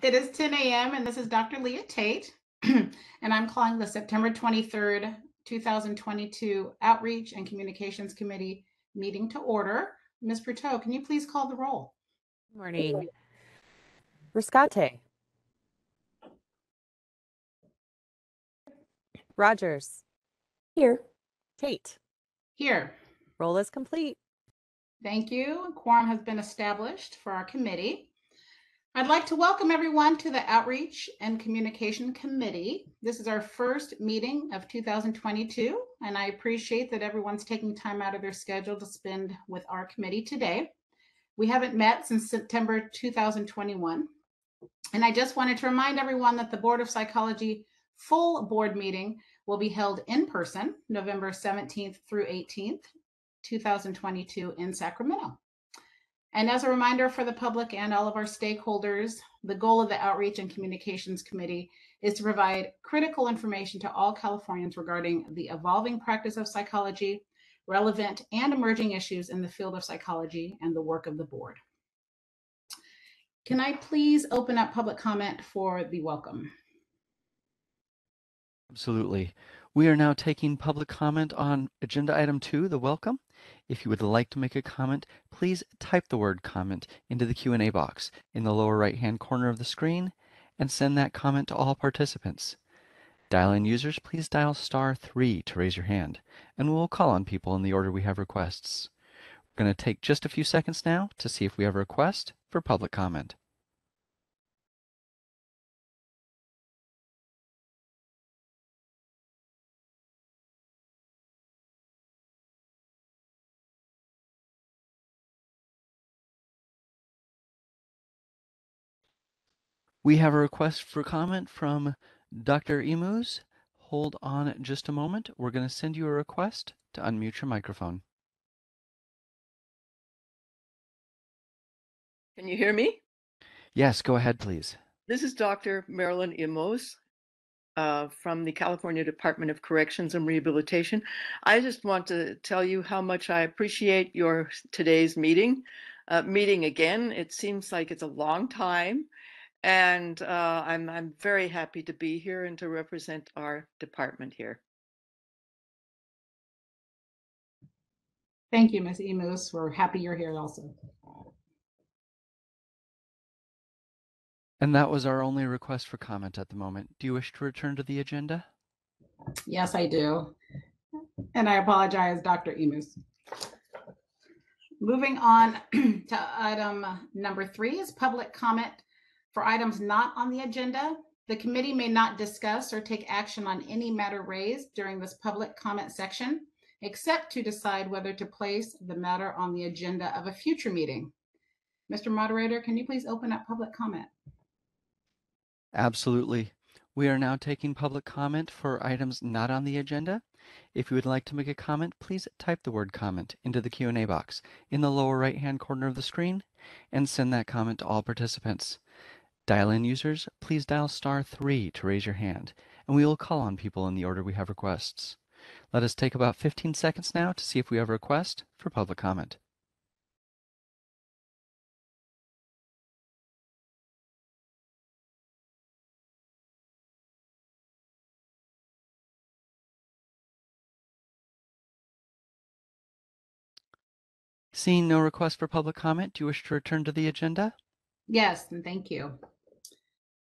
It is 10 a.m. and this is Dr. Leah Tate. and I'm calling the September 23rd, 2022 Outreach and Communications Committee meeting to order. Ms. Pruteau, can you please call the roll? Good Morning. Riscate. Rogers. Here. Tate. Here. Roll is complete. Thank you. Quorum has been established for our committee. I'd like to welcome everyone to the Outreach and Communication Committee. This is our first meeting of 2022, and I appreciate that everyone's taking time out of their schedule to spend with our committee today. We haven't met since September 2021, and I just wanted to remind everyone that the Board of Psychology full board meeting will be held in person November 17th through 18th, 2022 in Sacramento. And as a reminder for the public and all of our stakeholders, the goal of the Outreach and Communications Committee is to provide critical information to all Californians regarding the evolving practice of psychology, relevant and emerging issues in the field of psychology, and the work of the board. Can I please open up public comment for the welcome? Absolutely. We are now taking public comment on agenda item two, the welcome. If you would like to make a comment, please type the word comment into the Q&A box in the lower right-hand corner of the screen and send that comment to all participants. Dial-in users, please dial star three to raise your hand, and we will call on people in the order we have requests. We're going to take just a few seconds now to see if we have a request for public comment. We have a request for comment from Dr. Emus. Hold on just a moment. We're going to send you a request to unmute your microphone. Can you hear me? Yes, go ahead, please. This is Dr. Marilyn Imos uh, from the California Department of Corrections and Rehabilitation. I just want to tell you how much I appreciate your today's meeting. Uh, meeting again, it seems like it's a long time and uh, I'm I'm very happy to be here and to represent our department here. Thank you, Ms. Emus. We're happy you're here also. And that was our only request for comment at the moment. Do you wish to return to the agenda? Yes, I do. And I apologize, Dr. Emus. Moving on to item number three is public comment for items not on the agenda, the committee may not discuss or take action on any matter raised during this public comment section, except to decide whether to place the matter on the agenda of a future meeting. Mr. Moderator, can you please open up public comment? Absolutely. We are now taking public comment for items not on the agenda. If you would like to make a comment, please type the word comment into the Q&A box in the lower right-hand corner of the screen and send that comment to all participants. Dial-in users, please dial star three to raise your hand, and we will call on people in the order we have requests. Let us take about 15 seconds now to see if we have a request for public comment. Seeing no request for public comment, do you wish to return to the agenda? Yes, and thank you.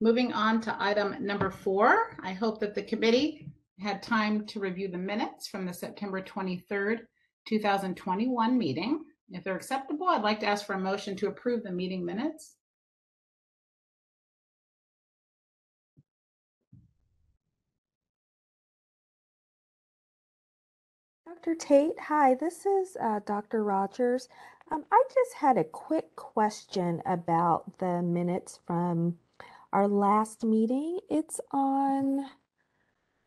Moving on to item number four, I hope that the committee had time to review the minutes from the September 23rd, 2021 meeting. If they're acceptable, I'd like to ask for a motion to approve the meeting minutes. Dr. Tate, hi, this is uh, Dr. Rogers. Um, I just had a quick question about the minutes from our last meeting. It's on,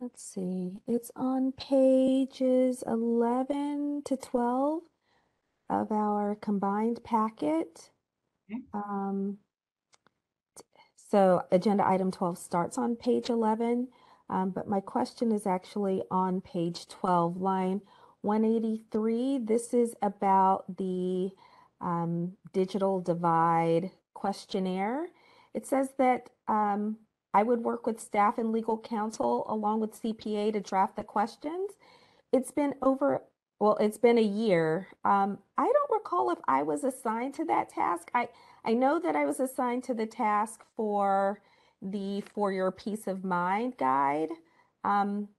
let's see, it's on pages 11 to 12 of our combined packet. Okay. Um, so agenda item 12 starts on page 11, um, but my question is actually on page 12, line 183. This is about the um, digital divide questionnaire. It says that um, I would work with staff and legal counsel along with CPA to draft the questions. It's been over, well, it's been a year. Um, I don't recall if I was assigned to that task. I, I know that I was assigned to the task for the For Your Peace of Mind guide. Um,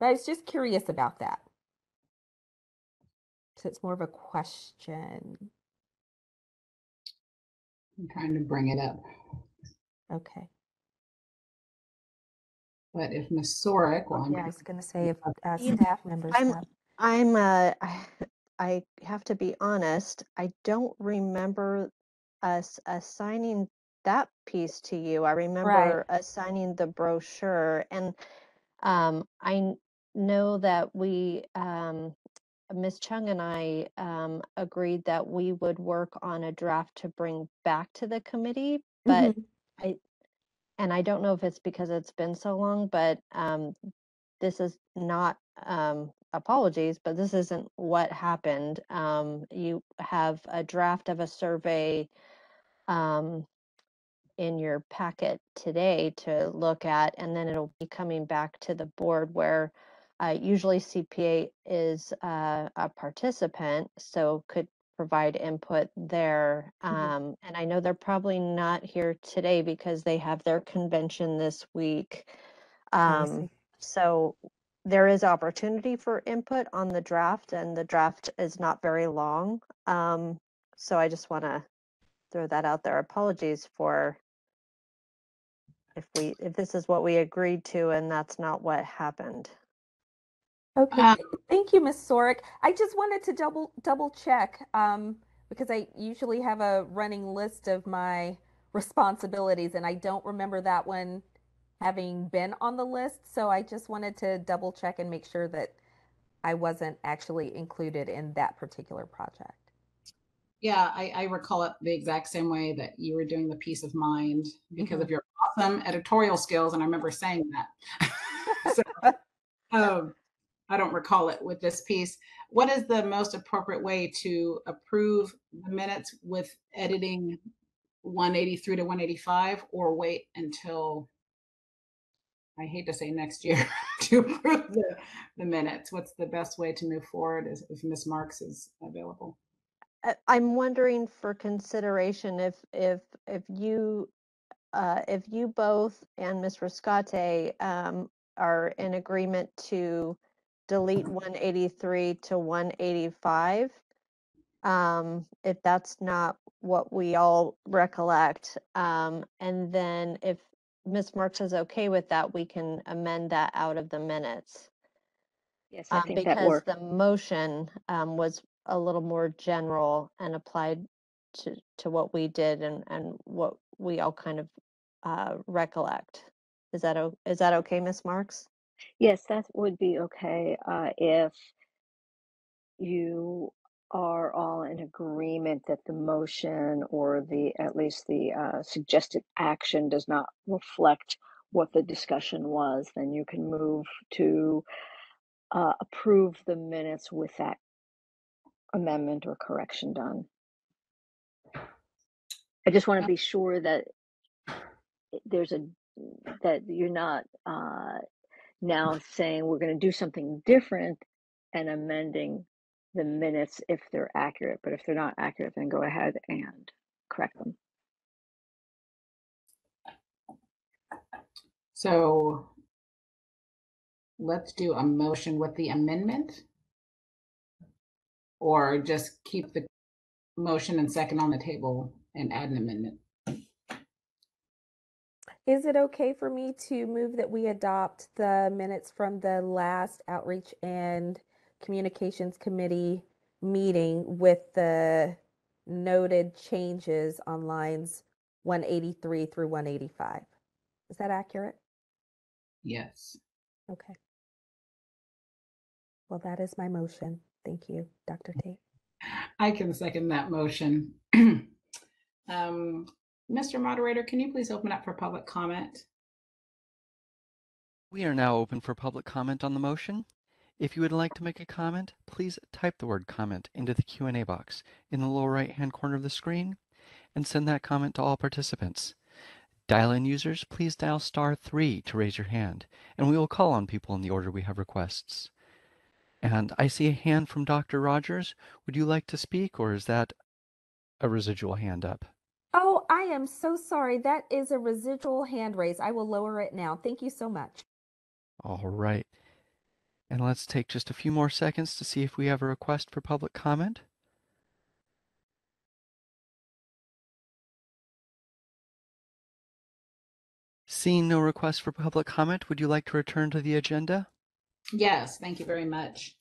but I was just curious about that. So it's more of a question. I'm trying to bring it up. Okay. But if Ms. Sorrick, well, I'm Yeah, I was going to say if uh, You staff members I'm- have. I'm uh I- I have to be honest, I don't remember us assigning that piece to you. I remember assigning the brochure and um I kn- know that we um Ms. Chung and I um agreed that we would work on a draft to bring back to the committee, but Mhm. I and I don't know if it's because it's been so long, but um this is not um apologies, but this isn't what happened. Um you have a draft of a survey um in your packet today to look at, and then it'll be coming back to the board where uh, usually CPA is uh, a participant, so could provide input there. Mhm. Um, and I know they're probably not here today because they have their convention this week. Oh, Um, so there is opportunity for input on the draft, and the draft is not very long. Um, so I just want to throw that out there. Apologies for if we if this is what we agreed to and that's not what happened. Okay, Um, thank you, Ms. Sorrick. I just wanted to double double check um, because I usually have a running list of my responsibilities, and I don't remember that one having been on the list. So I just wanted to double check and make sure that I wasn't actually included in that particular project. Yeah, I, I recall it the exact same way that you were doing the peace of mind because of your awesome editorial skills. And I remember saying that. so, um, I don't recall it with this piece. What is the most appropriate way to approve the minutes with editing 183 to 185 or wait until, I hate to say next year, to approve the, the minutes? What's the best way to move forward is- if Ms. Marks is available? Uh, I'm wondering for consideration if if if you uh, if you both and Ms. Riscate um, are in agreement to delete 183 to 185. Um, if that's not what we all recollect, um, and then if Ms. Marks is okay with that, we can amend that out of the minutes. Yes, I Um, think that because the motion um, was a little more general and applied to, to what we did and, and what we all kind of uh, recollect. Is that, o- is that okay, Ms. Marks? Yes, that would be okay uh, if you are all in agreement that the motion or the, at least the uh, suggested action does not reflect what the discussion was, then you can move to uh, approve the minutes with that amendment or correction done. I just want to be sure that there's a, that you're not uh, now saying we're going to do something different and amending the minutes if they're accurate. But if they're not accurate, then go ahead and correct them. So let's do a motion with the amendment. Or just keep the motion and second on the table and add an amendment. Is it okay for me to move that we adopt the minutes from the last Outreach and Communications Committee meeting with the noted changes on lines 183 through 185? Is that accurate? Yes. Okay. Well, that is my motion. Thank you, Dr. Tate. I can second that motion. Um, Mr. Moderator, can you please open up for public comment? We are now open for public comment on the motion. If you would like to make a comment, please type the word comment into the Q&A box in the lower right-hand corner of the screen and send that comment to all participants. Dial-in users, please dial star three to raise your hand, and we will call on people in the order we have requests. And I see a hand from Dr. Rogers. Would you like to speak, or is that a residual hand up? I am so sorry. That is a residual hand raise. I will lower it now. Thank you so much. All right. And let's take just a few more seconds to see if we have a request for public comment. Seeing no request for public comment, would you like to return to the agenda? Yes, thank you very much.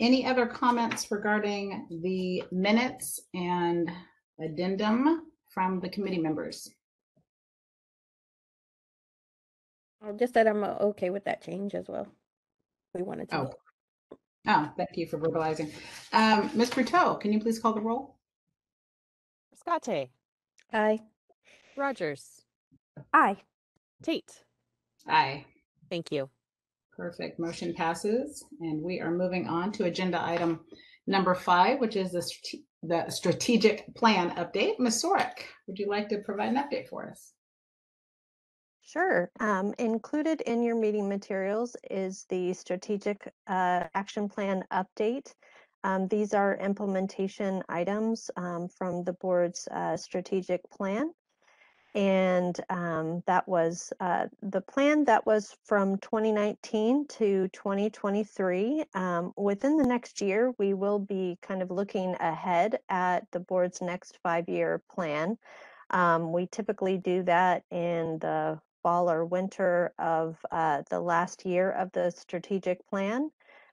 Any other comments regarding the minutes and addendum from the committee members? Oh, Just that I'm uh, okay with that change as well. We wanted to. Oh, oh, thank you for verbalizing. Um, Ms. Bruto, can you please call the roll? Riscate, Aye. Rogers, Aye. Tate. Aye. Thank you. Perfect. Motion passes. And we are moving on to agenda item number five, which is the, strate- the strategic plan update. Ms. Would you like to provide an update for us? Sure. Um, included in your meeting materials is the strategic uh, action plan update. Um, these are implementation items um, from the board's uh, strategic plan. And um, that was uh, the plan that was from 2019 to 2023. Um, within the next year, we will be kind of looking ahead at the board's next five-year plan. Um, we typically do that in the fall or winter of uh, the last year of the strategic plan.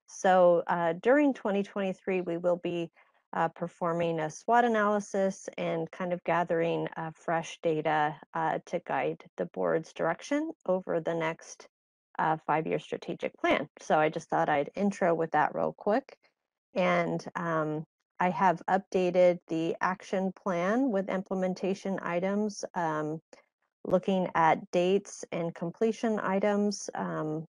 So uh, during 2023, we will be uh, performing a SWOT analysis and kind of gathering uh, fresh data uh, to guide the board's direction over the next uh, five-year strategic plan. So I just thought I'd intro with that real quick. And um, I have updated the action plan with implementation items, um, looking at dates and completion items um,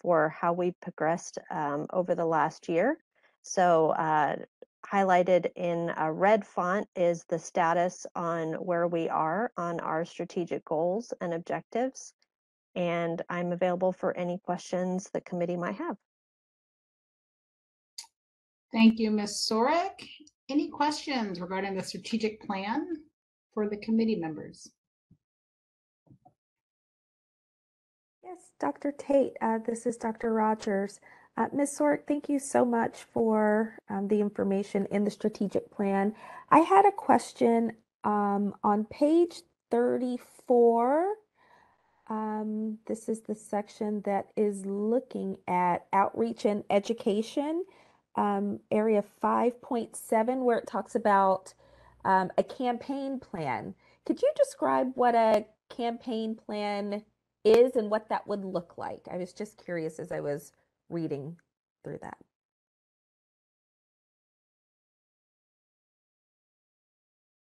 for how we progressed um, over the last year. So uh, highlighted in a red font is the status on where we are on our strategic goals and objectives. And I'm available for any questions the committee might have. Thank you, Ms. Sorrick. Any questions regarding the strategic plan for the committee members? Yes, Dr. Tate, uh, this is Dr. Rogers. Uh, Ms. Sorrick, thank you so much for um, the information in the strategic plan. I had a question um, on page 34. Um, this is the section that is looking at outreach and education, um, area 5.7, where it talks about um, a campaign plan. Could you describe what a campaign plan is and what that would look like? I was just curious as I was reading through that.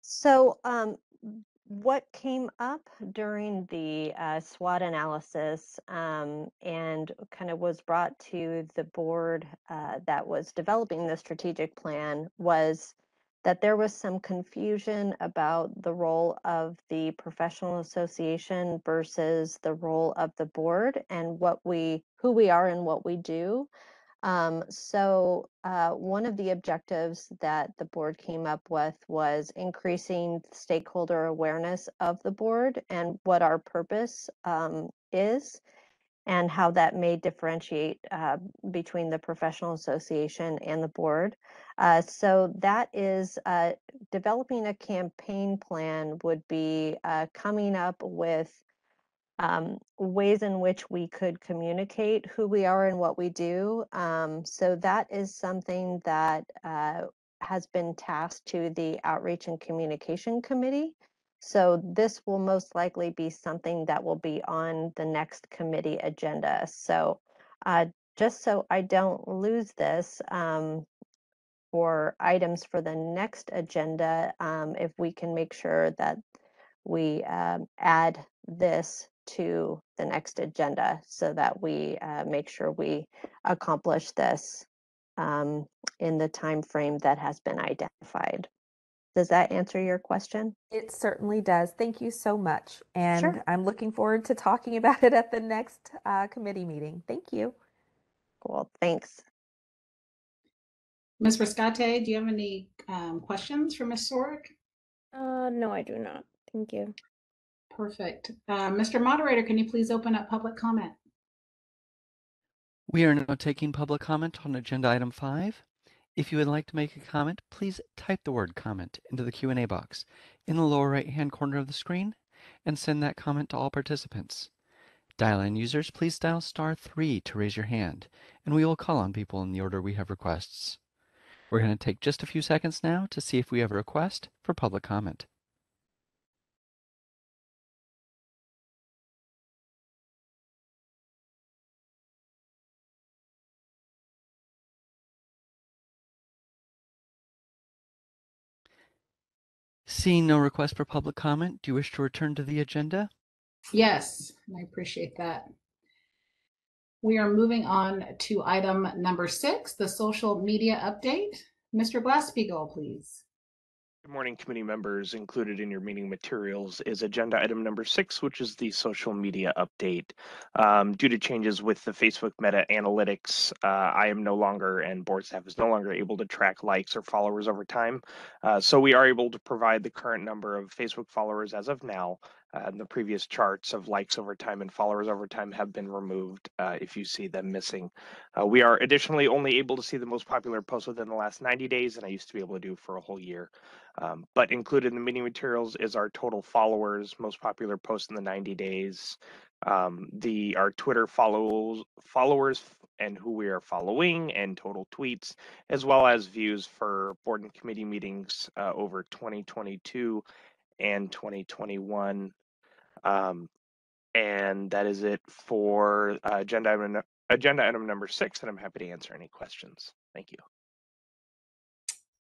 So, um, what came up during the uh, SWOT analysis um, and kind of was brought to the board uh, that was developing the strategic plan was that there was some confusion about the role of the professional association versus the role of the board and what we who we are and what we do. Um, so uh, one of the objectives that the board came up with was increasing stakeholder awareness of the board and what our purpose um, is and how that may differentiate uh, between the professional association and the board. Uh, so that is uh, developing a campaign plan would be uh, coming up with um, ways in which we could communicate who we are and what we do. Um, so that is something that uh, has been tasked to the Outreach and Communication Committee. So this will most likely be something that will be on the next committee agenda. So uh, just so I don't lose this, um, for items for the next agenda, um, if we can make sure that we um, add this to the next agenda so that we uh, make sure we accomplish this um, in the time frame that has been identified. Does that answer your question? It certainly does. Thank you so much. And Sure. I'm looking forward to talking about it at the next uh, committee meeting. Thank you. Cool, thanks. Ms. Rescate, do you have any um, questions for Ms. Sorrick? Uh, no, I do not. Thank you. Perfect. Uh, Mr. Moderator, can you please open up public comment? We are now taking public comment on agenda item five. If you would like to make a comment, please type the word comment into the Q&A box in the lower right-hand corner of the screen and send that comment to all participants. Dial-in users, please dial star three to raise your hand, and we will call on people in the order we have requests. We're going to take just a few seconds now to see if we have a request for public comment. Seeing no request for public comment, do you wish to return to the agenda? Yes, I appreciate that. We are moving on to item number six, the social media update. Mr. Glasspiegel, please. Good morning, committee members. Included in your meeting materials is agenda item number six, which is the social media update. Um, due to changes with the Facebook Meta Analytics, uh, I am no longer, and board staff is no longer able to track likes or followers over time. Uh, so we are able to provide the current number of Facebook followers as of now. Uh, the previous charts of likes over time and followers over time have been removed uh, if you see them missing. Uh, we are additionally only able to see the most popular posts within the last 90 days, and I used to be able to do for a whole year. Um, but included in the meeting materials is our total followers, most popular posts in the 90 days, um, the our Twitter follows followers and who we are following, and total tweets, as well as views for board and committee meetings uh, over 2022 and 2021. Um, and that is it for uh, agenda item, agenda item number six, and I'm happy to answer any questions. Thank you.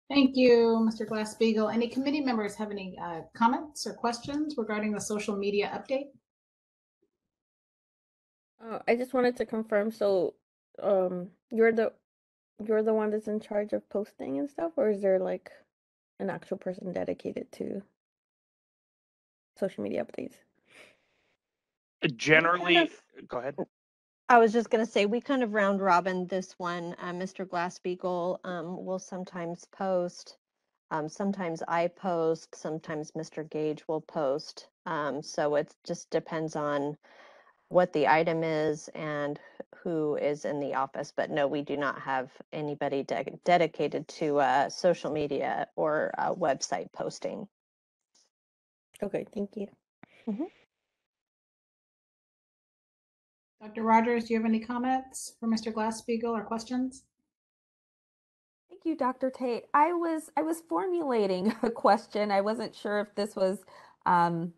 Thank you, Mr. Glasspiegel. Any committee members have any uh, comments or questions regarding the social media update? Uh, I just wanted to confirm, so, um, you're the, you're the one that's in charge of posting and stuff, or is there like an actual person dedicated to social media updates? Generally, go ahead. I was just gonna say, we kind of round robin this one. Uh, Mr. Glasspiegel, um, will sometimes post. Um, sometimes I post, sometimes Mr. Gage will post. Um, so it just depends on what the item is and who is in the office. But no, we do not have anybody de- dedicated to, uh, social media or, uh, website posting. Okay, thank you. Dr. Rogers, do you have any comments for Mr. Glasspiegel or questions? Thank you, Dr. Tate. I was I was formulating a question. I wasn't sure if this was um,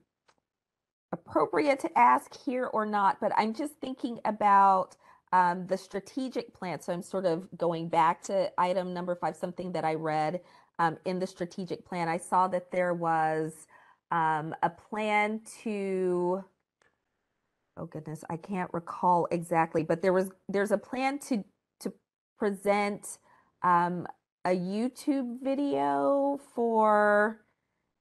appropriate to ask here or not, but I'm just thinking about um, the strategic plan. So I'm sort of going back to item number five, something that I read um, in the strategic plan. I saw that there was um, a plan to oh goodness, I can't recall exactly, but there was there's a plan to to present um, a YouTube video for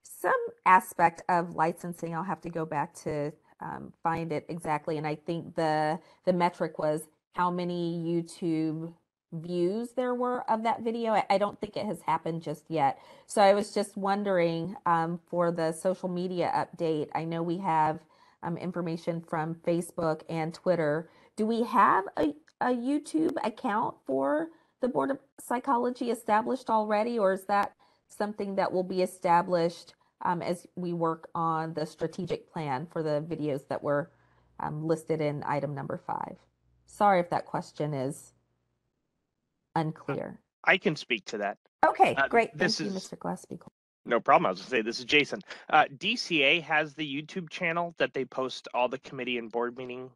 some aspect of licensing. I'll have to go back to um, find it exactly, and I think the the metric was how many YouTube views there were of that video. I, I don't think it has happened just yet. So I was just wondering um, for the social media update. I know we have um, information from Facebook and Twitter. Do we have a, a YouTube account for the Board of Psychology established already, or is that something that will be established um, as we work on the strategic plan for the videos that were um, listed in item number five? Sorry if that question is unclear. I can speak to that. Okay, uh, great. Thank this you, is- Mr. Glasspiegel. No problem. I was gonna say this is Jason. Uh, DCA has the YouTube channel that they post all the committee and board meeting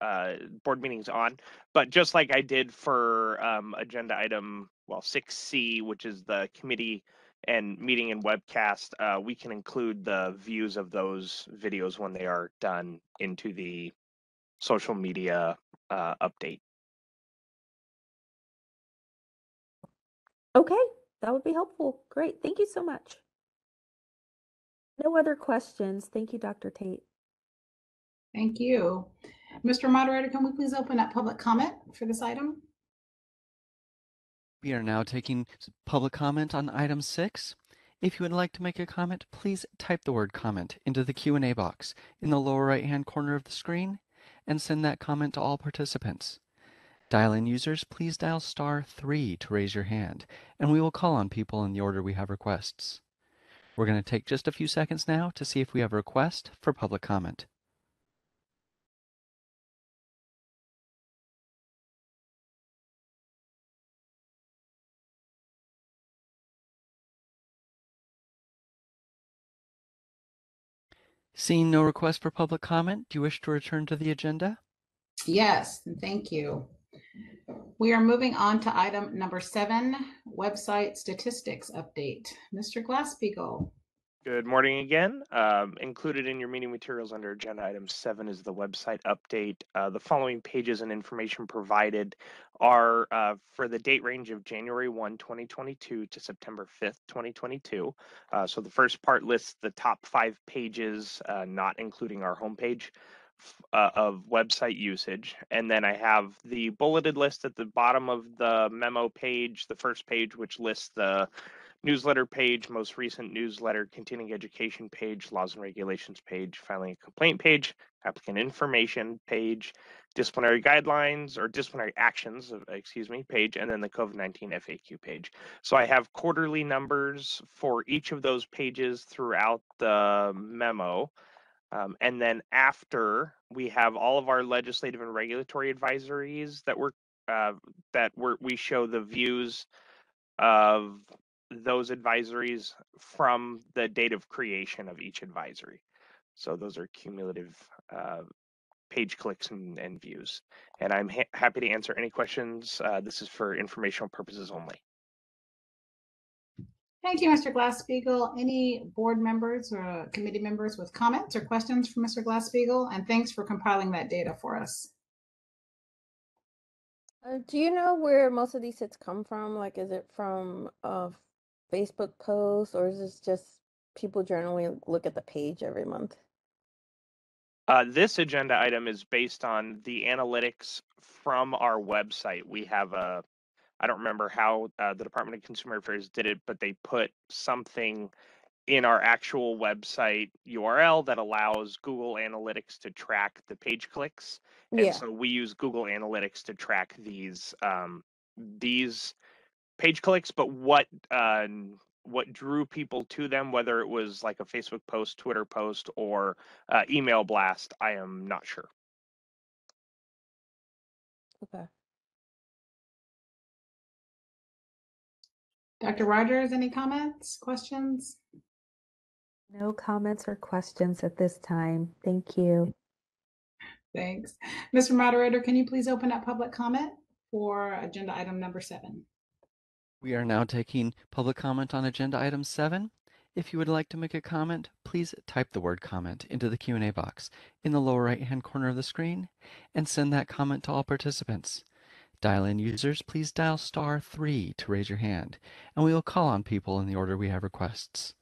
uh, board meetings on. But just like I did for um, agenda item well six C, which is the committee and meeting and webcast, uh, we can include the views of those videos when they are done into the social media uh, update. Okay, that would be helpful. Great. Thank you so much. No other questions. Thank you, Dr. Tate. Thank you. Mr. Moderator, can we please open up public comment for this item? We are now taking public comment on item six. If you would like to make a comment, please type the word comment into the Q&A box in the lower right-hand corner of the screen and send that comment to all participants. Dial-in users, please dial star three to raise your hand, and we will call on people in the order we have requests. We're going to take just a few seconds now to see if we have a request for public comment. Seeing no request for public comment, do you wish to return to the agenda? Yes, thank you. We are moving on to item number seven, website statistics update. Mr. Glasspiegel. Good morning again. Um, included in your meeting materials under agenda item seven is the website update. Uh, the following pages and information provided are uh, for the date range of January 1, 2022 to September 5th, 2022. Uh, so the first part lists the top five pages, uh, not including our homepage uh, of website usage. And then I have the bulleted list at the bottom of the memo page, the first page, which lists the newsletter page, most recent newsletter, continuing education page, laws and regulations page, filing a complaint page, applicant information page, disciplinary guidelines or disciplinary actions, uh, excuse me, page, and then the COVID 19 FAQ page. So I have quarterly numbers for each of those pages throughout the memo. Um, and then after we have all of our legislative and regulatory advisories that were uh, that were we show the views of those advisories from the date of creation of each advisory. So those are cumulative uh, page clicks and, and views. And I'm ha- happy to answer any questions. Uh, this is for informational purposes only. Thank you, Mr. Glasspiegel. Any board members or committee members with comments or questions for Mr. Glasspiegel? And thanks for compiling that data for us. Uh, do you know where most of these hits come from? Like, is it from a Facebook post or is this just people generally look at the page every month? Uh, this agenda item is based on the analytics from our website. We have a, I don't remember how uh, the Department of Consumer Affairs did it, but they put something in our actual website URL that allows Google Analytics to track the page clicks. And Yeah. so we use Google Analytics to track these um, these page clicks, but what uh, what drew people to them, whether it was like a Facebook post, Twitter post, or uh, email blast, I am not sure. Okay. Dr. Rogers, any comments, questions? No comments or questions at this time. Thank you. Thanks. Mr. Moderator, can you please open up public comment for agenda item number seven? We are now taking public comment on agenda item seven. If you would like to make a comment, please type the word comment into the Q&A box in the lower right-hand corner of the screen and send that comment to all participants. Dial-in users, please dial star three to raise your hand, and we will call on people in the order we have requests.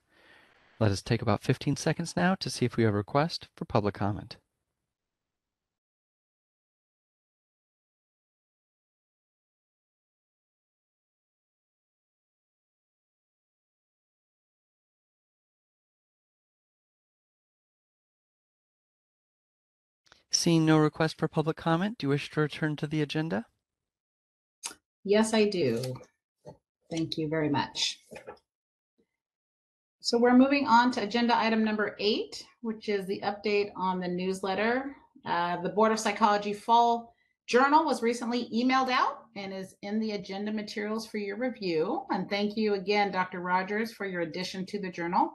Let us take about 15 seconds now to see if we have a request for public comment. Seeing no request for public comment, do you wish to return to the agenda? Yes, I do. Thank you very much. So we're moving on to agenda item number eight, which is the update on the newsletter. Uh, The Board of Psychology Fall Journal was recently emailed out and is in the agenda materials for your review. And thank you again, Dr. Rogers, for your addition to the journal.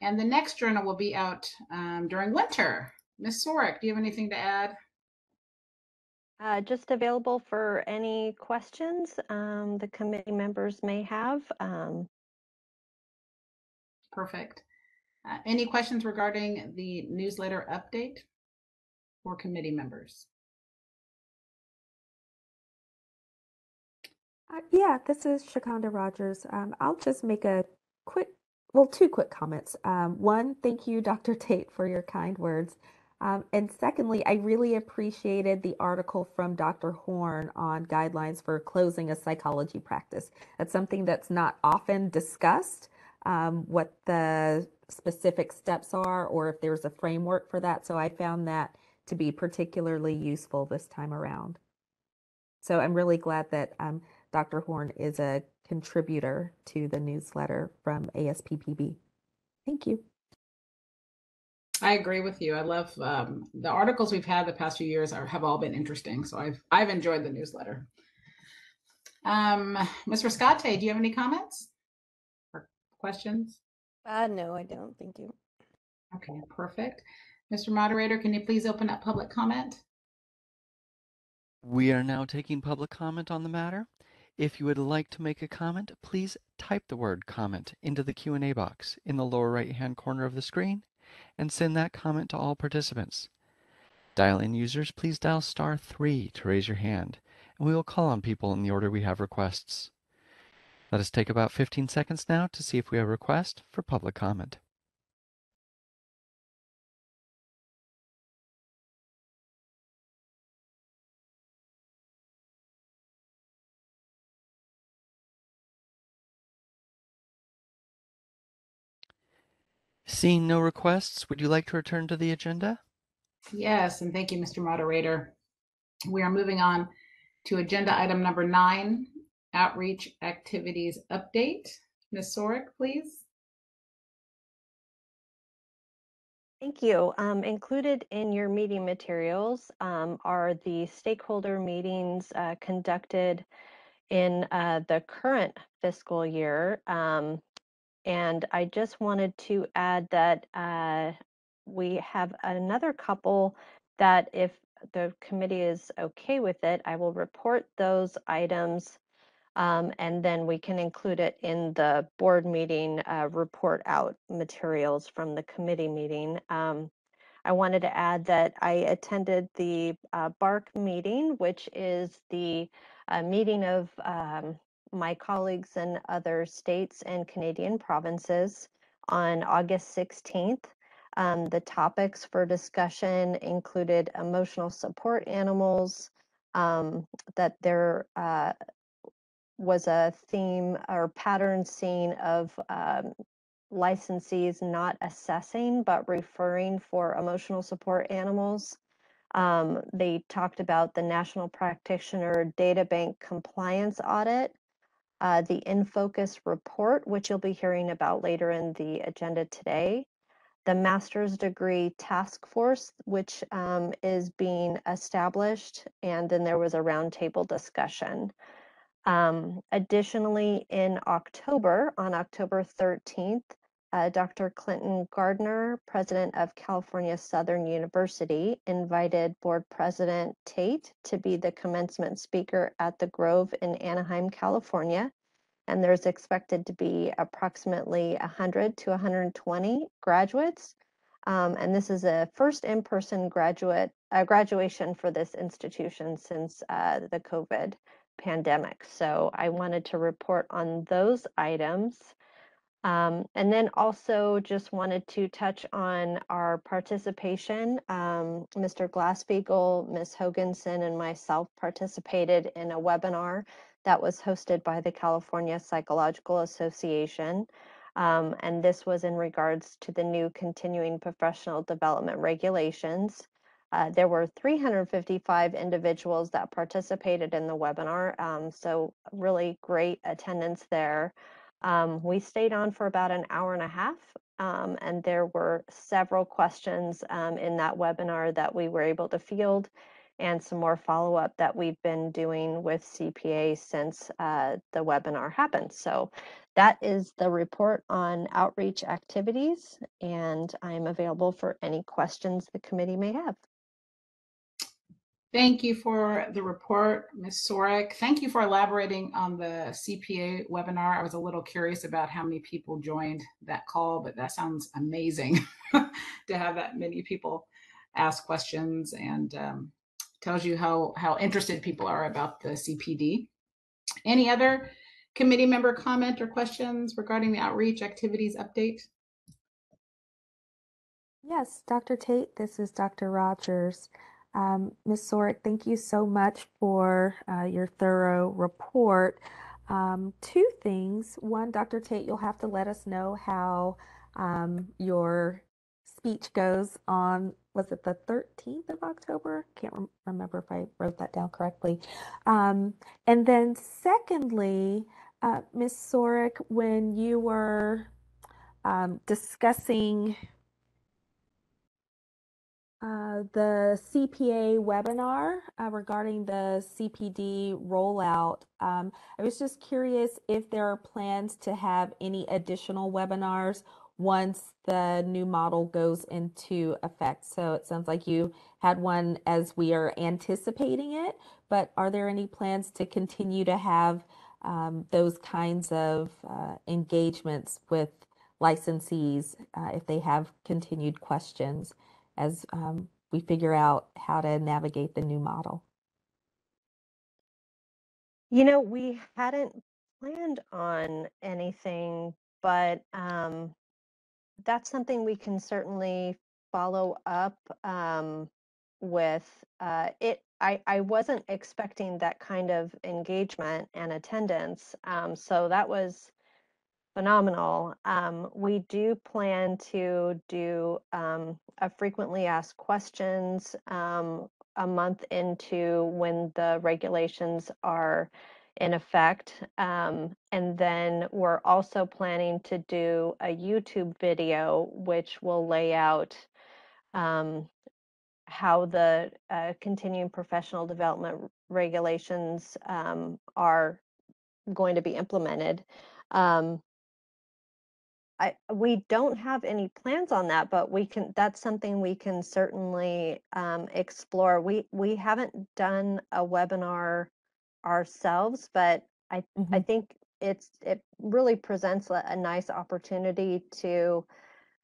And the next journal will be out um, during winter. Ms. Sorrick, do you have anything to add? Uh, just available for any questions um, the committee members may have. Um, Perfect. Uh, Any questions regarding the newsletter update for committee members? Uh, yeah, this is Shacunda Rogers. Um, I'll just make a quick well, two quick comments. Um, one, thank you, Dr. Tate, for your kind words. Um, and secondly, I really appreciated the article from Dr. Horn on guidelines for closing a psychology practice. That's something that's not often discussed, um, what the specific steps are, or if there's a framework for that. So I found that to be particularly useful this time around. So I'm really glad that um, Dr. Horn is a contributor to the newsletter from ASPPB. Thank you. I agree with you. I love um, the articles we've had the past few years are, have all been interesting. So I've I've enjoyed the newsletter. Um, Ms. Rascate, do you have any comments or questions? Uh, no, I don't. Thank you. Okay, perfect. Mr. Moderator, can you please open up public comment? We are now taking public comment on the matter. If you would like to make a comment, please type the word comment into the Q&A box in the lower right-hand corner of the screen and send that comment to all participants. Dial-in users, please dial star 3 to raise your hand, and we will call on people in the order we have requests. Let us take about 15 seconds now to see if we have a request for public comment. Seeing no requests, would you like to return to the agenda? Yes, and thank you, Mr. Moderator. We are moving on to agenda item number nine, outreach activities update. Ms. Sorrick, please. Thank you. Um, included in your meeting materials um, are the stakeholder meetings uh, conducted in uh, the current fiscal year. Um, and I just wanted to add that uh, we have another couple that if the committee is okay with it, I will report those items um, and then we can include it in the board meeting uh, report out materials from the committee meeting. Um, I wanted to add that I attended the uh, BARC meeting, which is the uh, meeting of um, my colleagues in other states and Canadian provinces on August 16th. Um, the topics for discussion included emotional support animals, um, that there uh, was a theme or pattern seen of um, licensees not assessing but referring for emotional support animals. Um, they talked about the National Practitioner Data Bank Compliance Audit, uh, the InFocus report, which you'll be hearing about later in the agenda today, the master's degree task force, which um, is being established, and then there was a roundtable discussion. Um, additionally, in October, on October 13th, uh, Dr. Clinton Gardner, president of California Southern University, invited board president Tate to be the commencement speaker at the Grove in Anaheim, California. And there's expected to be approximately 100 to 120 graduates. Um, and this is a first in-person graduate uh, graduation for this institution since uh, the COVID pandemic. So I wanted to report on those items. Um, and then also just wanted to touch on our participation. Um, Mr. Glasspiegel, Ms. Hoganson, and myself participated in a webinar that was hosted by the California Psychological Association. Um, and this was in regards to the new continuing professional development regulations. Uh, there were 355 individuals that participated in the webinar, um, so really great attendance there. Um, we stayed on for about an hour and a half, um, and there were several questions um, in that webinar that we were able to field and some more follow-up that we've been doing with CPA since uh, the webinar happened. So that is the report on outreach activities, and I'm available for any questions the committee may have. Thank you for the report, Ms. Sorrick. Thank you for elaborating on the CPA webinar. I was a little curious about how many people joined that call, but that sounds amazing to have that many people ask questions and um, tells you how, how interested people are about the CPD. Any other committee member comment or questions regarding the outreach activities update? Yes, Dr. Tate, this is Dr. Rogers. Um, Ms. Sorrick, thank you so much for uh, your thorough report. Um, two things. One, Dr. Tate, you'll have to let us know how um, your speech goes on, was it the 13th of October? Can't rem- remember if I wrote that down correctly. Um, and then, secondly, uh, Ms. Sorrick, when you were um, discussing uh, the CPA webinar uh, regarding the CPD rollout. Um, I was just curious if there are plans to have any additional webinars once the new model goes into effect. So it sounds like you had one as we are anticipating it, but are there any plans to continue to have um, those kinds of uh, engagements with licensees uh, if they have continued questions? As um, we figure out how to navigate the new model. You know, we hadn't planned on anything, but um, that's something we can certainly follow up um, with. Uh, it, I, I wasn't expecting that kind of engagement and attendance, um, so that was phenomenal. Um, we do plan to do um, a frequently asked questions um, a month into when the regulations are in effect. Um, and then we're also planning to do a YouTube video, which will lay out um, how the uh, continuing professional development regulations um, are going to be implemented. Um, I, we don't have any plans on that, but we can, that's something we can certainly um, explore. We, we haven't done a webinar ourselves, but I, I Mhm. think it's, it really presents a, a nice opportunity to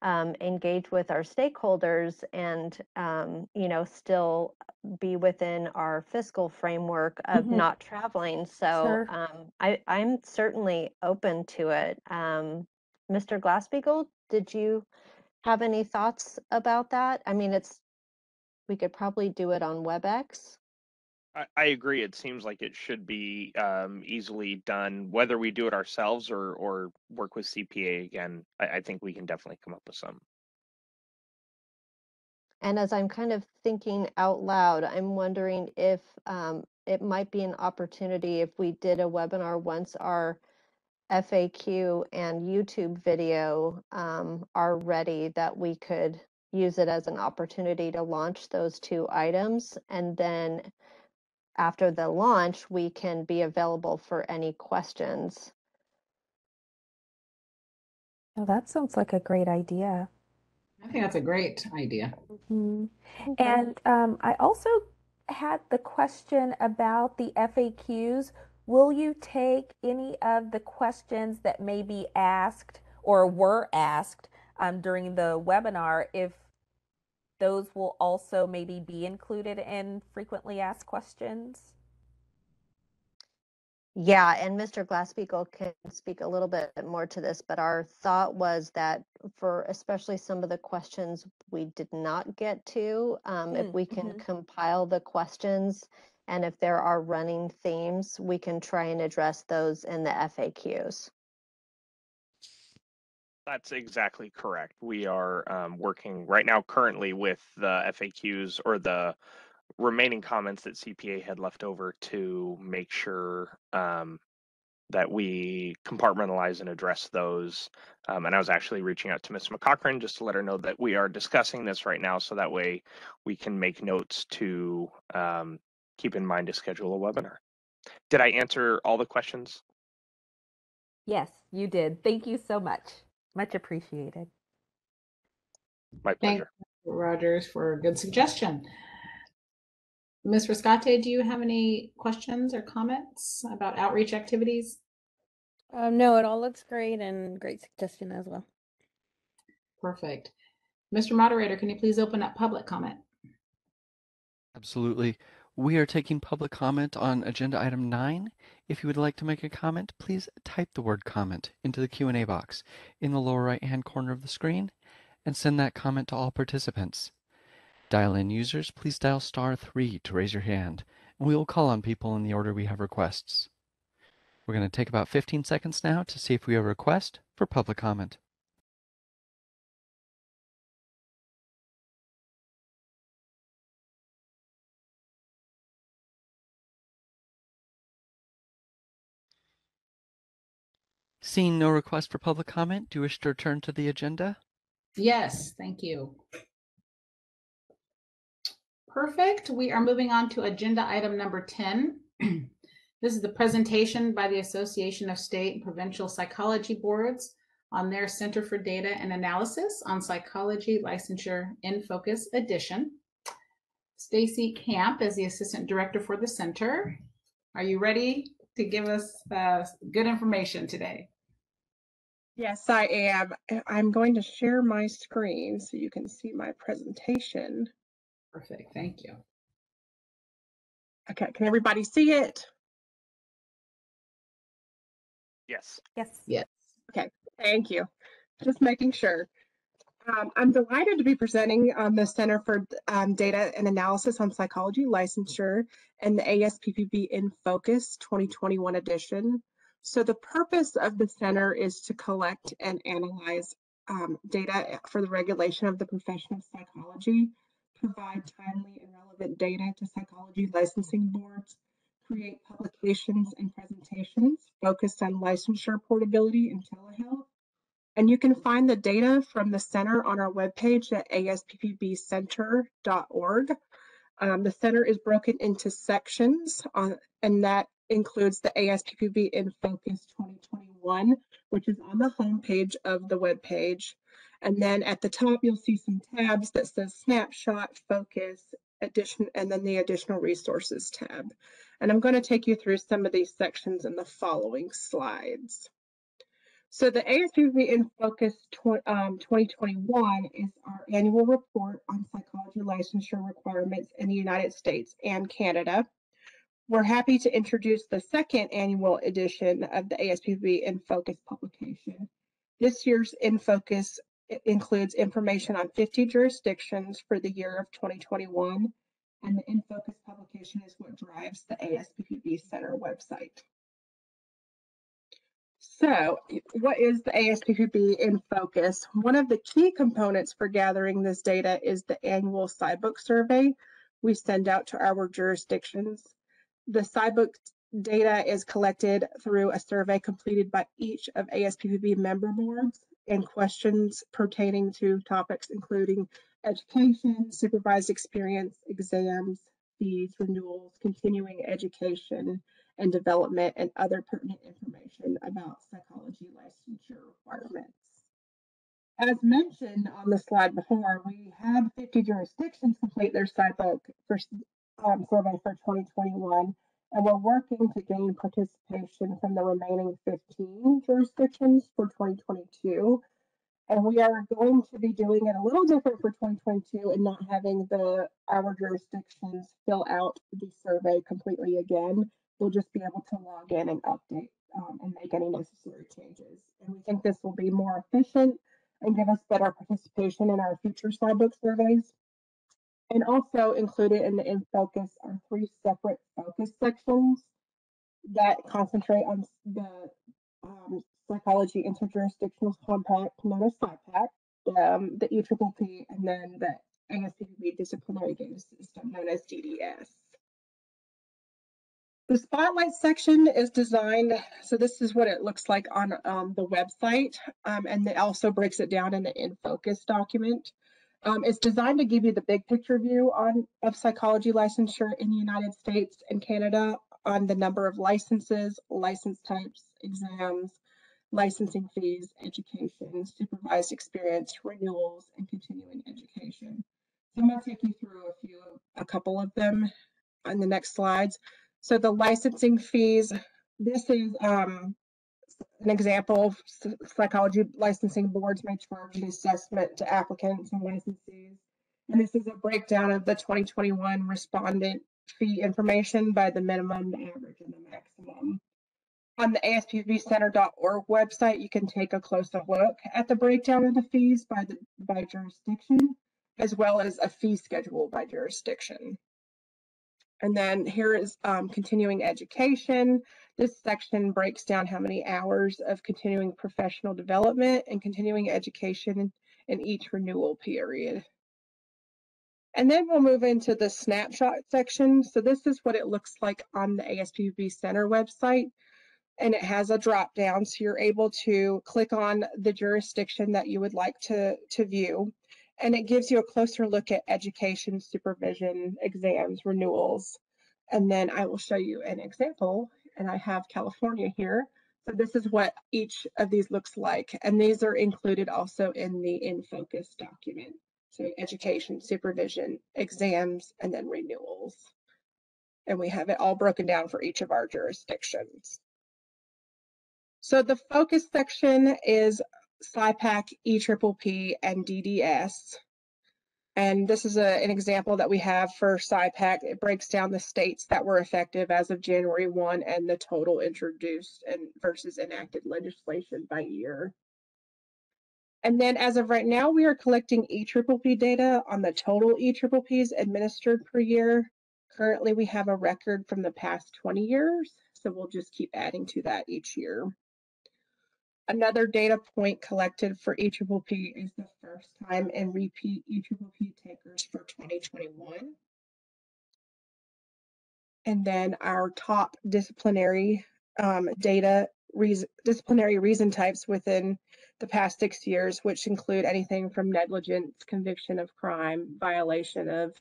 um, engage with our stakeholders and, um, you know, still be within our fiscal framework of Mhm. not traveling. So Sure. um, I, I'm certainly open to it. Mr. Glasspiegel, did you have any thoughts about that? I mean, it's, we could probably do it on WebEx. I, I agree. It seems like it should be um, easily done, whether we do it ourselves or or work with CPA again. I, I think we can definitely come up with some. And as I'm kind of thinking out loud, I'm wondering if um, it might be an opportunity if we did a webinar once our FAQ and YouTube video um, are ready, that we could use it as an opportunity to launch those two items. And then after the launch, we can be available for any questions. Oh, that sounds like a great idea. I think that's a great idea. Mhm. And um, I also had the question about the FAQs. Will you take any of the questions that may be asked or were asked um, during the webinar if those will also maybe be included in frequently asked questions? Yeah, and Mr. Glasspiegel can speak a little bit more to this, but our thought was that for especially some of the questions we did not get to, um, if Mm, we can mhm. compile the questions and if there are running themes, we can try and address those in the FAQs. That's exactly correct. We are um, working right now currently with the FAQs or the remaining comments that CPA had left over to make sure um, that we compartmentalize and address those. Um, and I was actually reaching out to Ms. McCochran just to let her know that we are discussing this right now, so that way we can make notes to um, keep in mind to schedule a webinar. Did I answer all the questions? Yes, you did. Thank you so much. Much appreciated. My Thank pleasure. you, Rodgers, for a good suggestion. Ms. Riscate, do you have any questions or comments about outreach activities? Um, no, it all looks great and great suggestion as well. Perfect. Mr. Moderator, can you please open up public comment? Absolutely. We are taking public comment on agenda item nine. If you would like to make a comment, please type the word comment into the Q&A box in the lower right-hand corner of the screen and send that comment to all participants. Dial-in users, please dial star three to raise your hand, and we will call on people in the order we have requests. We're going to take about 15 seconds now to see if we have a request for public comment. Seeing no request for public comment, do you wish to return to the agenda? Yes, thank you. Perfect. We are moving on to agenda item number 10. This is the presentation by the Association of State and Provincial Psychology Boards on their Center for Data and Analysis on Psychology Licensure in Focus Edition. Stacy Camp is the Assistant Director for the Center. Are you ready to give us uh, good information today? Yes, I am. I'm going to share my screen so you can see my presentation. Perfect, thank you. Okay, can everybody see it? Yes. Yes. Yes. Okay, thank you. Just making sure. Um, I'm delighted to be presenting on the Center for um, Data and Analysis on Psychology Licensure and the ASPPB in Focus 2021 edition. So the purpose of the center is to collect and analyze um, data for the regulation of the profession of psychology, provide timely and relevant data to psychology licensing boards, create publications and presentations focused on licensure portability and telehealth. And you can find the data from the center on our webpage at asppbcenter.org. Um, the center is broken into sections, on, and that includes the ASPPB in Focus 2021, which is on the homepage of the webpage. And then at the top, you'll see some tabs that says Snapshot, Focus, Addition, and then the Additional Resources tab. And I'm going to take you through some of these sections in the following slides. So the ASPPB in Focus tw um, 2021 is our annual report on psychology licensure requirements in the United States and Canada. We're happy to introduce the second annual edition of the ASPPB in Focus publication. This year's In Focus includes information on 50 jurisdictions for the year of 2021 and the In Focus publication is what drives the ASPPB Center website. So, what is the ASPPB in focus? One of the key components for gathering this data is the annual PsyBook survey we send out to our jurisdictions. The PsyBook data is collected through a survey completed by each of ASPPB member boards and questions pertaining to topics including education, supervised experience, exams, fees, renewals, continuing education and development, and other pertinent information about psychology licensure requirements. As mentioned on the slide before, we had 50 jurisdictions complete their PsyBook for, um, survey for 2021, and we're working to gain participation from the remaining 15 jurisdictions for 2022. And we are going to be doing it a little different for 2022 and not having the our jurisdictions fill out the survey completely again. We'll just be able to log in and update um, and make any necessary changes. And we think this will be more efficient and give us better participation in our future PsyBook surveys. And also included in the In Focus are three separate focus sections that concentrate on the um, Psychology Interjurisdictional Compact, known as PSYPACT, um, the EPPP, and then the ASPPB Disciplinary Data System, known as DDS. The Spotlight section is designed, so this is what it looks like on um, the website, um, and it also breaks it down in the In Focus document. Um, it's designed to give you the big picture view on of psychology licensure in the United States and Canada on the number of licenses, license types, exams, licensing fees, education, supervised experience, renewals, and continuing education. So I'm going to take you through a few, a couple of them on the next slides. So the licensing fees, this is um, an example of psychology licensing boards may charge an assessment to applicants and licensees. And this is a breakdown of the 2021 respondent fee information by the minimum, the average, and the maximum. On the ASPPBCenter.org website, you can take a closer look at the breakdown of the fees by the by jurisdiction, as well as a fee schedule by jurisdiction. And then here is um, continuing education. This section breaks down how many hours of continuing professional development and continuing education in each renewal period. And then we'll move into the snapshot section. So this is what it looks like on the ASPPB Center website. And it has a drop down, so you're able to click on the jurisdiction that you would like to, to view. And it gives you a closer look at education, supervision, exams, renewals. And then I will show you an example. And I have California here. So this is what each of these looks like. And these are included also in the in focus document. So education, supervision, exams, and then renewals. And we have it all broken down for each of our jurisdictions. So the focus section is PSYPACT, EPPP, and DDS. And this is a, an example that we have for PSYPACT. It breaks down the states that were effective as of January 1 and the total introduced and versus enacted legislation by year. And then as of right now, we are collecting EPPP data on the total EPPPs administered per year. Currently, we have a record from the past 20 years, so we'll just keep adding to that each year. Another data point collected for EPPP is the first time and repeat EPPP takers for 2021. And then our top disciplinary um, data, reason, disciplinary reason types within the past six years, which include anything from negligence, conviction of crime, violation of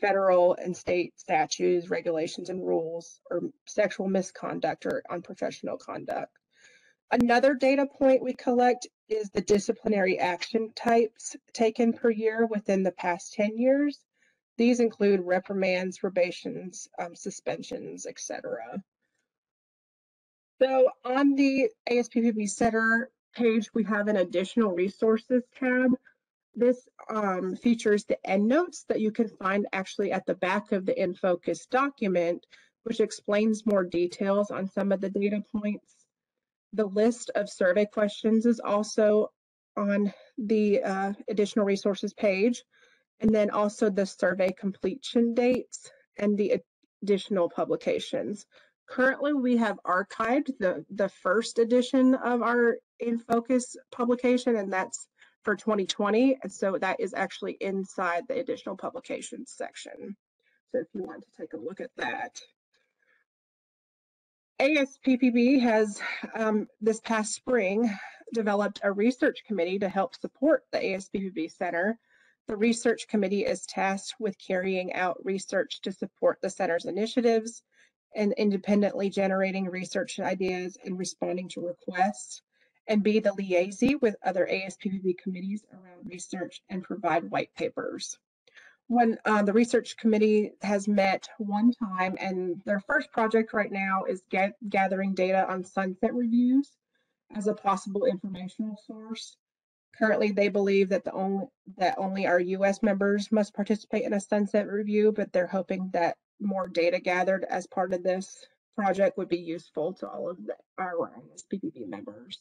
federal and state statutes, regulations, and rules, or sexual misconduct or unprofessional conduct. Another data point we collect is the disciplinary action types taken per year within the past 10 years. These include reprimands, probations, um, suspensions, etc. So on the ASPPB Center page, we have an additional resources tab. This um, features the endnotes that you can find actually at the back of the InFocus document, which explains more details on some of the data points. The list of survey questions is also on the uh, additional resources page, and then also the survey completion dates and the additional publications. Currently, we have archived the, the first edition of our In Focus publication, and that's for 2020. And so that is actually inside the additional publications section. So if you want to take a look at that. ASPPB has um, this past spring developed a research committee to help support the ASPPB Center. The research committee is tasked with carrying out research to support the center's initiatives and independently generating research ideas and responding to requests and be the liaison with other ASPPB committees around research and provide white papers when uh, the research committee has met one time and their first project right now is get, gathering data on sunset reviews as a possible informational source. Currently, they believe that the only that only our U.S. members must participate in a sunset review, but they're hoping that more data gathered as part of this project would be useful to all of the, our SPPB members.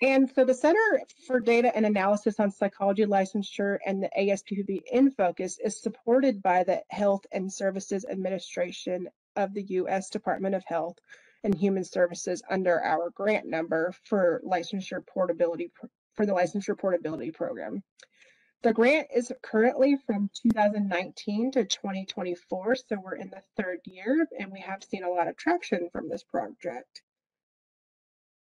And so the Center for Data and Analysis on Psychology Licensure and the ASPPB in Focus is supported by the Health and Services Administration of the U.S. Department of Health and Human Services under our grant number for licensure portability for the licensure portability program. The grant is currently from 2019 to 2024, so we're in the third year and we have seen a lot of traction from this project.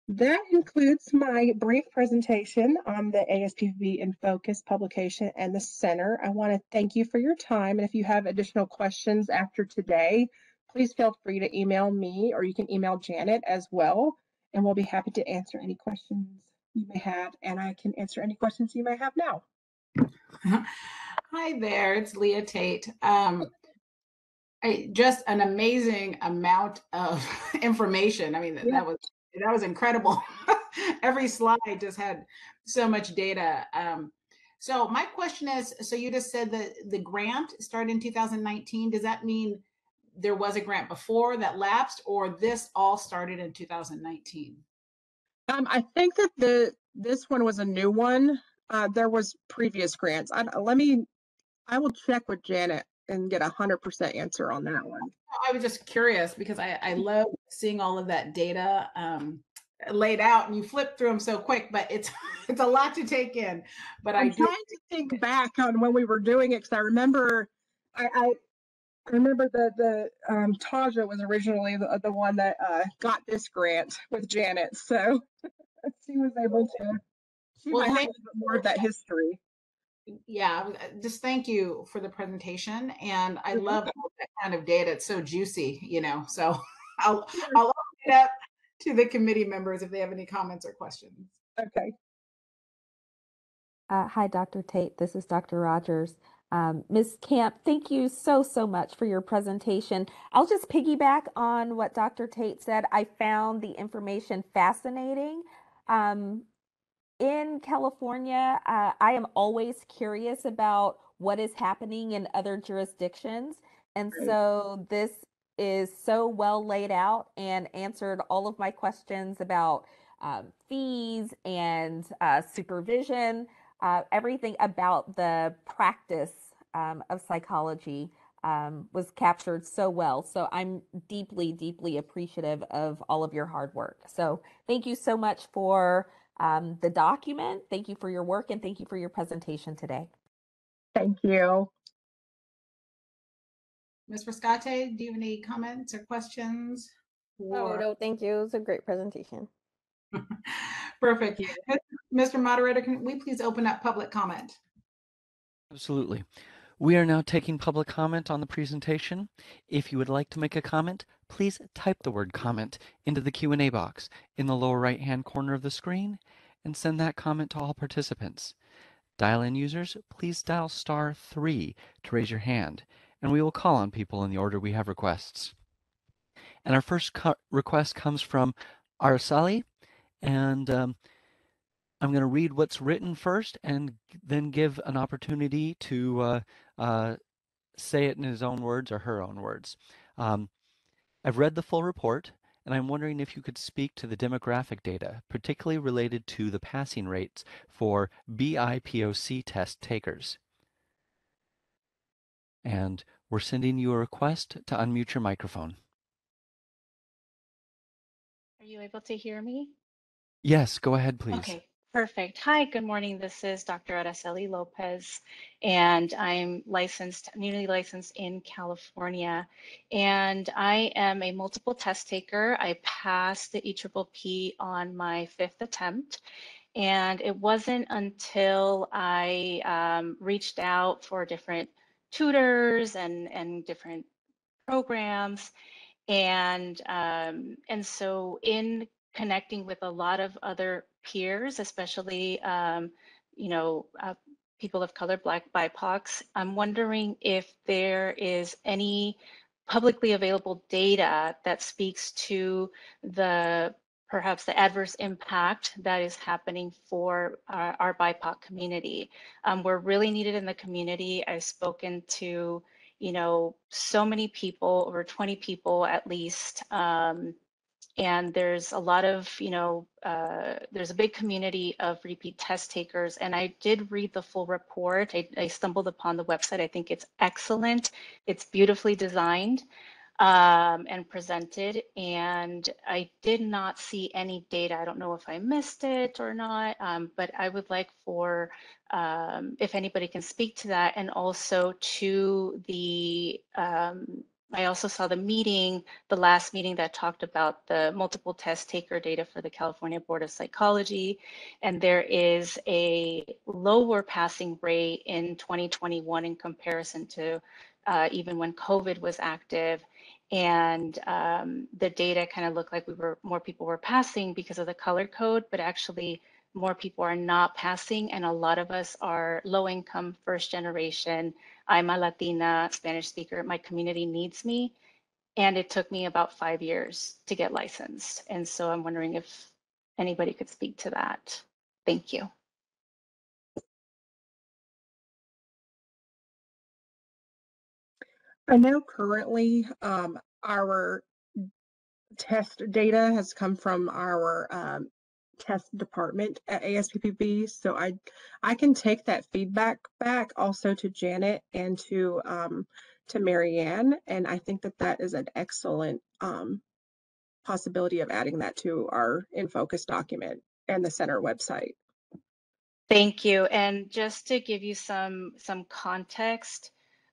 That includes my brief presentation on the ASPPB in Focus publication and the center. I want to thank you for your time. And if you have additional questions after today, please feel free to email me or you can email Janet as well. And we'll be happy to answer any questions you may have. And I can answer any questions you may have now. Hi there, it's Leah Tate. Um, I, just an amazing amount of information. I mean, Yeah. that was that was incredible. Every slide just had so much data. Um, So my question is, so you just said that the grant started in 2019. Does that mean there was a grant before that lapsed or this all started in 2019? Um, I think that the, this one was a new one. Uh, there was previous grants. I, let me, I will check with Janet and get a hundred percent answer on that one. I was just curious because I, I love seeing all of that data um, laid out and you flip through them so quick, but it's it's a lot to take in. But I I'm do trying to think back on when we were doing it, because I remember, I, I, I remember the, the, um, Taja was originally the, the one that, uh, got this grant with Janet, so she was able to, she Well, might have more of that history. Yeah, I was- uh, just thank you for the presentation. And I love all that kind of data. It's so juicy, you know. So I'll I'll open it up to the committee members if they have any comments or questions. Okay. Uh, hi, Dr. Tate. This is Dr. Rodgers. Um, Ms. Camp, thank you so, so much for your presentation. I'll just piggyback on what Dr. Tate said. I found the information fascinating. Um, in California, uh, I am always curious about what is happening in other jurisdictions. And so this is so well laid out and answered all of my questions about um, fees and uh, supervision, uh, everything about the practice um, of psychology um, was captured so well. So I'm deeply, deeply appreciative of all of your hard work. So thank you so much for um, the document. Thank you for your work and thank you for your presentation today. Thank you. Ms. Frascate, do you have any comments or questions? Oh, no, thank you. It was a great presentation. Perfect. Mr. Moderator, can we please open up public comment? Absolutely. We are now taking public comment on the presentation. If you would like to make a comment, please type the word comment into the Q&A box in the lower right-hand corner of the screen and send that comment to all participants. Dial-in users, please dial star three to raise your hand, and we will call on people in the order we have requests. And our first co- request comes from Araceli, and um, I'm going to read what's written first and then give an opportunity to uh, uh, say it in his own words or her own words. Um, I've read the full report, and I'm wondering if you could speak to the demographic data, particularly related to the passing rates for BIPOC test takers. And we're sending you a request to unmute your microphone. Are you able to hear me? Yes, go ahead, please. Okay, perfect. Hi, good morning. This is Dr. Araceli Lopez, and I'm licensed, newly licensed in California. And I am a multiple test taker. I passed the EPPP on my fifth attempt. And it wasn't until I um, reached out for different tutors and, and different programs and um, and so in connecting with a lot of other peers, especially um, you know uh, people of color, Black BIPOCs, I'm wondering if there is any publicly available data that speaks to the perhaps the adverse impact that is happening for our, our BIPOC community. Um, we're really needed in the community. I've spoken to you know, so many people, over 20 people at least. Um, and there's a lot of, you know, uh, there's a big community of repeat test takers. And I did read the full report. I, I stumbled upon the website. I think it's excellent. It's beautifully designed um, and presented. And I did not see any data. I don't know if I missed it or not, um, but I would like for um, if anybody can speak to that and also to the um, I also saw the meeting, the last meeting that talked about the multiple test taker data for the California Board of Psychology. And there is a lower passing rate in 2021 in comparison to uh, even when COVID was active. And um, the data kind of looked like we were more people were passing because of the color code, but actually more people are not passing and a lot of us are low income first generation I'm a Latina Spanish speaker. My community needs me. And it took me about five years to get licensed. And so I'm wondering if anybody could speak to that. Thank you. I know currently um, our test data has come from our um, test department at ASPPB. So I I can take that feedback back also to Janet and to um, to Marianne, and I think that that is an excellent um, possibility of adding that to our in focus document and the center website. Thank you. And just to give you some some context,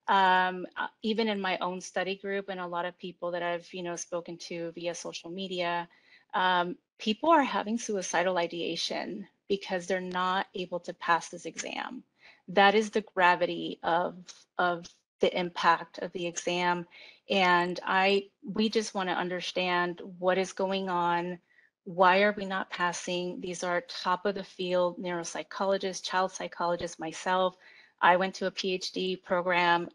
um, uh, even in my own study group and a lot of people that I've you know spoken to via social media, um, people are having suicidal ideation because they're not able to pass this exam. That is the gravity of of the impact of the exam, and I we just want to understand what is going on why are we not passing? These are top of the field neuropsychologists, child psychologists, myself. I went to a PhD program,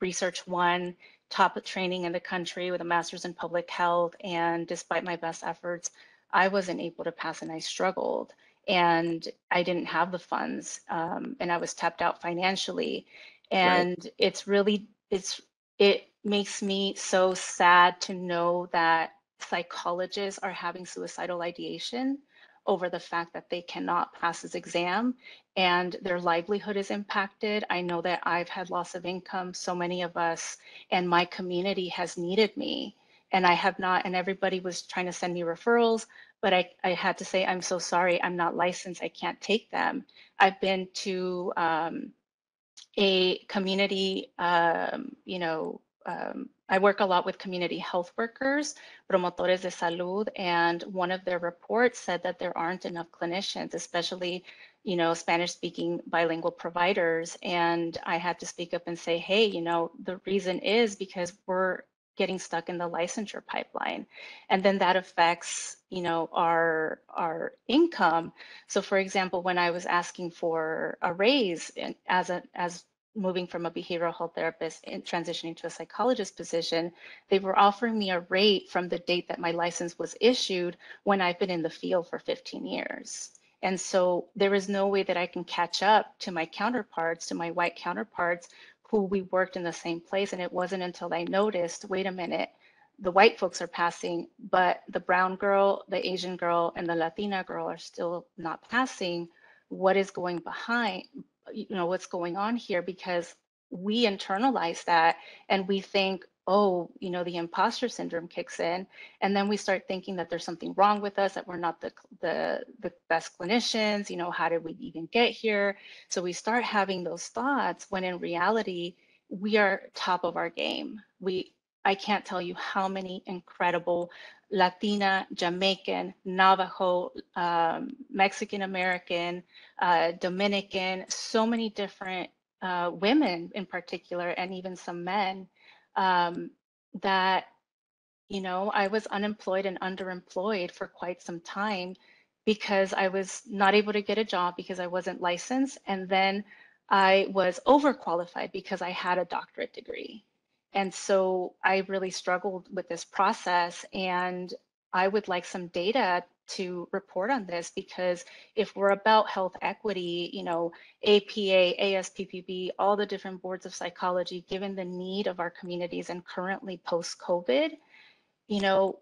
Research One, top training in the country with a master's in public health. And despite my best efforts, I wasn't able to pass and I struggled. And I didn't have the funds um, and I was tapped out financially. And right. it's really, it's, it makes me so sad to know that psychologists are having suicidal ideation over the fact that they cannot pass this exam and their livelihood is impacted. I know that I've had loss of income, so many of us, and my community has needed me. And I have not, and everybody was trying to send me referrals, but I, I had to say, I'm so sorry, I'm not licensed, I can't take them. I've been to um, a community, um, you know, um, I work a lot with community health workers, promotores de salud, and one of their reports said that there aren't enough clinicians, especially, you know, Spanish speaking bilingual providers. And I had to speak up and say, hey, you know, the reason is because we're getting stuck in the licensure pipeline and then that affects you know our our income so for example when i was asking for a raise as a as moving from a behavioral health therapist and transitioning to a psychologist position, they were offering me a rate from the date that my license was issued when I've been in the field for 15 years. And so there is no way that I can catch up to my counterparts, to my white counterparts who we worked in the same place. And it wasn't until I noticed, wait a minute, the white folks are passing, but the brown girl, the Asian girl, and the Latina girl are still not passing. What is going behind you know what's going on here because we internalize that and we think oh you know the imposter syndrome kicks in and then we start thinking that there's something wrong with us that we're not the the the best clinicians you know how did we even get here? So we start having those thoughts when in reality we are top of our game. We i can't tell you how many incredible Latina, Jamaican, Navajo, um, Mexican American, uh, Dominican, so many different uh, women in particular, and even some men um, that, you know, I was unemployed and underemployed for quite some time because I was not able to get a job because I wasn't licensed. And then I was overqualified because I had a doctorate degree. And so I really struggled with this process and I would like some data to report on this because if we're about health equity, you know, APA, ASPPB, all the different boards of psychology, given the need of our communities and currently post-COVID, you know,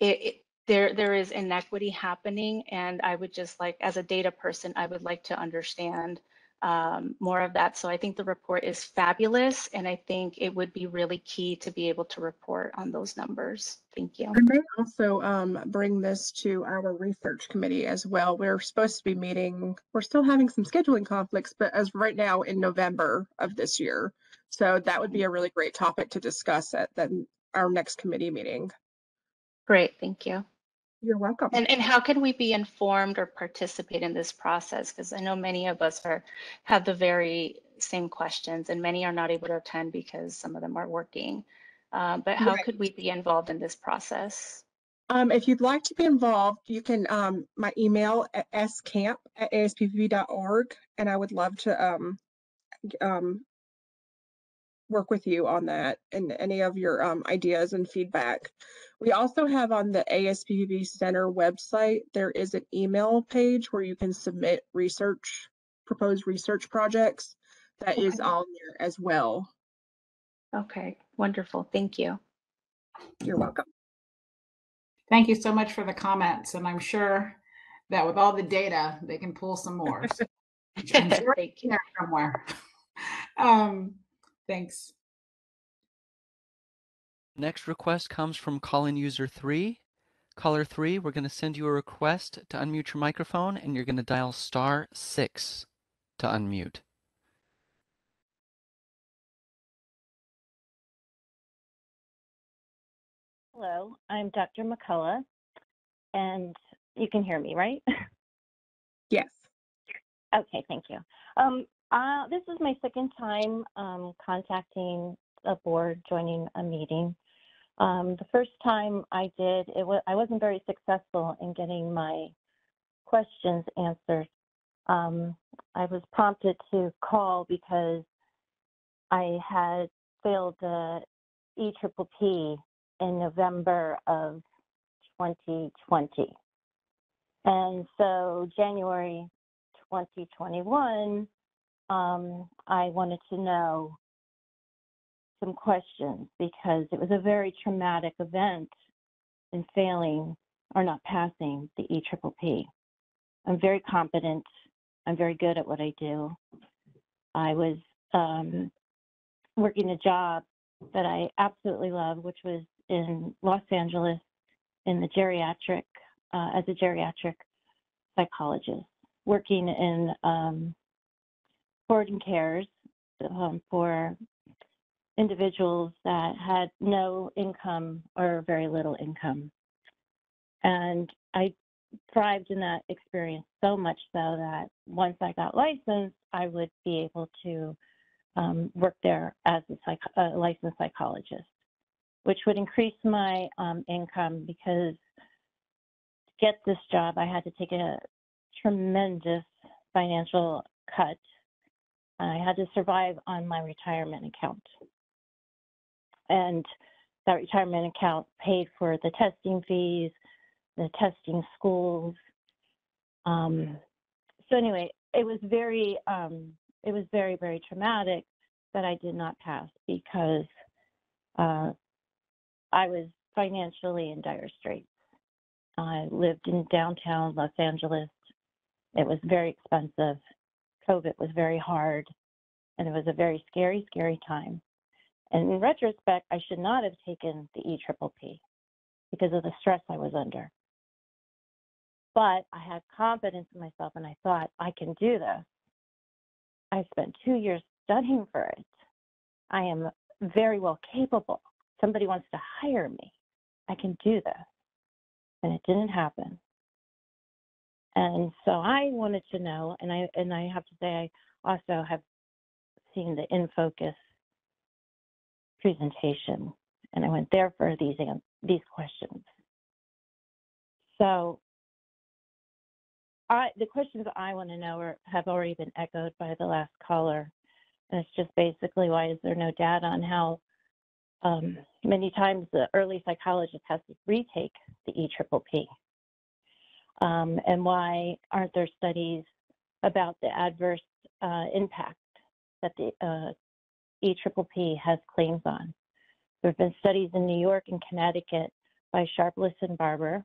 it, it, there there is inequity happening. And I would just like, as a data person, I would like to understand um, more of that. So I think the report is fabulous, and I think it would be really key to be able to report on those numbers. Thank you. I may also um, bring this to our research committee as well. We're supposed to be meeting, we're still having some scheduling conflicts, but as right now in November of this year. So that would be a really great topic to discuss at the, our next committee meeting. Great, thank you. You're welcome. And, and how can we be informed or participate in this process? Because I know many of us are have the very same questions and many are not able to attend because some of them are working. Um, but how right. could we be involved in this process? Um, if you'd like to be involved, you can, um, my email at scamp at asppb.org, and I would love to um, um, work with you on that and any of your um, ideas and feedback. We also have on the ASPPB Center website, there is an email page where you can submit research, proposed research projects. That okay. is on there as well. Okay, wonderful. Thank you. You're welcome. Thank you so much for the comments, and I'm sure that with all the data, they can pull some more. So I'm sure Thank it's somewhere. Um, thanks. Next request comes from calling user three. Caller three, we're going to send you a request to unmute your microphone and you're going to dial star six to unmute. Hello, I'm Dr. McCullough, and you can hear me, right? Yes. Okay, thank you. Um, uh, this is my second time um, contacting a board, joining a meeting. Um, the first time I did, it was I wasn't very successful in getting my questions answered. Um, I was prompted to call because I had failed the EPPP in November of 2020. And so January 2021, um, I wanted to know some questions because it was a very traumatic event in failing or not passing the EPPP. I'm very competent. I'm very good at what I do. I was um, working a job that I absolutely love, which was in Los Angeles in the geriatric, uh, as a geriatric psychologist, working in um, boarding cares um, for individuals that had no income or very little income. And I thrived in that experience so much so that once I got licensed, I would be able to um, work there as a, psych- a licensed psychologist, which would increase my um, income because to get this job, I had to take a tremendous financial cut. I had to survive on my retirement account. And that retirement account paid for the testing fees, the testing schools. Um, so anyway, it was very, um, it was very, very traumatic that I did not pass because uh, I was financially in dire straits. I lived in downtown Los Angeles. It was very expensive. COVID was very hard, and it was a very scary, scary time. And in retrospect, I should not have taken the EPPP because of the stress I was under. But I had confidence in myself and I thought, I can do this. I spent two years studying for it. I am very well capable. Somebody wants to hire me. I can do this. And it didn't happen. And so I wanted to know, and I and I have to say I also have seen the In Focus presentation, and I went there for these these questions. So, I the questions I want to know are, have already been echoed by the last caller, and it's just basically why is there no data on how um, many times the early psychologist has to retake the EPPP, um, and why aren't there studies about the adverse uh, impact that the uh, EPPP has claims on. There have been studies in New York and Connecticut by Sharpless and Barber.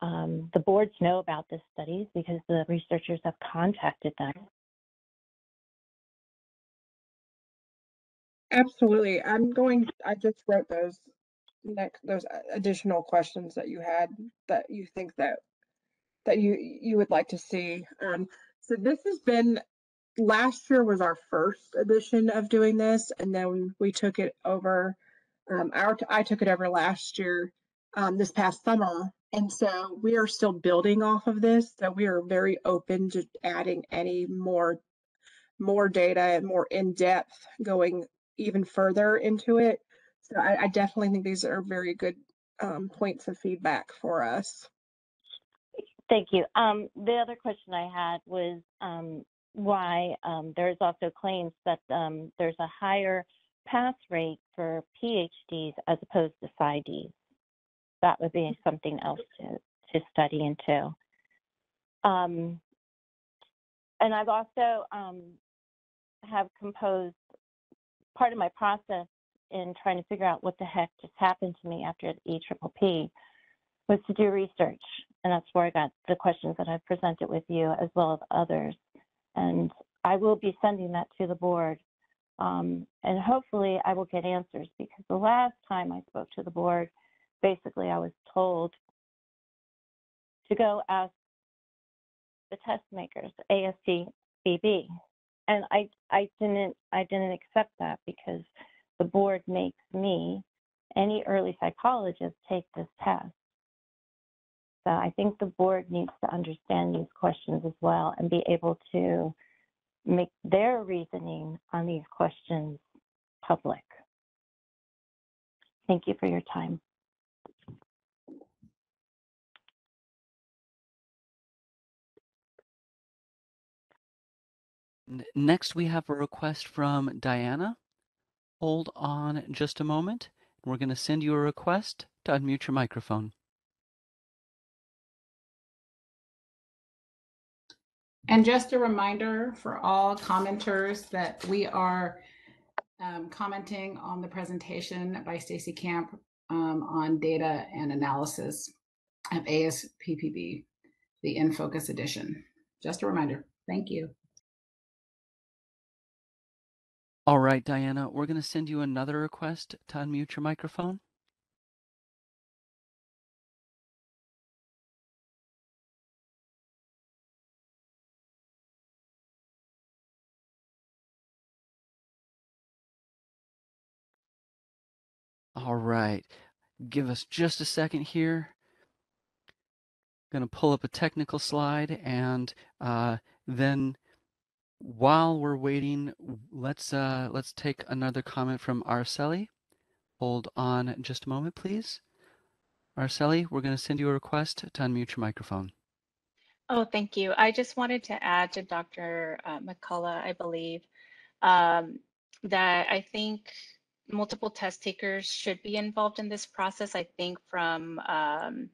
Um, the boards know about these studies because the researchers have contacted them. Absolutely. I'm going, I just wrote those next, those additional questions that you had that you think that that you you would like to see. Um, so this has been last year was our first edition of doing this, and then we took it over. Um, our I took it over last year, um, this past summer, and so we are still building off of this. So we are very open to adding any more more data and more in depth, going even further into it. So I, I definitely think these are very good um, points of feedback for us. Thank you. Um, the other question I had was um, why um, there's also claims that um, there's a higher pass rate for PhDs as opposed to PsyDs. That would be something else to, to study into. Um, and I've also have composed part of my process in trying to figure out what the heck just happened to me after the EPPP was to do research. And that's where I got the questions that I've presented with you as well as others. And I will be sending that to the board. Um, and hopefully I will get answers because the last time I spoke to the board, basically I was told to go ask the test makers, ASPPB. And I, I didn't, I didn't accept that because the board makes me, any early psychologist, take this test. So I think the board needs to understand these questions as well and be able to make their reasoning on these questions public. Thank you for your time. Next, we have a request from Diana. Hold on just a moment. We're going to send you a request to unmute your microphone. And just a reminder for all commenters that we are um, commenting on the presentation by Stacy Camp um, on data and analysis of ASPPB, the In Focus edition. Just a reminder. Thank you. All right, Diana, we're going to send you another request to unmute your microphone. All right, give us just a second here. Going to pull up a technical slide and uh, then while we're waiting, let's uh, let's take another comment from Araceli. Hold on just a moment, please. Araceli, we're going to send you a request to unmute your microphone. Oh, thank you. I just wanted to add to Dr. uh, McCullough, I believe, um, that I think multiple test takers should be involved in this process. I think from, um,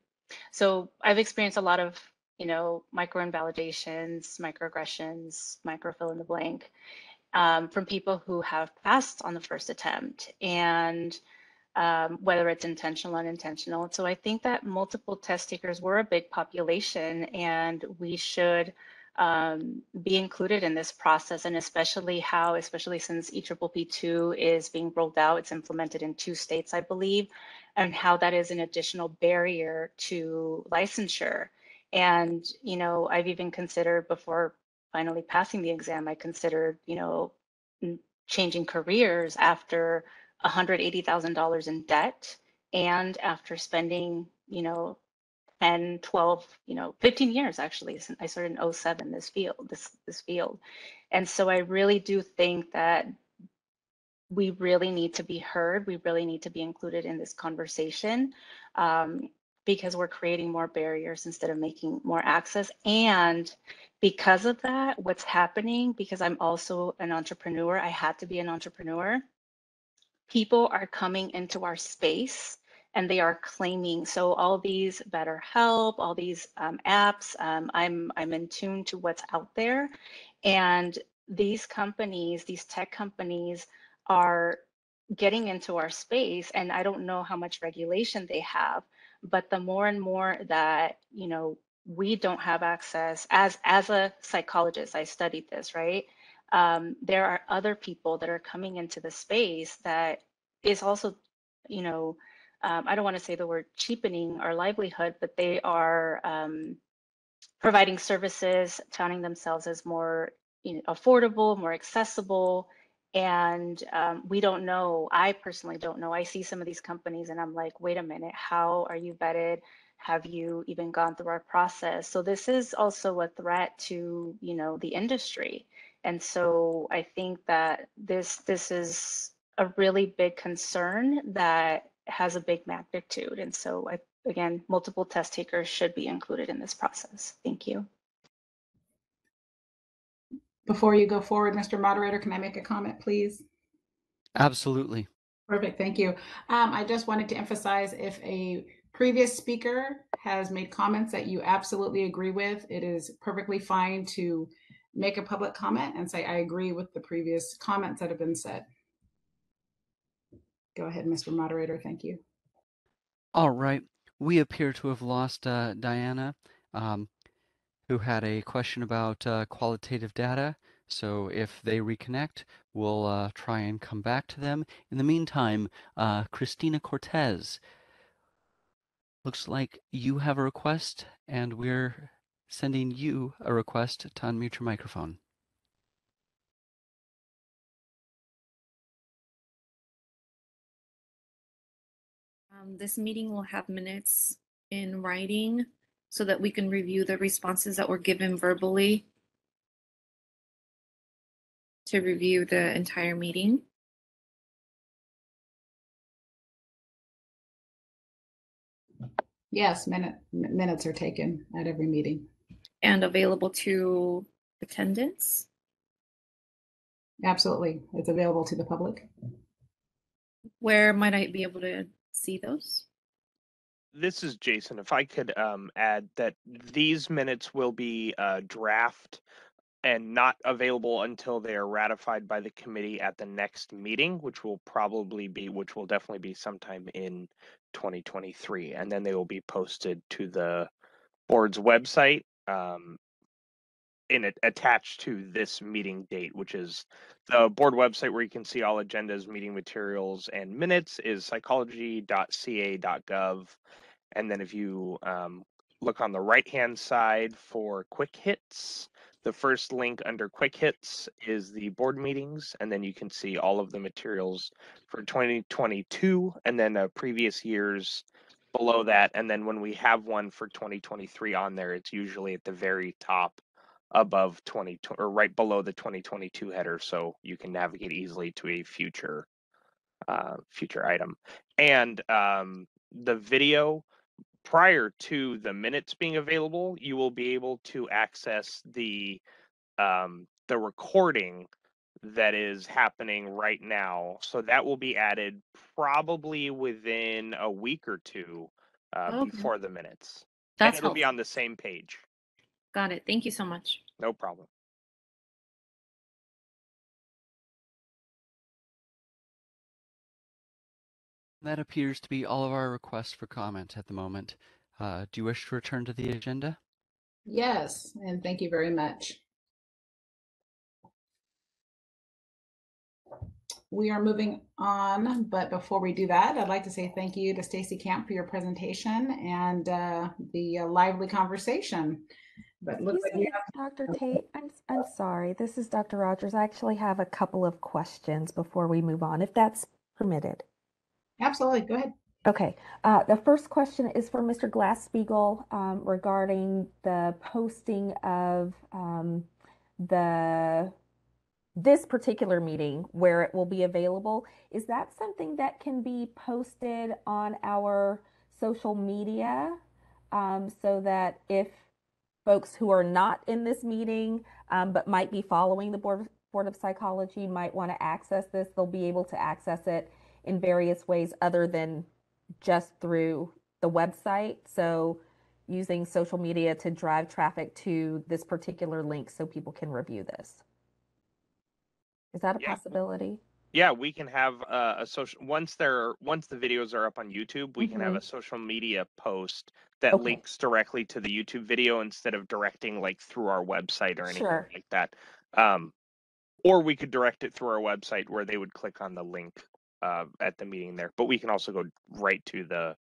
so I've experienced a lot of, you know, micro invalidations, microaggressions, micro fill in the blank um, from people who have passed on the first attempt and um, whether it's intentional or unintentional. So I think that multiple test takers were a big population and we should um, be included in this process and especially how, especially since EPPP2 is being rolled out, it's implemented in two states, I believe, and how that is an additional barrier to licensure. And, you know, I've even considered before finally passing the exam, I considered, you know, changing careers after $180,000 in debt and after spending, you know, 10, 12, you know, 15 years actually since I started in 07 this field, this this field. And so I really do think that we really need to be heard. We really need to be included in this conversation um, because we're creating more barriers instead of making more access. And because of that, what's happening, because I'm also an entrepreneur, I had to be an entrepreneur. People are coming into our space and they are claiming so all these BetterHelp all these um, apps um, i'm i'm in tune to what's out there and these companies these tech companies are getting into our space and i don't know how much regulation they have but the more and more that you know we don't have access as as a psychologist i studied this right um, there are other people that are coming into the space that is also you know um, I don't want to say the word cheapening our livelihood, but they are um, providing services, touting themselves as more you know, affordable, more accessible. And um, we don't know, I personally don't know. I see some of these companies and I'm like, wait a minute, how are you vetted? Have you even gone through our process? So this is also a threat to, you know, the industry. And so I think that this this is a really big concern that has a big magnitude. And so I, again, multiple test takers should be included in this process. Thank you. Before you go forward, Mr. Moderator, can I make a comment, please? Absolutely. Perfect, thank you. Um, I just wanted to emphasize if a previous speaker has made comments that you absolutely agree with, it is perfectly fine to make a public comment and say, I agree with the previous comments that have been said. Go ahead, Mr. Moderator. Thank you. All right. We appear to have lost uh, Diana, um, who had a question about uh, qualitative data. So if they reconnect, we'll uh, try and come back to them. In the meantime, uh, Christina Cortez, looks like you have a request, and we're sending you a request to unmute your microphone. Um, this meeting will have minutes in writing so that we can review the responses that were given verbally to review the entire meeting. Yes, minute, minutes are taken at every meeting. and available to attendance. Absolutely. It's available to the public. Where might I be able to see those? This is Jason. If I could um, add that these minutes will be uh, draft and not available until they are ratified by the committee at the next meeting, which will probably be, which will definitely be sometime in 2023. And then they will be posted to the board's website um, in it attached to this meeting date, which is the board website where you can see all agendas, meeting materials, and minutes is psychology.ca.gov. And then if you um, look on the right hand side for quick hits, the first link under quick hits is the board meetings, and then you can see all of the materials for 2022 and then uh, previous years below that. And then when we have one for 2023 on there, it's usually at the very top above 20 or right below the 2022 header so you can navigate easily to a future uh, future item. And um, the video prior to the minutes being available you will be able to access the um, the recording that is happening right now. So that will be added probably within a week or two uh, Okay. before the minutes That's and it'll be on the same page Got it. Thank you so much. no problem That appears to be all of our requests for comment at the moment. Uh, do you wish to return to the agenda? Yes, and thank you very much. We are moving on, but before we do that, I'd like to say thank you to Stacy Camp for your presentation and uh, the uh, lively conversation. But looks like we me, have Dr. Tate, I'm, I'm sorry. This is Dr. Rodgers. I actually have a couple of questions before we move on, if that's permitted. Absolutely, go ahead. Okay, uh, the first question is for Mr. Glasspiegel um, regarding the posting of um, the this particular meeting where it will be available. Is that something that can be posted on our social media um, so that if folks who are not in this meeting um, but might be following the Board, Board of Psychology might want to access this, they'll be able to access it in various ways other than just through the website. So using social media to drive traffic to this particular link so people can review this. Is that a Yeah. possibility? Yeah, we can have uh, a social once they're once the videos are up on YouTube, we can have Mhm. a social media post that Okay. links directly to the YouTube video instead of directing like through our website or anything Sure. like that. Um, or we could direct it through our website where they would click on the link uh, at the meeting there. But we can also go right to the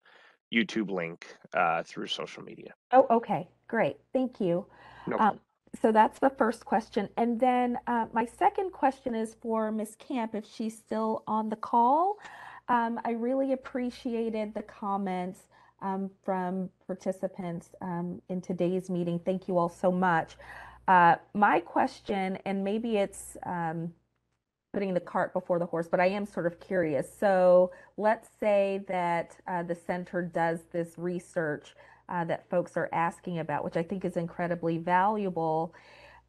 YouTube link uh, through social media. Oh, okay, great. Thank you. No Um. So that's the first question. And then uh, my second question is for Ms. Camp, if she's still on the call. Um, I really appreciated the comments um, from participants um, in today's meeting. Thank you all so much. Uh, my question, and maybe it's um, putting the cart before the horse, but I am sort of curious. So let's say that uh, the center does this research uh, that folks are asking about, which I think is incredibly valuable.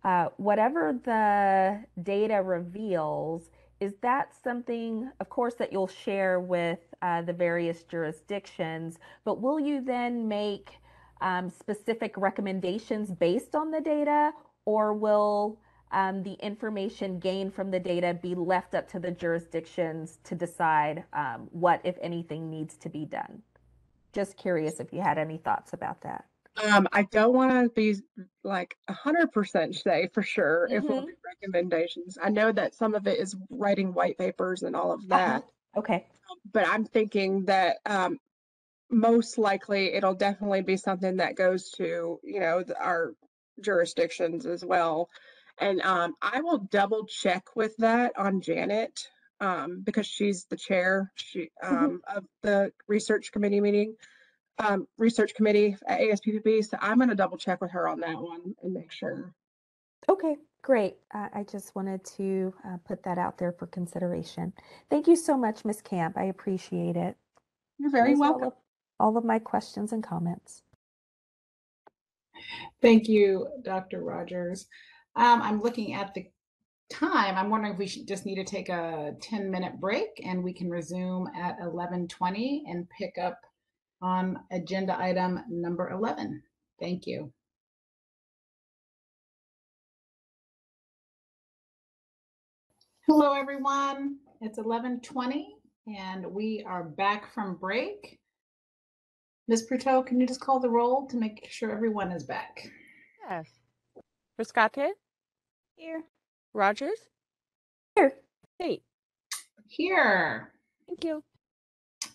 Uh, whatever the data reveals, is that something, of course, that you'll share with uh, the various jurisdictions, but will you then make um, specific recommendations based on the data, or will um, the information gained from the data be left up to the jurisdictions to decide um, what, if anything, needs to be done. Just curious if you had any thoughts about that. Um, I don't want to be like hundred percent say for sure if we'll Mhm. make recommendations. I know that some of it is writing white papers and all of that, Okay. but I'm thinking that um, most likely it'll definitely be something that goes to you know the, our jurisdictions as well. And um, I will double check with that on Janet um, because she's the chair she, um, of the research committee meeting, um, research committee at ASPPB. So I'm going to double check with her on that one and make sure. Okay, great. Uh, I just wanted to uh, put that out there for consideration. Thank you so much, Ms. Camp. I appreciate it. You're very Those are all welcome. of- All of my questions and comments. Thank you, Dr. Rodgers. Um, I'm looking at the time. I'm wondering if we should just need to take a 10 minute break and we can resume at 11:20 and pick up on agenda item number 11. Thank you. Hello, everyone. It's 11:20 and we are back from break. Ms. Pruto, can you just call the roll to make sure everyone is back? Yes. Frescate? Here. Rodgers? Here. Hey. Here. Thank you.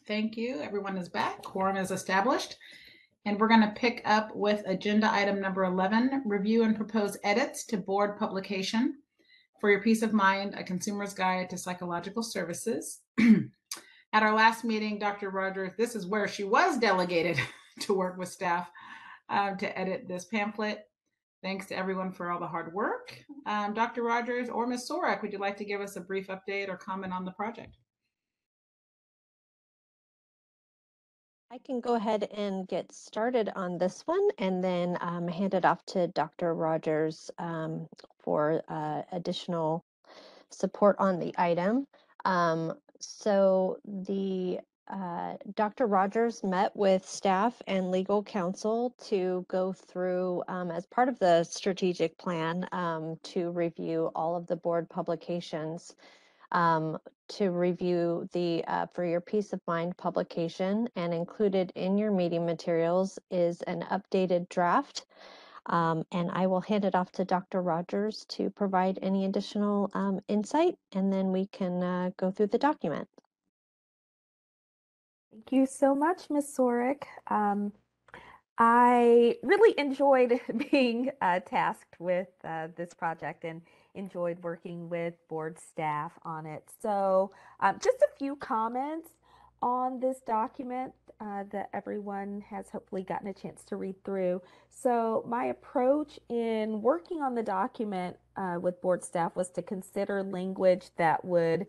Thank you. Everyone is back. Quorum is established. And we're going to pick up with agenda item number 11, review and propose edits to board publication. For your peace of mind, a consumer's guide to psychological services. At our last meeting, Dr. Rodgers, this is where she was delegated to work with staff um, to edit this pamphlet. Thanks to everyone for all the hard work. Um, Dr. Rodgers or Ms. Sorrick, would you like to give us a brief update or comment on the project? I can go ahead and get started on this one and then um, hand it off to Dr. Rodgers um, for uh, additional support on the item. Um, so the uh, Dr. Rodgers met with staff and legal counsel to go through, um, as part of the strategic plan, um, to review all of the board publications um, to review the uh, For Your Peace of Mind publication and included in your meeting materials is an updated draft. Um, and I will hand it off to Dr. Rodgers to provide any additional um, insight and then we can uh, go through the document. Thank you so much, Ms. Sorrick. Um, I really enjoyed being uh, tasked with uh, this project and enjoyed working with board staff on it. So, um, just a few comments on this document uh, that everyone has hopefully gotten a chance to read through. So, my approach in working on the document uh, with board staff was to consider language that would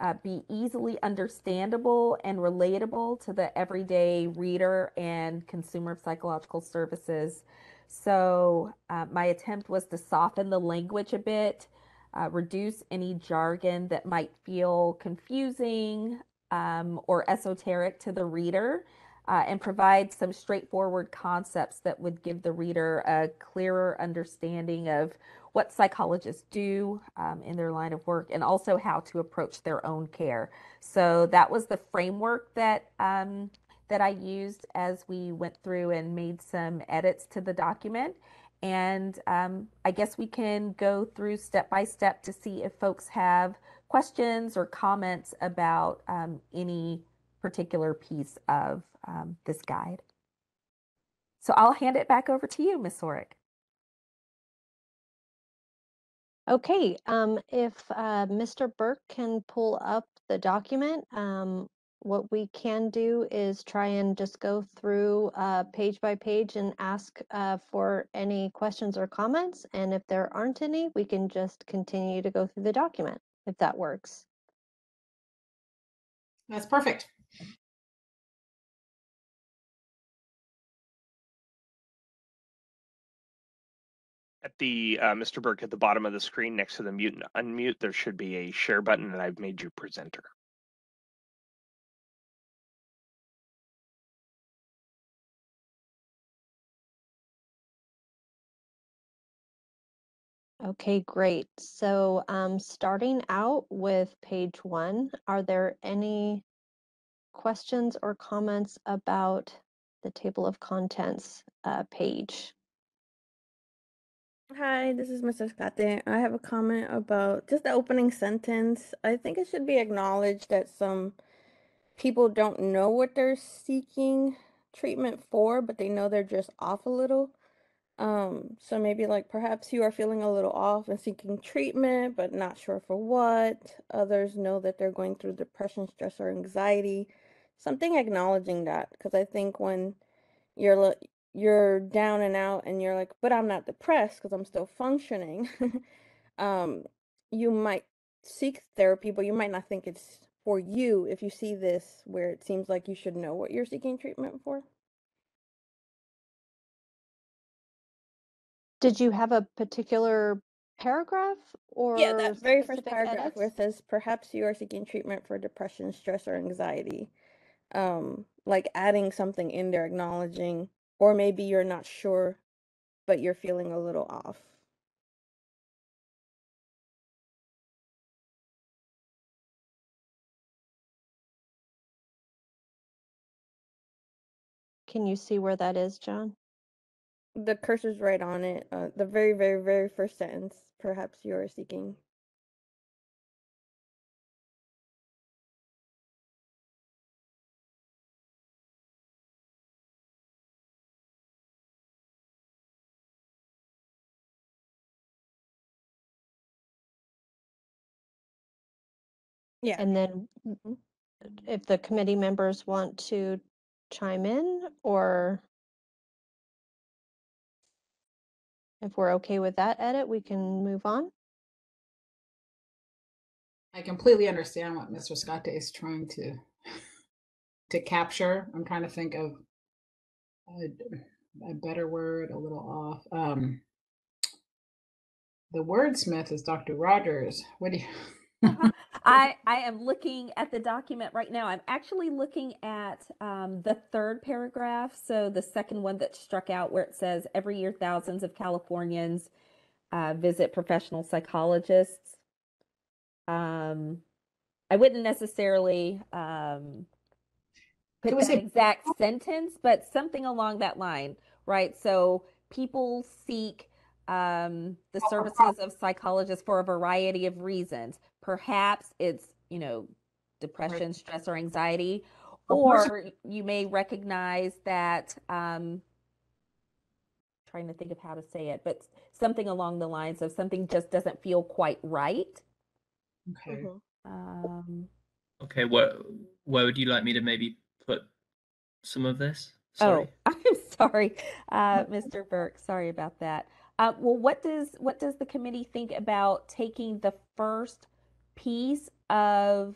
uh, be easily understandable and relatable to the everyday reader and consumer of psychological services. So, uh, my attempt was to soften the language a bit, uh, reduce any jargon that might feel confusing um, or esoteric to the reader, uh, and provide some straightforward concepts that would give the reader a clearer understanding of what psychologists do um, in their line of work and also how to approach their own care. So that was the framework that um, that I used as we went through and made some edits to the document. And um, I guess we can go through step by step to see if folks have questions or comments about um, any particular piece of um, this guide. So I'll hand it back over to you, Ms. Sorrick. Okay, um, if uh, Mr. Burke can pull up the document, um, what we can do is try and just go through uh, page by page and ask uh, for any questions or comments. And if there aren't any, we can just continue to go through the document, if that works. That's perfect. At the, uh, Mr. Burke, at the bottom of the screen next to the mute and unmute, there should be a share button and I've made you presenter. Okay, great. So, um, starting out with page one, are there any questions or comments about the table of contents uh, page? Hi, this is Mr. Scate. I have a comment about just the opening sentence. I think it should be acknowledged that some people don't know what they're seeking treatment for, but they know they're just off a little. Um, so maybe like perhaps you are feeling a little off and seeking treatment, but not sure for what. Others know that they're going through depression, stress, or anxiety. Something acknowledging that, because I think when you're you're down and out and you're like, but I'm not depressed because I'm still functioning. um, you might seek therapy, but you might not think it's for you if you see this where it seems like you should know what you're seeking treatment for. Did you have a particular paragraph or Yeah, that very first paragraph where it says perhaps you are seeking treatment for depression, stress, or anxiety. Um, like adding something in there, acknowledging, or maybe you're not sure, but you're feeling a little off. Can you see where that is, John? The cursor's right on it. Uh, the very, very, very first sentence. Perhaps you are seeking. Yeah. And then Mhm. if the committee members want to chime in or if we're okay with that edit, we can move on. I completely understand what Mr. Scott is trying to to capture. I'm trying to think of a, a better word, a little off. Um, the wordsmith is Dr. Rodgers. What do you? I I am looking at the document right now. I'm actually looking at um, the third paragraph, so the second one that struck out where it says every year thousands of Californians uh, visit professional psychologists. Um, I wouldn't necessarily um, put Can we that say exact sentence, but something along that line, right? So people seek um, the services of psychologists for a variety of reasons. Perhaps it's, you know, depression, stress, or anxiety, or you may recognize that, um, trying to think of how to say it, but something along the lines of something just doesn't feel quite right. Okay. Mhm. Um, Okay, where where would you like me to maybe put some of this? Oh, Sorry. I'm sorry, uh, Mr. Burke. Sorry about that. Uh, well, what does what does the committee think about taking the first piece of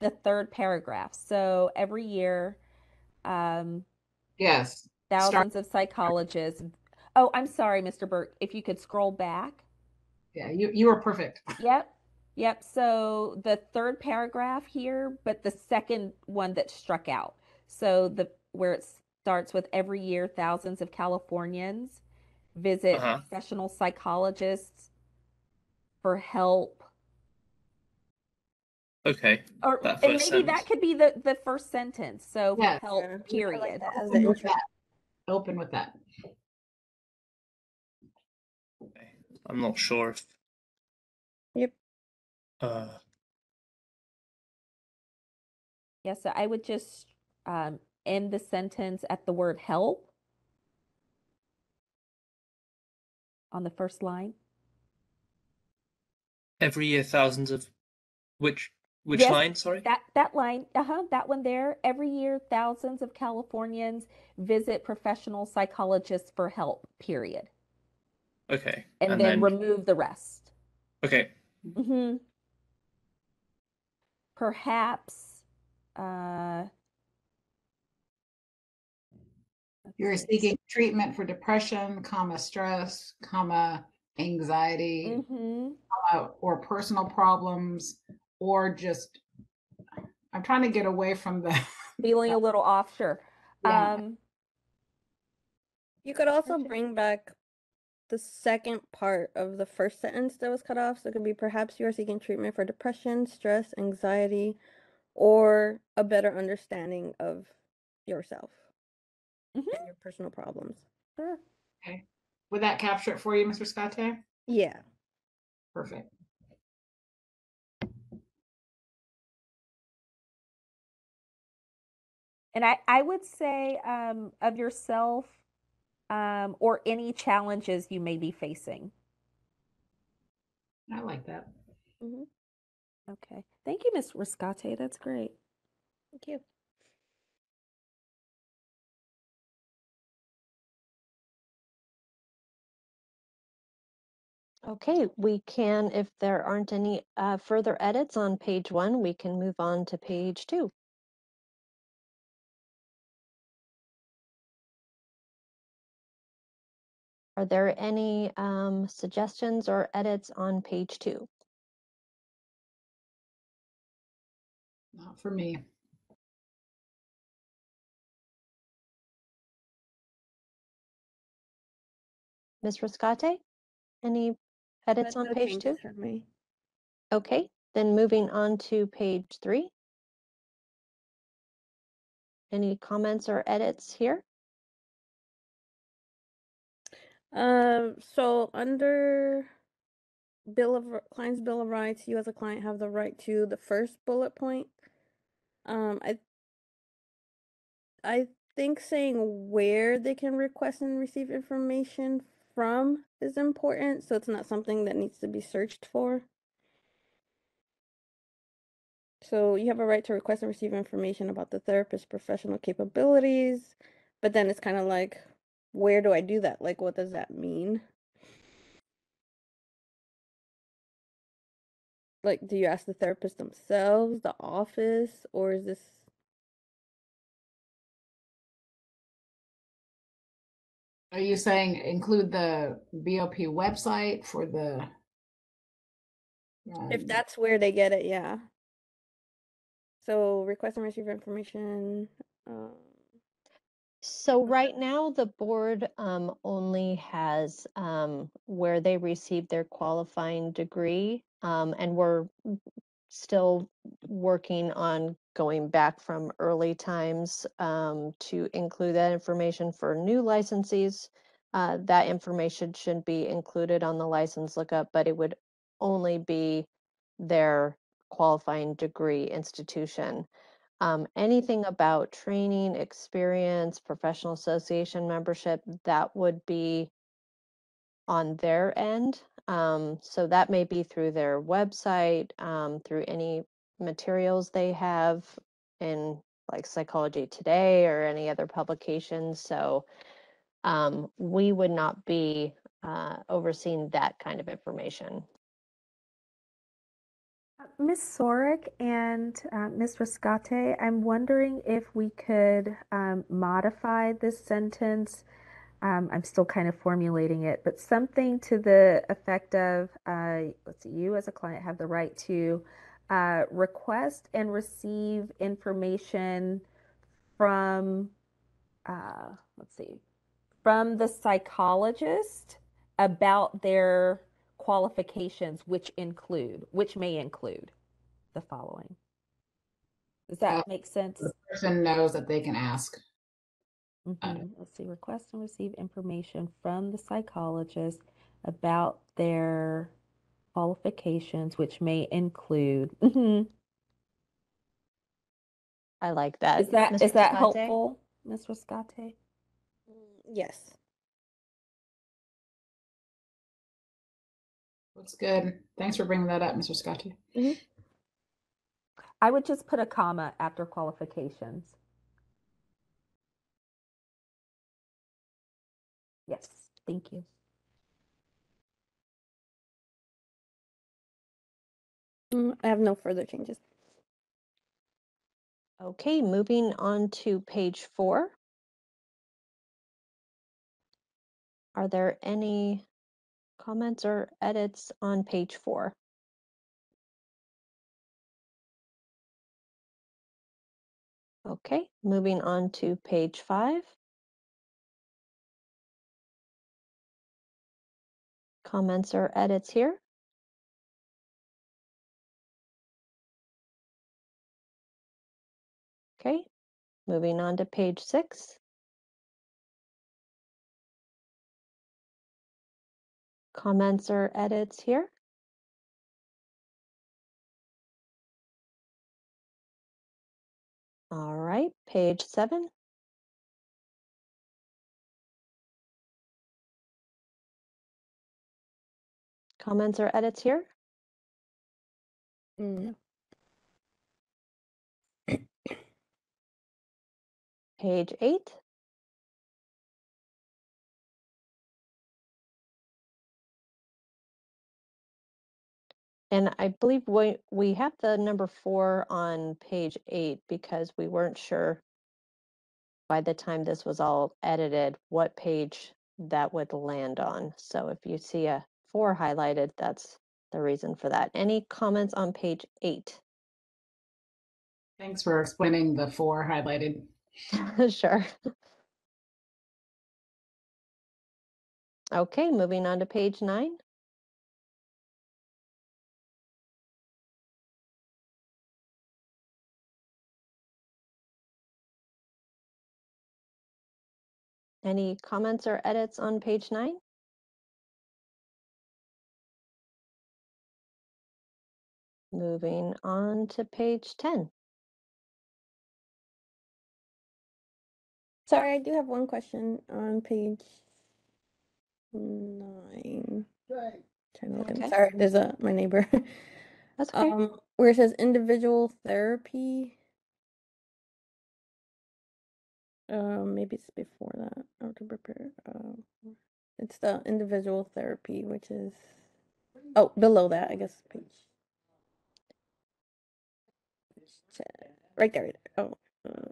the third paragraph? So every year, um, Yes. Start. thousands of psychologists. Oh, I'm sorry, Mr. Burke. If you could scroll back. Yeah, you you were perfect. Yep. Yep. So the third paragraph here, but the second one that struck out. So the where it starts with every year thousands of Californians visit Uh-huh. professional psychologists for help. Okay. Or That and first maybe that could be the the first sentence. So Yes. help, Yeah, I like period. that Open with that. Open with that. Okay. I'm not sure if Yep. uh Yeah, so I would just um, end the sentence at the word help on the first line. every year thousands of which which Yes, line, sorry? That that line, uh-huh, that one there. Every year, thousands of Californians visit professional psychologists for help, period. Okay. And, And then, then remove the rest. okay. hmm Perhaps uh You're seeking treatment for depression, comma, stress, comma, anxiety, Mhm. comma, or personal problems, or just, I'm trying to get away from the, Feeling a little off, sure. Yeah. Um You could also bring back the second part of the first sentence that was cut off. So it could be perhaps you are seeking treatment for depression, stress, anxiety, or a better understanding of yourself and your personal problems. Sure. Okay. Would that capture it for you, Mr. Scate? Yeah. Perfect. And I, I would say um, of yourself um, or any challenges you may be facing. I like that. Mm-hmm. Okay. Thank you, Ms. Riscate. That's great. Thank you. Okay, we can, if there aren't any uh, further edits on page one, we can move on to page two. Are there any um, suggestions or edits on page two? Not for me. Ms. Riscate? Any edits That's on no page two? changes for me. Okay, then moving on to page three. Any comments or edits here? Um, so under Bill of Client's Bill of Rights, you as a client have the right to the first bullet point. Um, I I think saying where they can request and receive information from is important, so it's not something that needs to be searched for. So you have a right to request and receive information about the therapist's professional capabilities, but then it's kind of like, where do I do that? Like, what does that mean? Like, do you ask the therapist themselves, the office, or is this Are you saying include the BOP website for the? if um, that's where they get it? Yeah. So request and receive information. Um, So right now, the board um, only has um, where they received their qualifying degree, um, and we're still working on going back from early times um, to include that information for new licensees. Uh, that information should be included on the license lookup, but it would only be their qualifying degree institution. Um, anything about training, experience, professional association membership, that would be on their end. Um, so that may be through their website, um, through any materials they have in like Psychology Today or any other publications. So um, we would not be uh, overseeing that kind of information. Ms. Sorrick and uh, Ms. Riscate, I'm wondering if we could um, modify this sentence. Um, I'm still kind of formulating it, but something to the effect of, uh, let's see, you as a client have the right to uh, request and receive information from, uh, let's see, from the psychologist about their qualifications, which include, which may include the following. Does that Uh, make sense? The person knows that they can ask. Mhm. Let's see, request and receive information from the psychologist about their qualifications, which may include. Mhm. I like that. Is that Ms. is that Riscate? helpful, Ms. Riscate? yes. Looks good. Thanks for bringing that up, Mr. Scotty. I would just put a comma after qualifications. Yes, thank you. Mm, I have no further changes. Okay, moving on to page four. Are there any comments or edits on page four? Okay, moving on to page five. comments or edits here? Okay, moving on to page six. Comments or edits here? All right, page seven. Comments or edits here? Mm, Page eight. And I believe we, we have the number four on page eight because we weren't sure by the time this was all edited, what page that would land on. So if you see a four highlighted, that's the reason for that. Any comments on page eight? Thanks for explaining the four highlighted. Sure. Okay, moving on to page nine. Any comments or edits on page nine? Moving on to page 10. Sorry, I do have one question on page nine. Trying to look Okay. sorry, there's a, my neighbor. That's okay. Um, where it says individual therapy. Um, maybe it's before that, or to prepare, um, it's the individual therapy, which is, oh, below that, I guess, page. Right there, right there. oh, uh.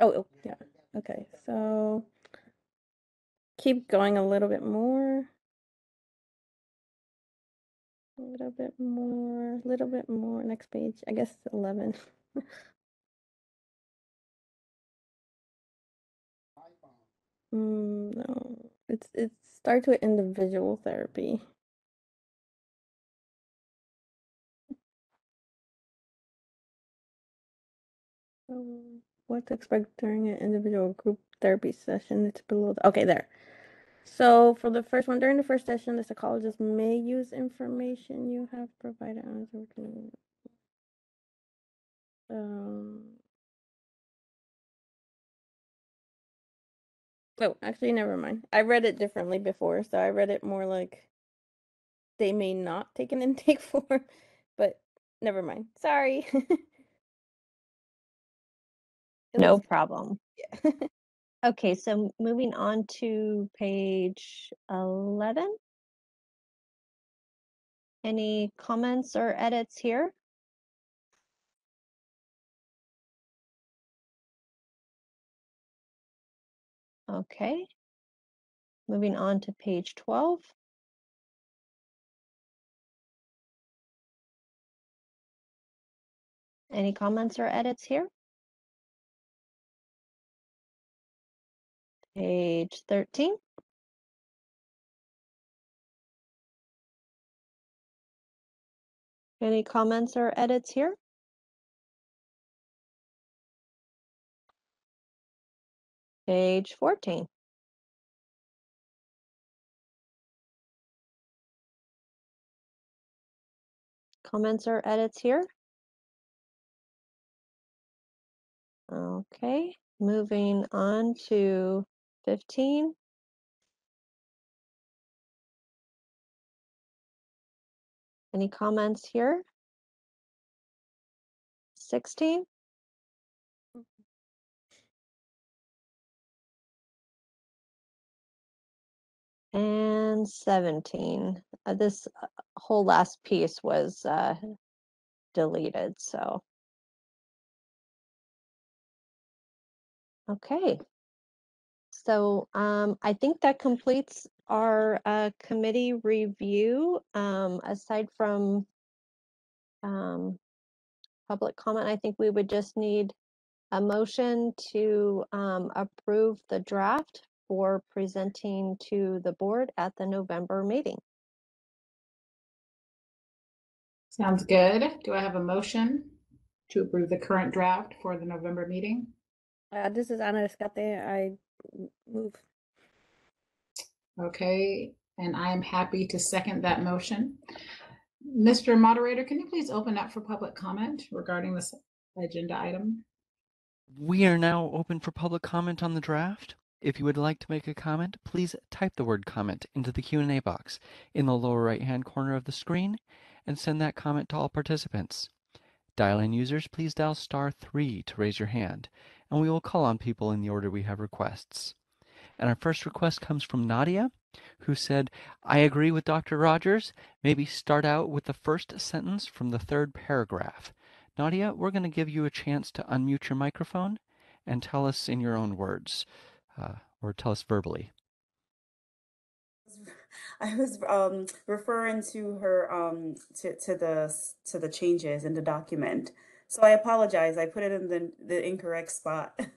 Oh, oh, yeah, okay, so keep going a little bit more. A little bit more, a little bit more, next page, I guess eleven. Mm, no, it's it starts with individual therapy. Um, what to expect during an individual group therapy session? It's below. The, okay, there. So for the first one, during the first session, the psychologist may use information you have provided on um. Oh, actually, never mind. I read it differently before, so I read it more like they may not take an intake form, but never mind. Sorry. No looks- problem. yeah. Okay, so moving on to page 11. Any comments or edits here? Okay. Moving on to page 12. Any comments or edits here? Page 13. Any comments or edits here? Page 14. Comments or edits here? Okay, moving on to 15. Any comments here? 16? And 17. Uh, This uh, whole last piece was uh, deleted, so. Okay. So um, I think that completes our uh, committee review. Um, aside from um, public comment, I think we would just need a motion to um, approve the draft for presenting to the board at the November meeting. Sounds good. Do I have a motion to approve the current draft for the November meeting? Uh, this is Ana Escate. I m- move. Okay, and I am happy to second that motion. Mr. Moderator, can you please open up for public comment regarding this agenda item? We are now open for public comment on the draft. If you would like to make a comment, please type the word comment into the Q&A box in the lower right-hand corner of the screen and send that comment to all participants. Dial-in users, please dial star 3 to raise your hand, and we will call on people in the order we have requests. And our first request comes from Nadia, who said, I agree with Dr. Rodgers. Maybe start out with the first sentence from the third paragraph. Nadia, we're going to give you a chance to unmute your microphone and tell us in your own words, uh, or tell us verbally. I was um, referring to her um, to, to the to the changes in the document. So I apologize. I put it in the the incorrect spot.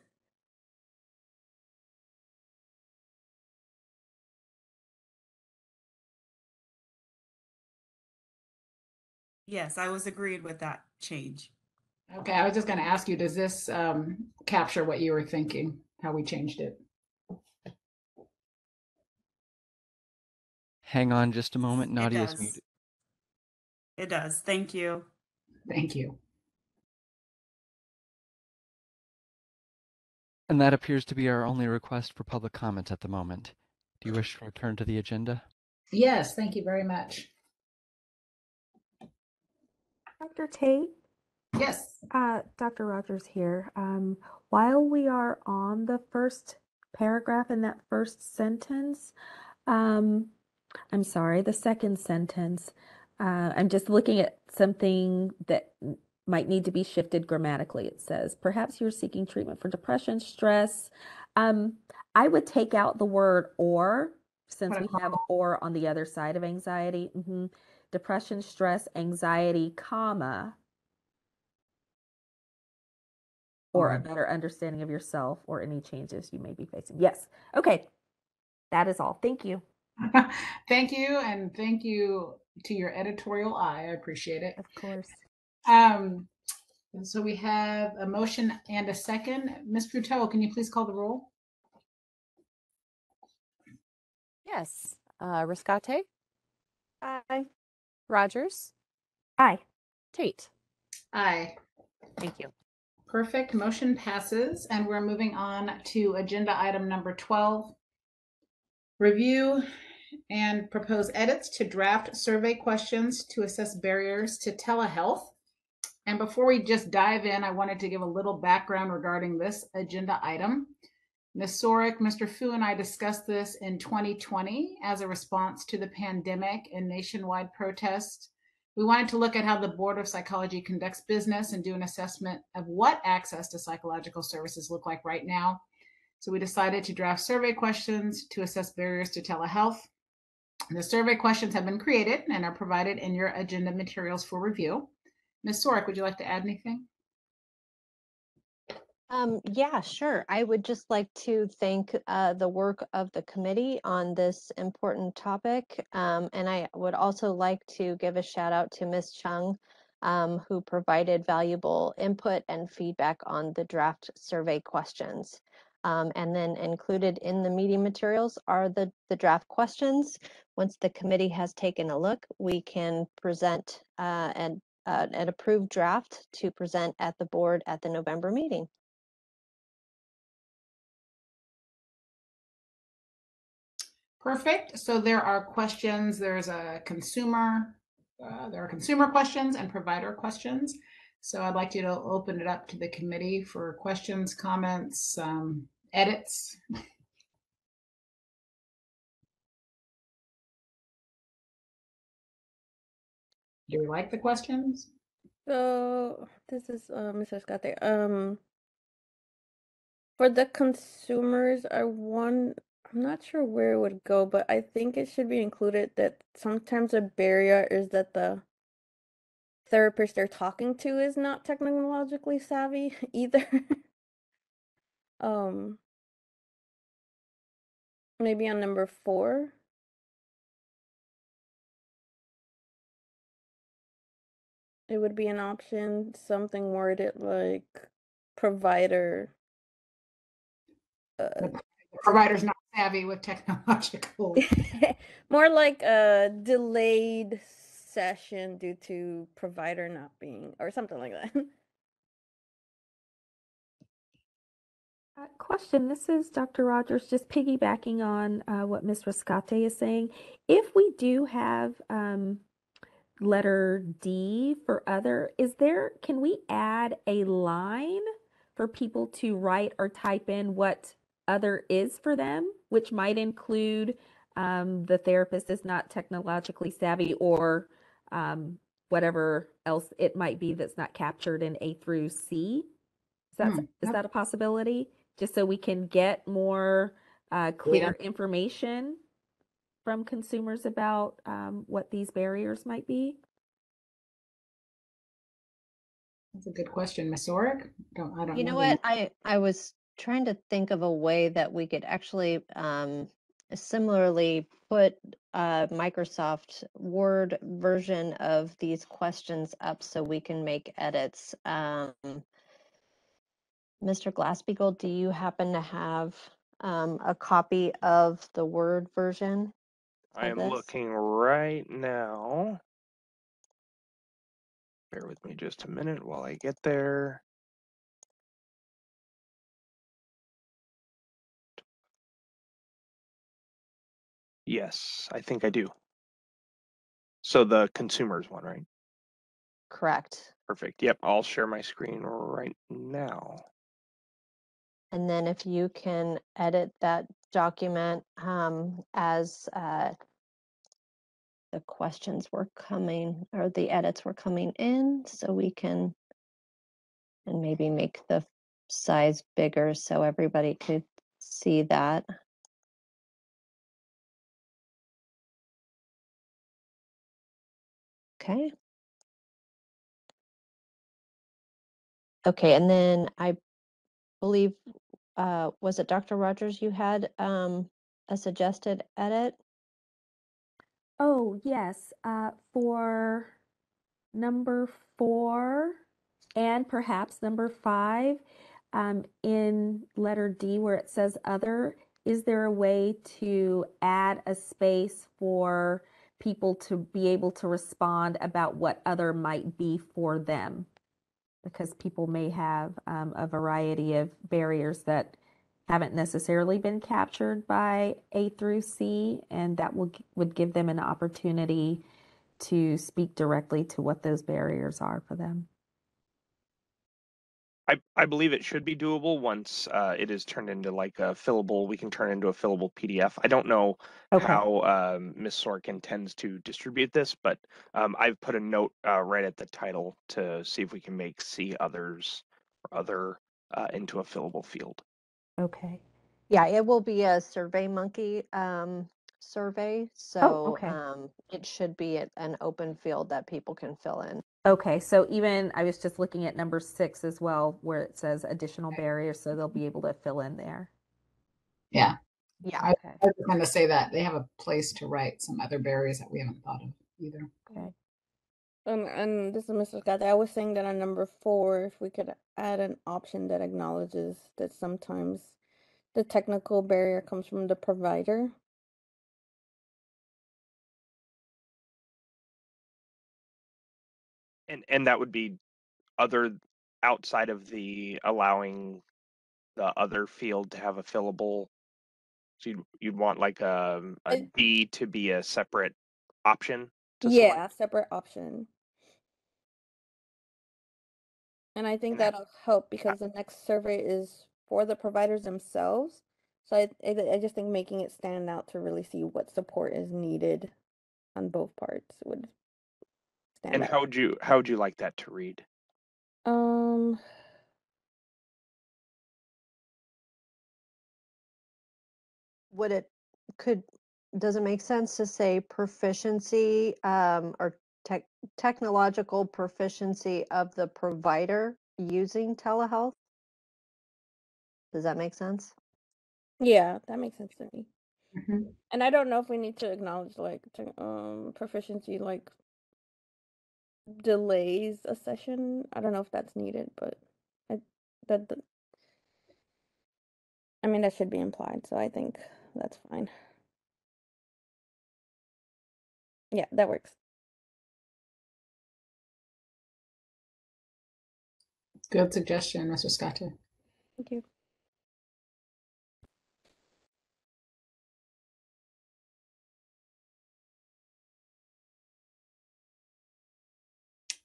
Yes, I was agreed with that change. Okay, I was just going to ask you, does this um, capture what you were thinking, how we changed it? Hang on just a moment. It Nadia is does. muted. It does. Thank you. Thank you. And that appears to be our only request for public comment at the moment. Do you wish to return to the agenda? Yes, thank you very much. Dr. Tate? Yes. Uh, Dr. Rodgers here. Um, while we are on the first paragraph in that first sentence, um, I'm sorry, the second sentence, uh, I'm just looking at something that might need to be shifted grammatically. It says, perhaps you're seeking treatment for depression, stress. Um, I would take out the word or since we have or on the other side of anxiety. hmm Depression, stress, anxiety, comma, or a better understanding of yourself or any changes you may be facing. Yes. Okay. That is all. Thank you. Thank you, and thank you to your editorial eye. I appreciate it. Of course. Um, so we have a motion and a second. Ms. Pruto, can you please call the roll? Yes. Uh, Riscate, Aye. Rodgers, Aye. Tate. Aye. Thank you. Perfect. Motion passes, and we're moving on to agenda item number 12. Review and propose edits to draft survey questions to assess barriers to telehealth. And before we just dive in, I wanted to give a little background regarding this agenda item. Ms. Sorrick, Mr. Fu, and I discussed this in 2020 as a response to the pandemic and nationwide protests. We wanted to look at how the Board of Psychology conducts business and do an assessment of what access to psychological services look like right now. So we decided to draft survey questions to assess barriers to telehealth. The survey questions have been created and are provided in your agenda materials for review. Ms. Sorrick, would you like to add anything? Um, yeah, sure. I would just like to thank uh, the work of the committee on this important topic. Um, and I would also like to give a shout out to Ms. Chung, um, who provided valuable input and feedback on the draft survey questions. Um, and then included in the meeting materials are the, the draft questions. Once the committee has taken a look, we can present uh, an, uh, an approved draft to present at the board at the November meeting. Perfect. So there are questions. There's a consumer, uh, there are consumer questions and provider questions. So I'd like you to open it up to the committee for questions, comments, um, edits. Do you like the questions? So this is uh, Mr. Scate. Um, for the consumers, I want. I'm not sure where it would go, but I think it should be included that sometimes a barrier is that the therapist they're talking to is not technologically savvy either. um, Maybe on number four. It would be an option, something worded like provider. Uh, provider's not savvy with technological. more like a delayed session due to provider not being, or something like that. Uh, question, this is Dr. Rodgers, just piggybacking on uh, what Ms. Rescate is saying. If we do have um, letter D for other, is there, can we add a line for people to write or type in what other is for them, which might include um, the therapist is not technologically savvy or um, whatever else it might be that's not captured in A through C? Is that, Hmm, is that a possibility? Just so we can get more uh, clear information from consumers about um, what these barriers might be? That's a good question, Ms. Sorrick. Don't, I don't You know the what? answer. I I was trying to think of a way that we could actually um, similarly put a Microsoft Word version of these questions up so we can make edits. Um, Mr. Glasspiegel, do you happen to have um, a copy of the Word version I am this? looking right now. Bear with me just a minute while I get there. Yes, I think I do. So the consumers one, right? Correct. Perfect. Yep, I'll share my screen right now. And then if you can edit that document um, as uh, the questions were coming or the edits were coming in, so we can and maybe make the size bigger so everybody could see that. Okay. Okay, and then I believe, uh, was it Dr. Rodgers you had um, a suggested edit? Oh, yes. Uh, for number four and perhaps number five, um, in letter D where it says other, is there a way to add a space for people to be able to respond about what other might be for them? Because people may have um, a variety of barriers that haven't necessarily been captured by A through C, and that will, would give them an opportunity to speak directly to what those barriers are for them. I, I believe it should be doable once uh, it is turned into like a fillable. We can turn into a fillable PDF. I don't know Okay. how um, Ms. Sorrick intends to distribute this, but um, I've put a note uh, right at the title to see if we can make see others or other uh, into a fillable field. Okay. Yeah, it will be a Survey Monkey um, survey, so okay. um, it should be an open field that people can fill in. Okay, so even I was just looking at number six as well, where it says additional barriers, so they'll be able to fill in there. Yeah. Yeah. I Okay. I was going to say that they have a place to write some other barriers that we haven't thought of either. Okay. Um, and this is Mr. Scott. I was saying that on number four, if we could add an option that acknowledges that sometimes the technical barrier comes from the provider. And and that would be other outside of the allowing the other field to have a fillable. So you'd, you'd want like a, a It- D to be a separate option. Yeah, select. separate option. And I think And that'll help uh because the next survey is for the providers themselves. So I, I, I just think making it stand out to really see what support is needed on both parts would stand And how would you how would you like that to read? Um, Would it, could, does it make sense to say proficiency um, or tech, technological proficiency of the provider using telehealth? Does that make sense? yeah, that makes sense to me. Mhm. And I don't know if we need to acknowledge like um proficiency like delays a session. I don't know if that's needed, but I that I mean that should be implied, so I think that's fine. Yeah, that works. Good suggestion, Mr. Scotto. Thank you.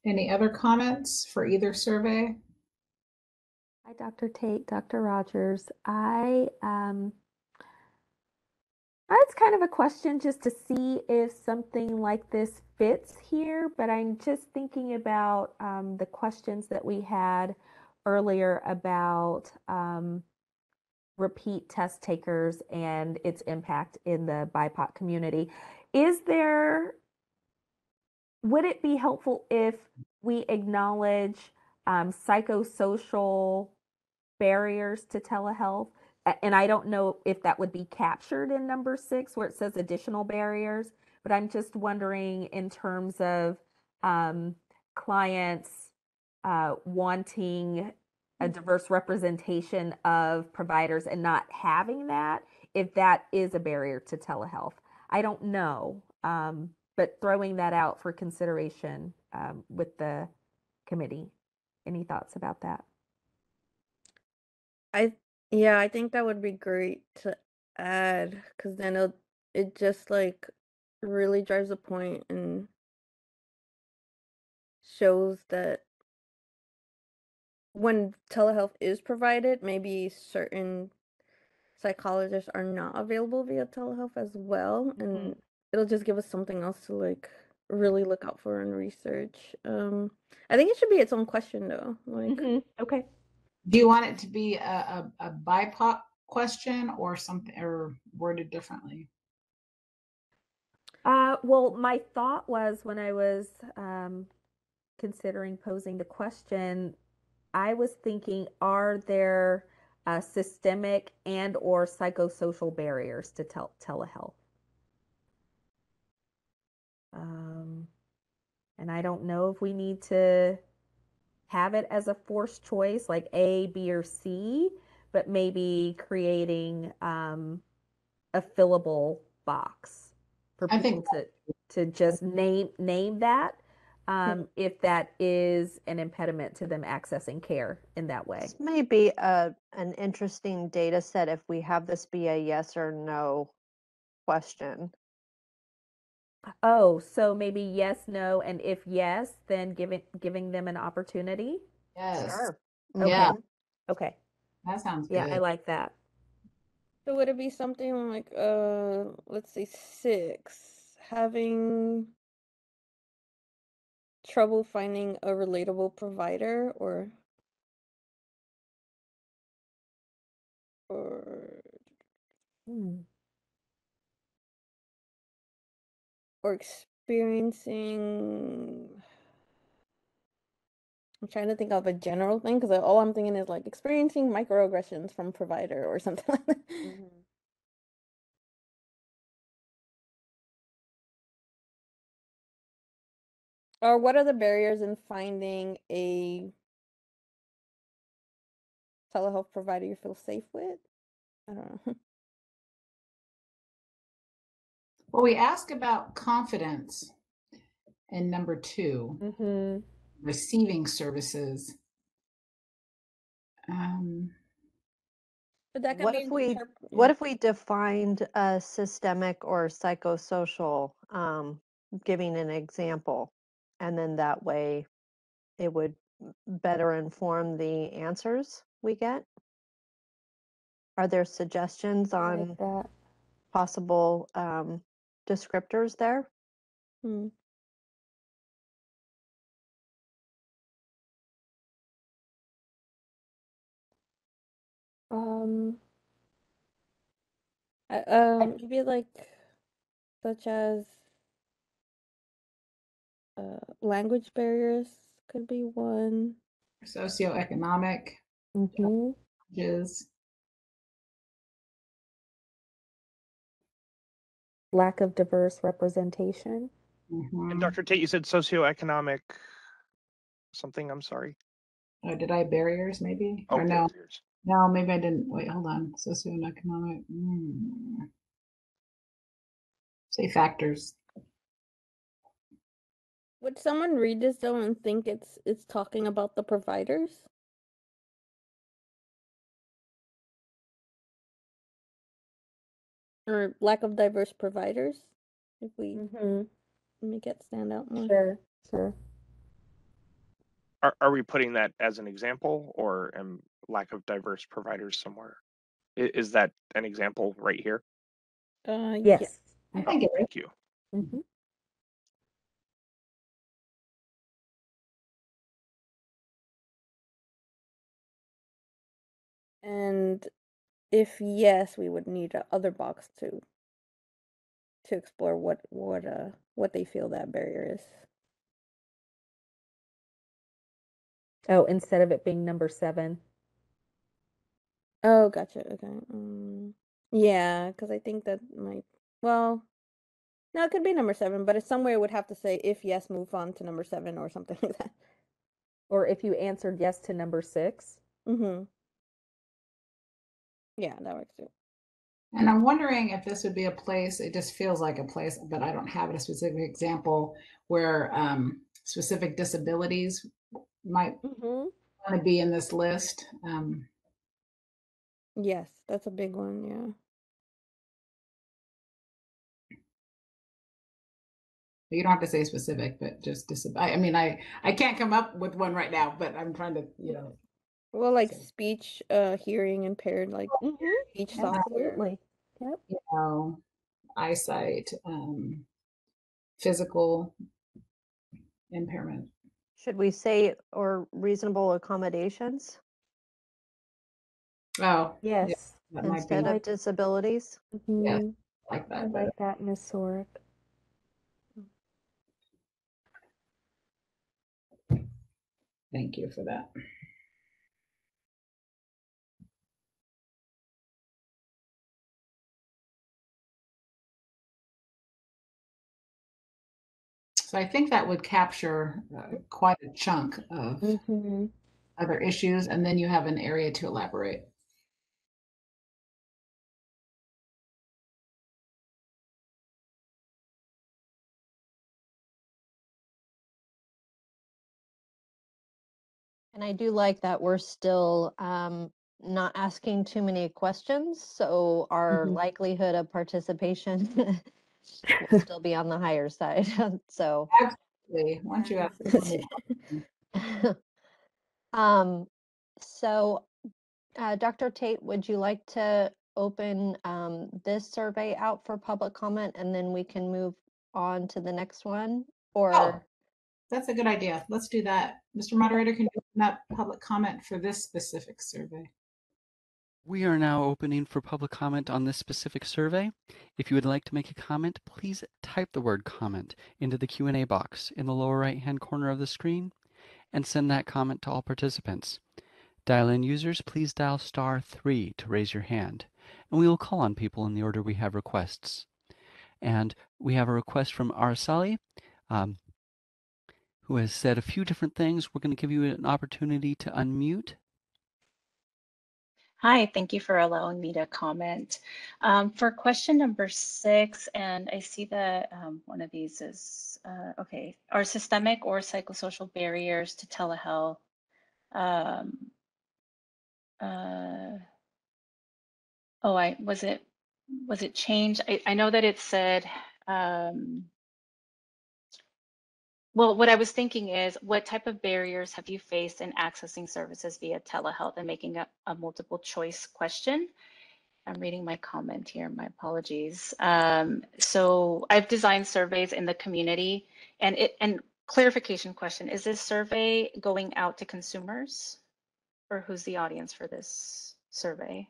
Any other comments for either survey? Hi, Dr. Tate, Dr. Rodgers. I um, it's kind of a question just to see if something like this fits here, but I'm just thinking about um, the questions that we had earlier about um, repeat test takers and its impact in the BIPOC community. Is there would it be helpful if we acknowledge um, psychosocial barriers to telehealth? And I don't know if that would be captured in number six where it says additional barriers, but I'm just wondering in terms of um, clients uh, wanting a diverse representation of providers and not having that, if that is a barrier to telehealth. I don't know, um, but throwing that out for consideration um, with the committee. Any thoughts about that? I yeah, I think that would be great to add because then it'll it just like really drives a point and shows that when telehealth is provided, maybe certain psychologists are not available via telehealth as well, and it'll just give us something else to like really look out for and research. Um, I think it should be its own question though. Like, Okay. Do you want it to be a, a, a BIPOC question or something, or worded differently? Uh, well, my thought was when I was um, considering posing the question, I was thinking, are there uh, systemic and or psychosocial barriers to tel- telehealth? Um, and I don't know if we need to have it as a forced choice, like A, B, or C, but maybe creating um, a fillable box for people to to just name name that um, if that is an impediment to them accessing care in that way. This may be a, an interesting data set if we have this be a yes or no question. Oh, so maybe yes, no, and if yes, then giving giving them an opportunity. Yes. Sure. Okay. Yeah, Okay. that sounds good. Yeah, I good. like that. so would it be something like, uh, let's say six, having trouble finding a relatable provider, or or Hmm. Or experiencing I'm trying to think of a general thing because uh, all I'm thinking is like experiencing microaggressions from provider or something like that. Mm-hmm. Or what are the barriers in finding a telehealth provider you feel safe with? I don't know. Well, we ask about confidence and number two, Mm-hmm. receiving services. Um, But that can What be if we interp- what if we defined a systemic or psychosocial, um, giving an example, and then that way it would better inform the answers we get? Are there suggestions on like that. possible um, descriptors there? Hmm. Um, Uh, um, maybe like such as uh, language barriers could be one. socioeconomic mm-hmm. challenges. Lack of diverse representation. And Dr. Tate, you said socioeconomic something, I'm sorry. Oh, did I barriers maybe? Oh, Or no? barriers. No, maybe I didn't. Wait, hold on. Socioeconomic. hmm. Say factors. Would someone read this though and think it's it's talking about the providers? Or lack of diverse providers? If we make it stand out more. Sure, sure. Are, are we putting that as an example or um, lack of diverse providers somewhere? I- Is that an example right here? Uh, Yes. I think it is. Thank you. Mhm. And if yes, we would need a other box to to explore what what uh what they feel that barrier is. Oh, instead of it being number seven. Oh, gotcha. Okay. Um, yeah, because I think that might. Well, no, it could be number seven, but it's somewhere it would have to say if yes, move on to number seven or something like that. Or if you answered yes to number six. Mm-hmm. Yeah, that works too. And I'm wondering if this would be a place, it just feels like a place, but I don't have a specific example where um, specific disabilities might Mm-hmm. want to be in this list. Um, Yes, that's a big one. Yeah. you don't have to say specific, but just disab- I, I mean, I I can't come up with one right now, but I'm trying to, you know. Well, like speech, uh, hearing impaired, like speech software. Absolutely. Yep. you know, eyesight, um, physical impairment. Should we say or reasonable accommodations Oh, Yes. that might be instead of disabilities? yeah, Mhm. like I that. but- like that, Ms. Sorrick. Thank you for that. So I think that would capture uh, quite a chunk of Mhm. other issues, and then you have an area to elaborate. And I do like that we're still um, not asking too many questions, so our Mhm. likelihood of participation will still be on the higher side. So, Absolutely. Once you have um, so uh, Dr. Tate, would you like to open um, this survey out for public comment and then we can move on to the next one? Or Oh, that's a good idea. Let's do that. Mr. Moderator, can you open up public comment for this specific survey? We are now opening for public comment on this specific survey. If you would like to make a comment, please type the word comment into the Q&A box in the lower right-hand corner of the screen and send that comment to all participants. Dial-in users, please dial star three to raise your hand, and we will call on people in the order we have requests. And we have a request from Araceli, um, who has said a few different things. We're going to give you an opportunity to unmute Hi, thank you for allowing me to comment. Um, for question number six, and I see that um, one of these is, uh, okay, are systemic or psychosocial barriers to telehealth um, uh, oh, I, was it, was it changed? I, I know that it said, um, well, what I was thinking is, what type of barriers have you faced in accessing services via telehealth and making a, a multiple choice question? I'm reading my comment here, my apologies. Um, so I've designed surveys in the community and it, and clarification question, is this survey going out to consumers? Or who's the audience for this survey?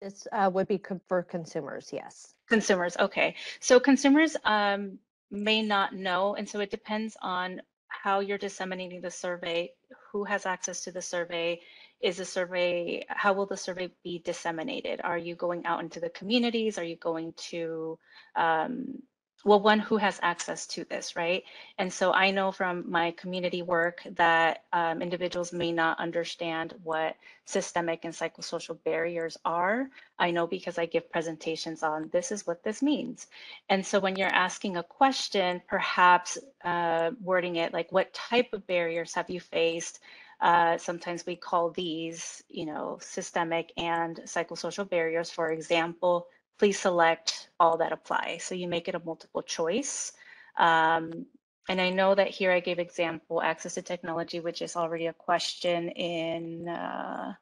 this uh, would be for consumers, yes. Consumers, okay. So consumers um, may not know, and so it depends on how you're disseminating the survey, who has access to the survey, is the survey, how will the survey be disseminated? Are you going out into the communities? Are you going to, um, well, one who has access to this, right? And so I know from my community work that um, individuals may not understand what systemic and psychosocial barriers are. I know because I give presentations on this is what this means. And so when you're asking a question, perhaps uh, wording it like, what type of barriers have you faced? Uh, sometimes we call these, you know, systemic and psychosocial barriers. For example, please select all that apply. So you make it a multiple choice. Um, and I know that here I gave example access to technology, which is already a question in uh,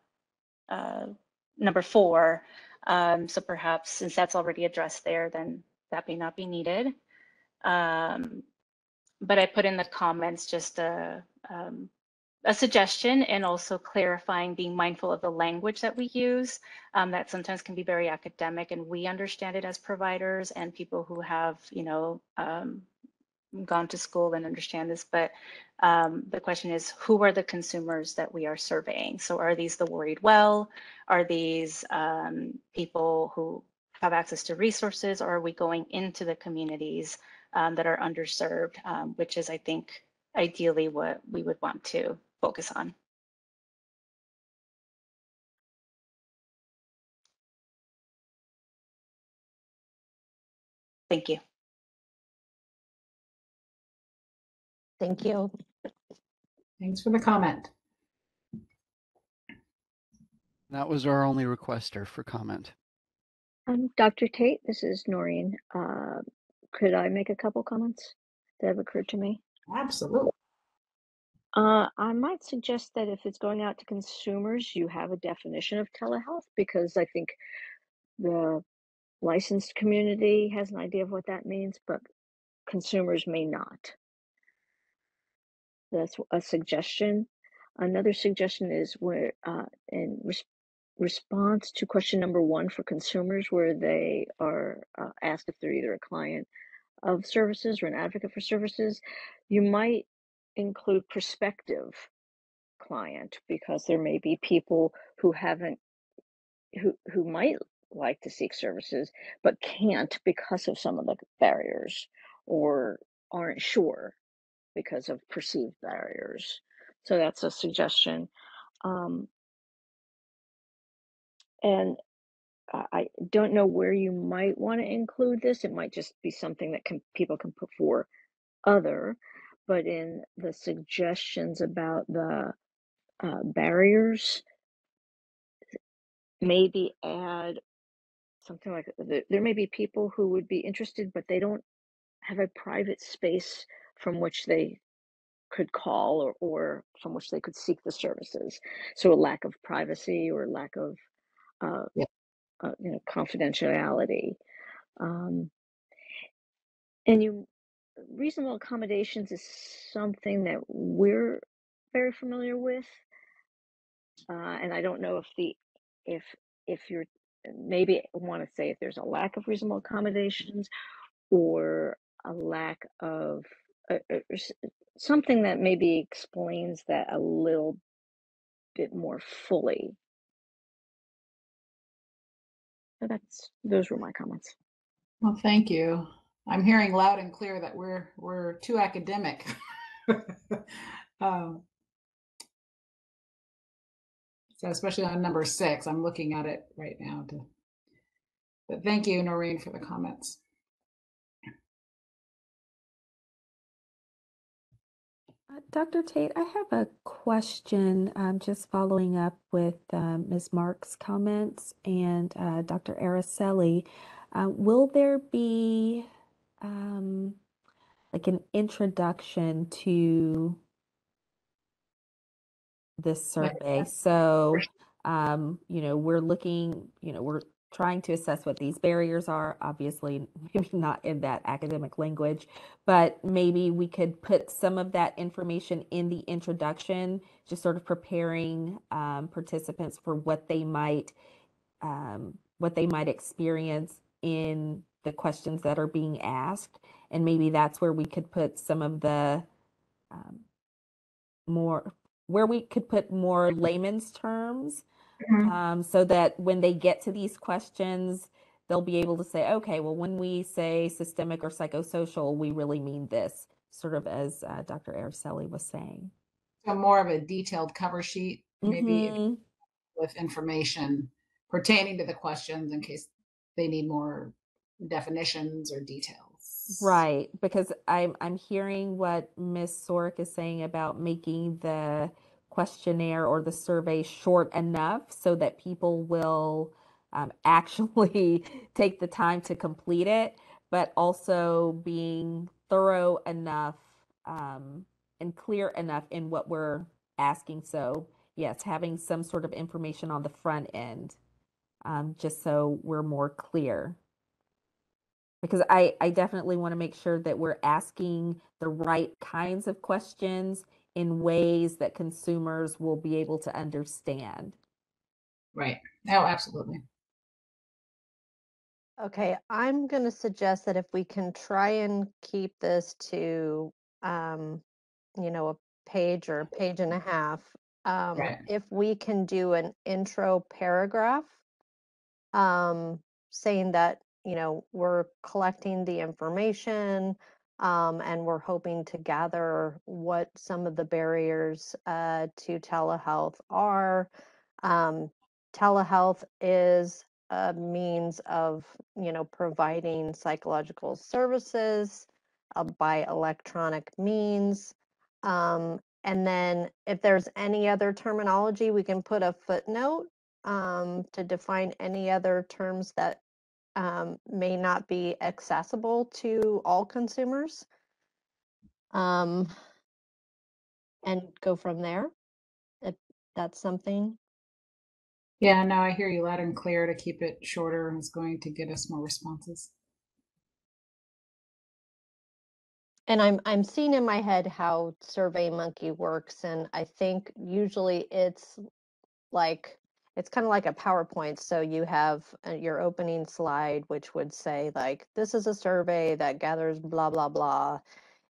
uh, number four. Um, so perhaps since that's already addressed there, then that may not be needed. Um, but I put in the comments just a, um, a suggestion and also clarifying being mindful of the language that we use um, that sometimes can be very academic and we understand it as providers and people who have you know um, gone to school and understand this but um, the question is who are the consumers that we are surveying? So are these the worried well? Are these um, people who have access to resources? Or are we going into the communities um, that are underserved um, which is i think ideally what we would want to focus on. Thank you. Thank you. Thanks for the comment. That was our only requester for comment. Um, Dr. Tate, this is Noreen. Uh, could I make a couple comments that have occurred to me? Absolutely. Uh, I might suggest that if it's going out to consumers, you have a definition of telehealth because I think the licensed community has an idea of what that means, but consumers may not. That's a suggestion. Another suggestion is where, uh, in res- response to question number one for consumers, where they are uh, asked if they're either a client of services or an advocate for services, you might include prospective client because there may be people who haven't who who might like to seek services but can't because of some of the barriers or aren't sure because of perceived barriers so that's a suggestion um, and I don't know where you might want to include this. It might just be something that can people can put for other, but in the suggestions about the uh, barriers, maybe add something like there, there may be people who would be interested, but they don't have a private space from which they could call or, or from which they could seek the services. So a lack of privacy or lack of uh, Yeah. uh, you know confidentiality. Um, and you reasonable accommodations is something that we're very familiar with. Uh, and I don't know if the if if you're maybe want to say if there's a lack of reasonable accommodations or a lack of uh, uh, something that maybe explains that a little bit more fully. So that's those were my comments. Well, thank you. I'm hearing loud and clear that we're we're too academic. um, so especially on number six, I'm looking at it right now. To, but thank you, Noreen, for the comments. Uh, Dr. Tate, I have a question, um, just following up with um, Ms. Mark's comments and uh, Dr. Araceli. Uh, will there be um, like an introduction to this survey? So, um, you know, we're looking, you know, we're trying to assess what these barriers are. Obviously, maybe not in that academic language, but maybe we could put some of that information in the introduction, just sort of preparing um, participants for what they might um, what they might experience in the questions that are being asked, and maybe that's where we could put some of the um, more where we could put more layman's terms Mhm. um, so that when they get to these questions, they'll be able to say, okay, well, when we say systemic or psychosocial, we really mean this, sort of as uh, Dr. Araceli was saying. So more of a detailed cover sheet, maybe Mhm. with information pertaining to the questions in case they need more definitions or details. Right, because I'm I'm hearing what Miss Sorrick is saying about making the questionnaire or the survey short enough so that people will um, actually take the time to complete it, but also being thorough enough um, and clear enough in what we're asking. So yes, having some sort of information on the front end, um, just so we're more clear because I, I definitely want to make sure that we're asking the right kinds of questions in ways that consumers will be able to understand. Right. Oh, absolutely. Okay, I'm going to suggest that if we can try and keep this to, um, you know, a page or a page and a half, um, Right. if we can do an intro paragraph, um, saying that, you know, we're collecting the information, um, and we're hoping to gather what some of the barriers, uh, to telehealth are. Um, telehealth is a means of, you know, providing psychological services uh, by electronic means. Um, and then if there's any other terminology, we can put a footnote um, to define any other terms that um, may not be accessible to all consumers. Um, and go from there if that's something. Yeah, no, I hear you loud and clear to keep it shorter is going to get us more responses. And I'm I'm seeing in my head how SurveyMonkey works, and I think usually it's like it's kind of like a PowerPoint. So you have uh, your opening slide, which would say like, "This is a survey that gathers blah blah blah,"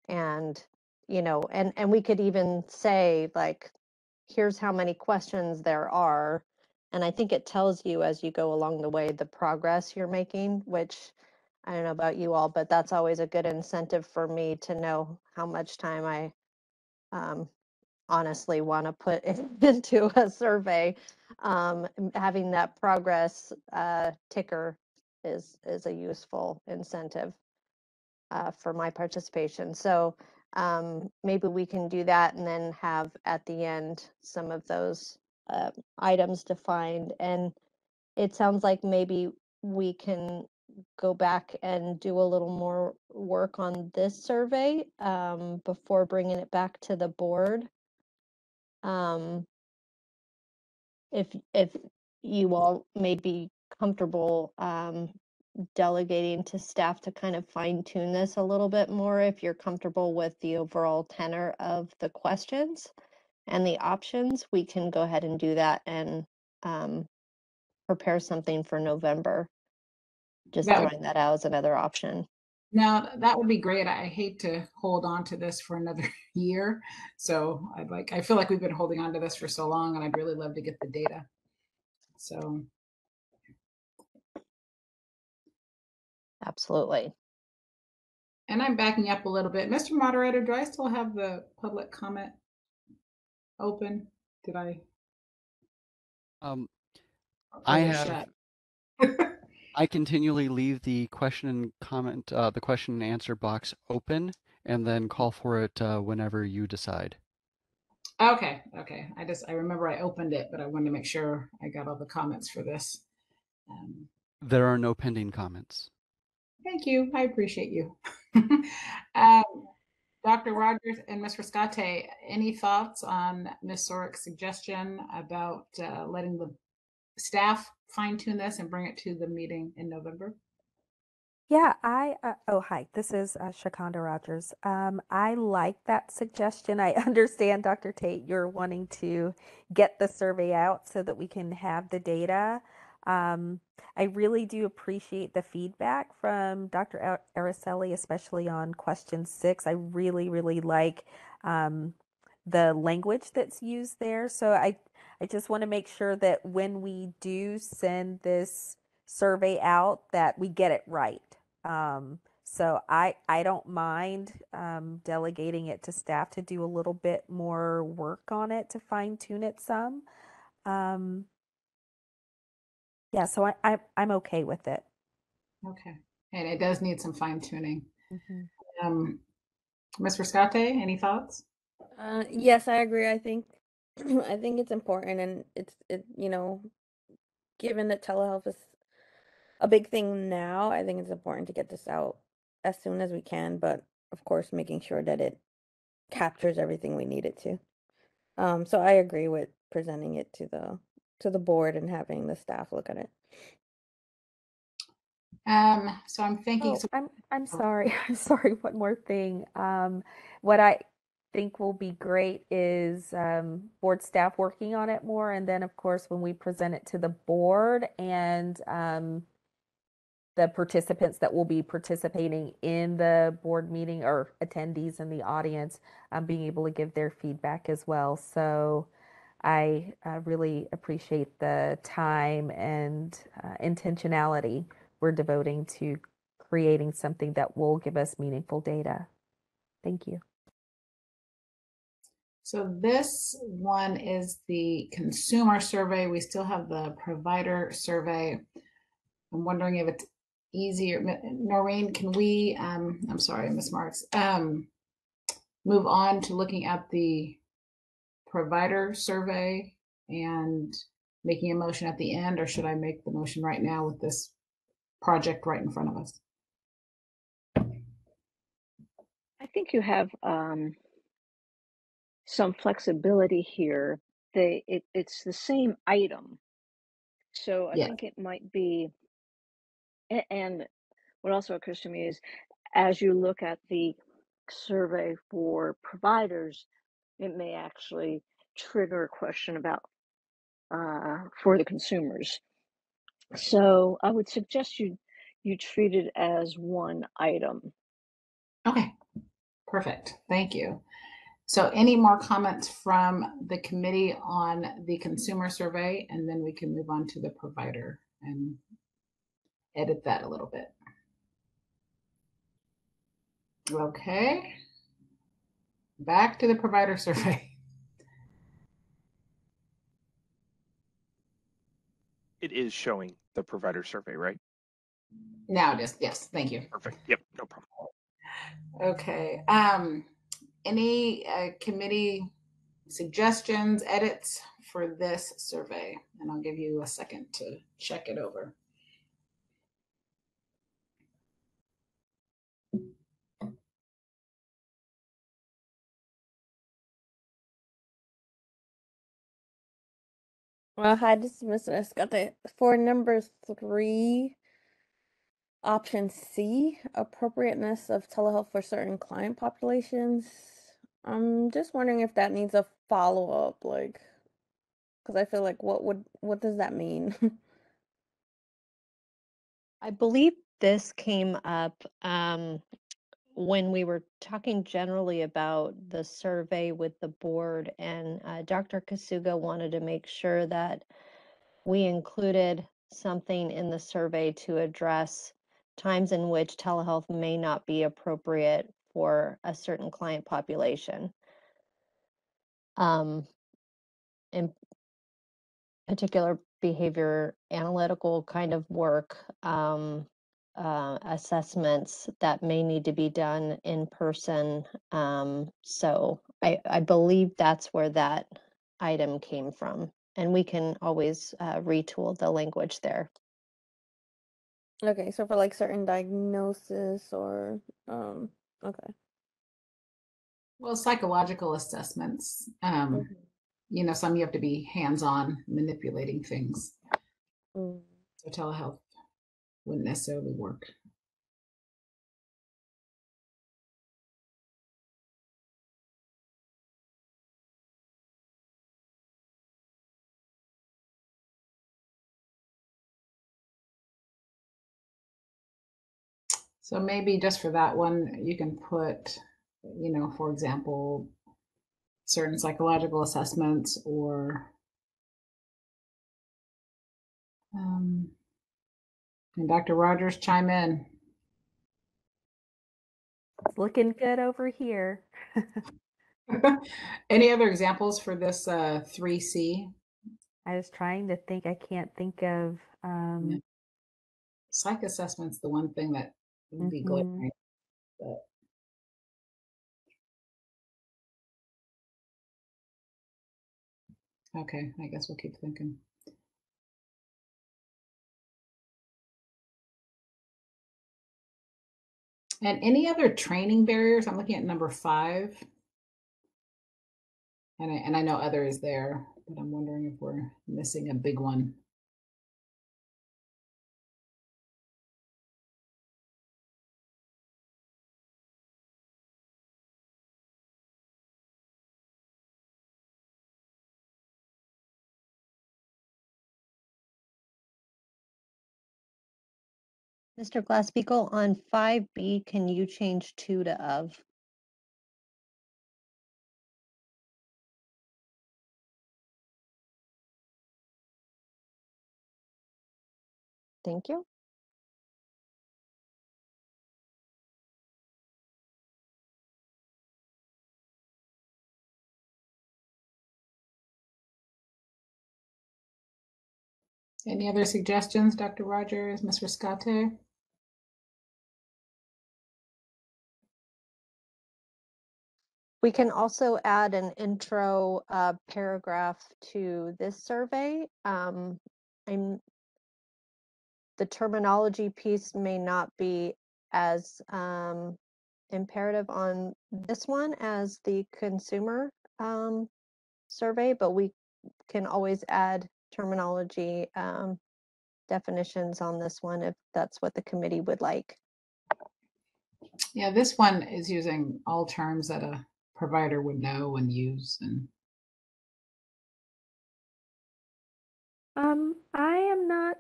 and you know, and and we could even say like, "Here's how many questions there are," and I think it tells you as you go along the way the progress you're making, which I don't know about you all, but that's always a good incentive for me to know how much time I um, honestly want to put into a survey. Um, having that progress uh, ticker is is a useful incentive uh, for my participation. So um, maybe we can do that and then have at the end some of those uh, items defined. And it sounds like maybe we can go back and do a little more work on this survey um, before bringing it back to the board. Um, if if you all may be comfortable um, delegating to staff to kind of fine tune this a little bit more, if you're comfortable with the overall tenor of the questions and the options, we can go ahead and do that and um, prepare something for November. Just would- throwing that out as another option. Now, that would be great. I hate to hold on to this for another year. So I'd like, I feel like we've been holding on to this for so long and I'd really love to get the data. So, Absolutely. and I'm backing up a little bit. Mr. Moderator, do I still have the public comment open? Did I? Um, I is it have. I continually leave the question and comment, uh, the question and answer box open, and then call for it uh, whenever you decide. Okay, okay. I just, I remember I opened it, but I wanted to make sure I got all the comments for this. Um, There are no pending comments. Thank you. I appreciate you. um, Dr. Rodgers and Ms. Riscate, any thoughts on Ms. Sorrick's suggestion about uh, letting the staff fine tune this and bring it to the meeting in November? Yeah, I, uh, oh, hi, this is uh, Shacunda Rodgers. Um, I like that suggestion. I understand, Dr. Tate, you're wanting to get the survey out so that we can have the data. Um, I really do appreciate the feedback from Dr. Ar- Araceli, especially on question six. I really, really like um, the language that's used there. So I I just want to make sure that when we do send this survey out that we get it right. Um, so I I don't mind um, delegating it to staff to do a little bit more work on it to fine tune it some. Um, yeah, so I, I I'm okay with it. Okay. And it does need some fine tuning. Mhm. Um, Ms. Riscate, any thoughts? Uh, yes, I agree. I think I think it's important and it's it you know, given that telehealth is a big thing now, I think it's important to get this out as soon as we can, but of course making sure that it captures everything we need it to. Um, so I agree with presenting it to the to the board and having the staff look at it. Um, so I'm thinking, Oh, so I'm I'm sorry. I'm sorry. One more thing. Um, what I think will be great is um, board staff working on it more, and then of course when we present it to the board and um, the participants that will be participating in the board meeting or attendees in the audience, um, being able to give their feedback as well. So I uh, really appreciate the time and uh, intentionality we're devoting to creating something that will give us meaningful data. Thank you. So this one is the consumer survey. We still have the provider survey. I'm wondering if it's easier. Noreen, can we, um, I'm sorry, Ms. Marks, um, move on to looking at the provider survey and making a motion at the end, or should I make the motion right now with this project right in front of us? I think you have um, some flexibility here. They it, it's the same item, so I Yeah. think it might be. a- And what also occurs to me is, as you look at the survey for providers, it may actually trigger a question about uh, for the consumers. So I would suggest you you treat it as one item. Okay, perfect. Thank you. So any more comments from the committee on the consumer survey? And then we can move on to the provider and edit that a little bit. Okay. Back to the provider survey. It is showing the provider survey, right? Now it is, yes, thank you. Perfect. Yep, no problem. Okay, um, any uh, committee suggestions, edits for this survey? And I'll give you a second to check it over. Well, hi, this is Ms. Escate. For number three, option C, appropriateness of telehealth for certain client populations. I'm just wondering if that needs a follow-up, like, because I feel like what would what does that mean? I believe this came up um, when we were talking generally about the survey with the board, and uh, Dr. Casuga wanted to make sure that we included something in the survey to address times in which telehealth may not be appropriate for a certain client population. Um, in particular behavior analytical kind of work, um, uh, assessments that may need to be done in person. Um, so I, I believe that's where that item came from. And we can always uh, retool the language there. Okay, so for like certain diagnosis or um, okay. Well, psychological assessments, um, you know, some you have to be hands-on manipulating things. Mm. So telehealth wouldn't necessarily work. So maybe just for that one, you can put, you know, for example, certain psychological assessments or um, and Dr. Rodgers chime in. It's looking good over here. Any other examples for this uh, 3C? I was trying to think. I can't think of. Um, Psych assessment's the one thing that would be Mhm. glaring. But okay, I guess we'll keep thinking. And any other training barriers? I'm looking at number five. And I, and I know others there, but I'm wondering if we're missing a big one. Mr. Glasspiegel, on five B, can you change two to of? Thank you. Any other suggestions, Dr. Rodgers, Ms. Riscate? We can also add an intro uh, paragraph to this survey. Um, I'm the terminology piece may not be as um, imperative on this one as the consumer um, survey, but we can always add terminology um, definitions on this one if that's what the committee would like. Yeah, this one is using all terms that a provider would know and use and Um, I am not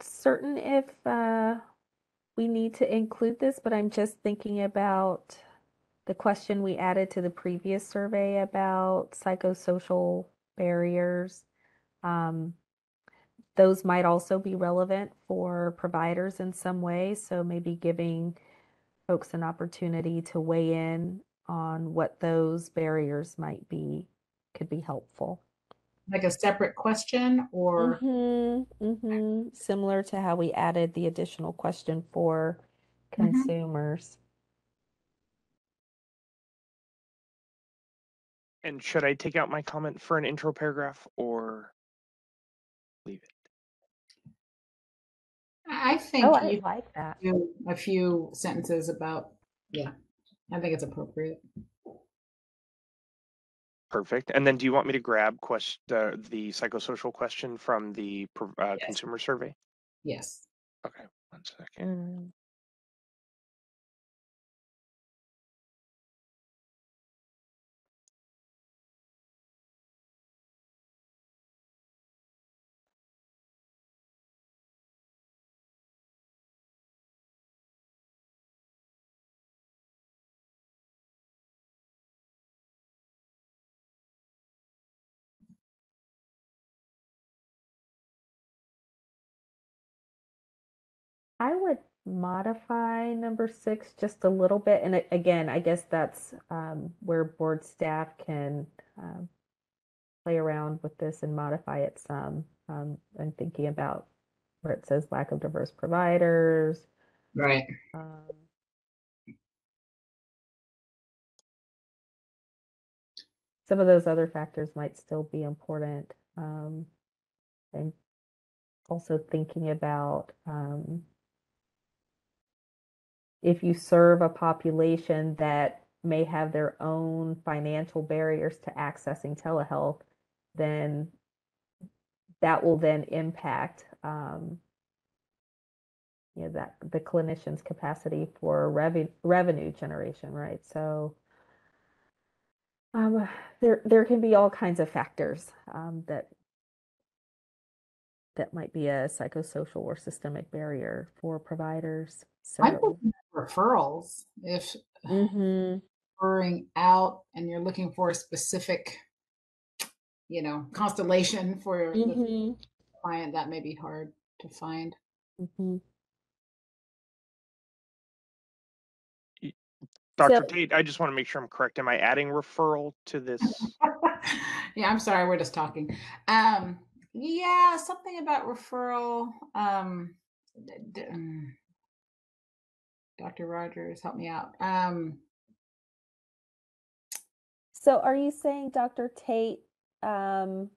certain if uh, we need to include this, but I'm just thinking about the question we added to the previous survey about psychosocial barriers. Um, those might also be relevant for providers in some way, so maybe giving folks an opportunity to weigh in on what those barriers might be could be helpful. like a separate question or Mm-hmm, mm-hmm. Similar to how we added the additional question for Mhm. consumers. And should I take out my comment for an intro paragraph or leave it? I I think Oh, I you like that. a few sentences about, yeah, I think it's appropriate. Perfect. And then do you want me to grab quest, uh, the psychosocial question from the uh, Yes. consumer survey? Yes. Okay, one second. Modify number six just a little bit. And again, I guess that's um, where board staff can um, play around with this and modify it some. Um, I'm thinking about where it says lack of diverse providers. Right. Um, some of those other factors might still be important. Um, and also thinking about um, if you serve a population that may have their own financial barriers to accessing telehealth, then that will then impact um, you know that the clinician's capacity for revenue revenue generation, right? So um, there there can be all kinds of factors um, that that might be a psychosocial or systemic barrier for providers. So, looking at referrals. If Mhm. referring out and you're looking for a specific, you know, constellation for the Mm-hmm. client, that may be hard to find. Mm-hmm. Dr. So- Tate, I just want to make sure I'm correct. Am I adding referral to this? yeah, I'm sorry, we're just talking. Um, yeah, something about referral. Um, d- d- mm, Dr. Rodgers, help me out. Um, So are you saying, Dr. Tate, um,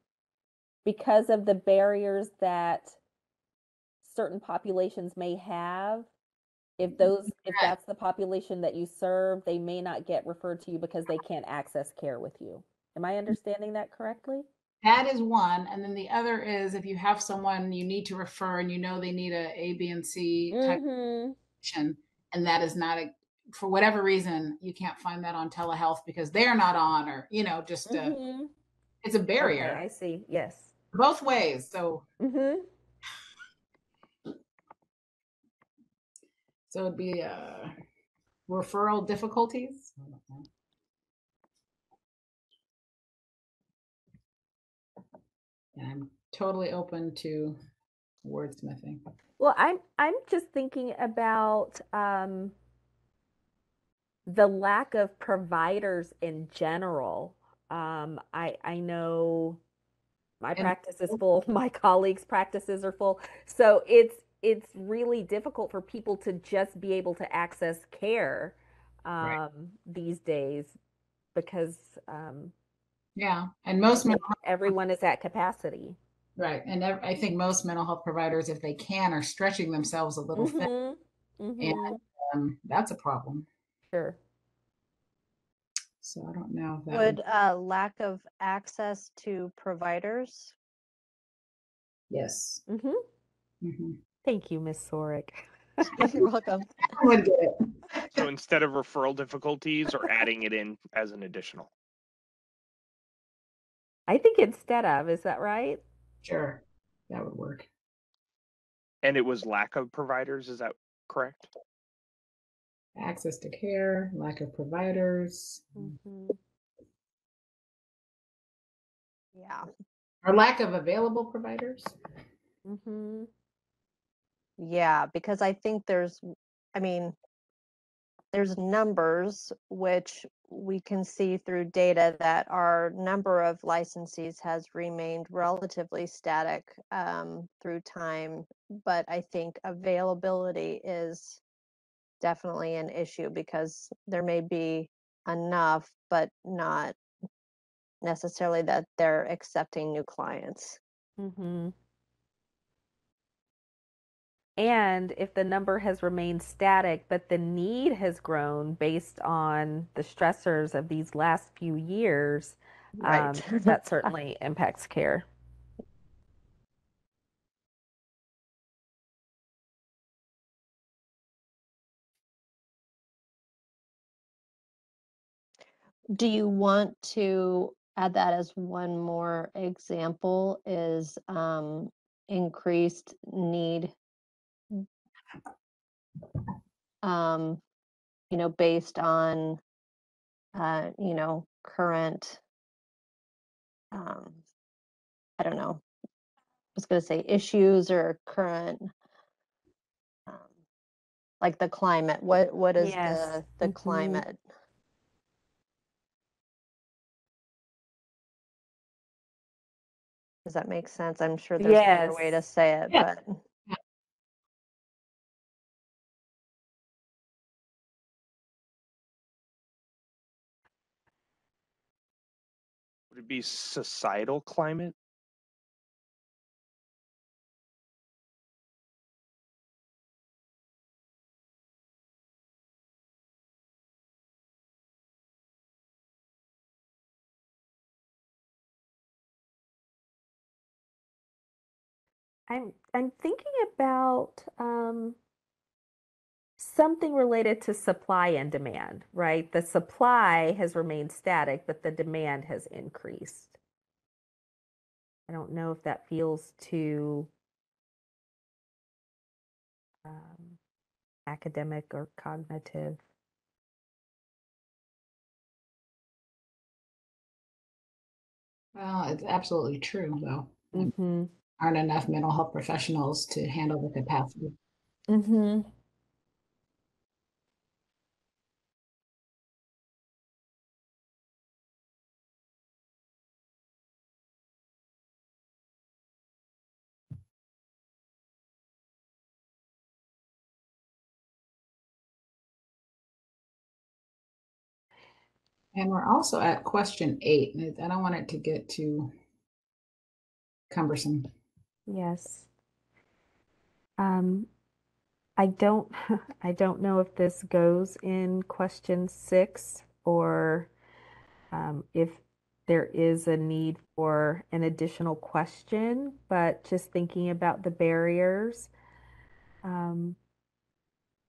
because of the barriers that certain populations may have, if those, if that's the population that you serve, they may not get referred to you because they can't access care with you? Am I understanding that correctly? that is one, and then the other is if you have someone you need to refer and you know they need a A, B, and C type Mm-hmm. And that is not a for whatever reason you can't find that on telehealth because they're not on, or you know, just uh, Mm-hmm. it's a Okay, barrier I see. Yes. both ways. So Mm-hmm. so it'd be uh, referral difficulties. And I'm totally open to wordsmithing. Well, I'm I'm just thinking about um, the lack of providers in general. Um, I I know my And- practice is full, my colleagues' practices are full, so it's it's really difficult for people to just be able to access care Right. um, these days because um, Yeah, and most mental everyone is at capacity. Right, and I think most mental health providers, if they can, are stretching themselves a little thin, Mm-hmm. Mm-hmm. and um, that's a problem. Sure. So I don't know if that Would would, uh, lack of access to providers? yes. Mm-hmm. hmm Thank you, Miss Sorrick. You're welcome. I would get it. So instead of referral difficulties or adding it in as an additional? I think instead of, is that right? Sure, that would work. And it was lack of providers, is that correct? Access to care, lack of providers, Mm-hmm. Yeah. or lack of available providers. Mm-hmm. Yeah, because I think there's, I mean, there's numbers which we can see through data that our number of licensees has remained relatively static um, through time. But I think availability is definitely an issue because there may be enough, but not necessarily that they're accepting new clients. Mm-hmm. And if the number has remained static, but the need has grown based on the stressors of these last few years, um, Right. that certainly impacts care. Do you want to add that as one more example is um, increased need? Um, you know, based on, uh, you know, current, um, I don't know, I was gonna say issues or current, um, like the climate, what, what is Yes. the, the Mhm. climate? Does that make sense? I'm sure there's another way to say it, Yes. but Would be societal climate? I'm I'm thinking about um, something related to supply and demand, right? The supply has remained static, but the demand has increased. I don't know if that feels too um, academic or cognitive. Well, it's absolutely true, though. Mm-hmm. Aren't enough mental health professionals to handle the capacity. Mm-hmm. And we're also at question eight, and I don't want it to get too cumbersome. Yes. Um, I don't, I don't know if this goes in question six or um, if there is a need for an additional question, but just thinking about the barriers. Um,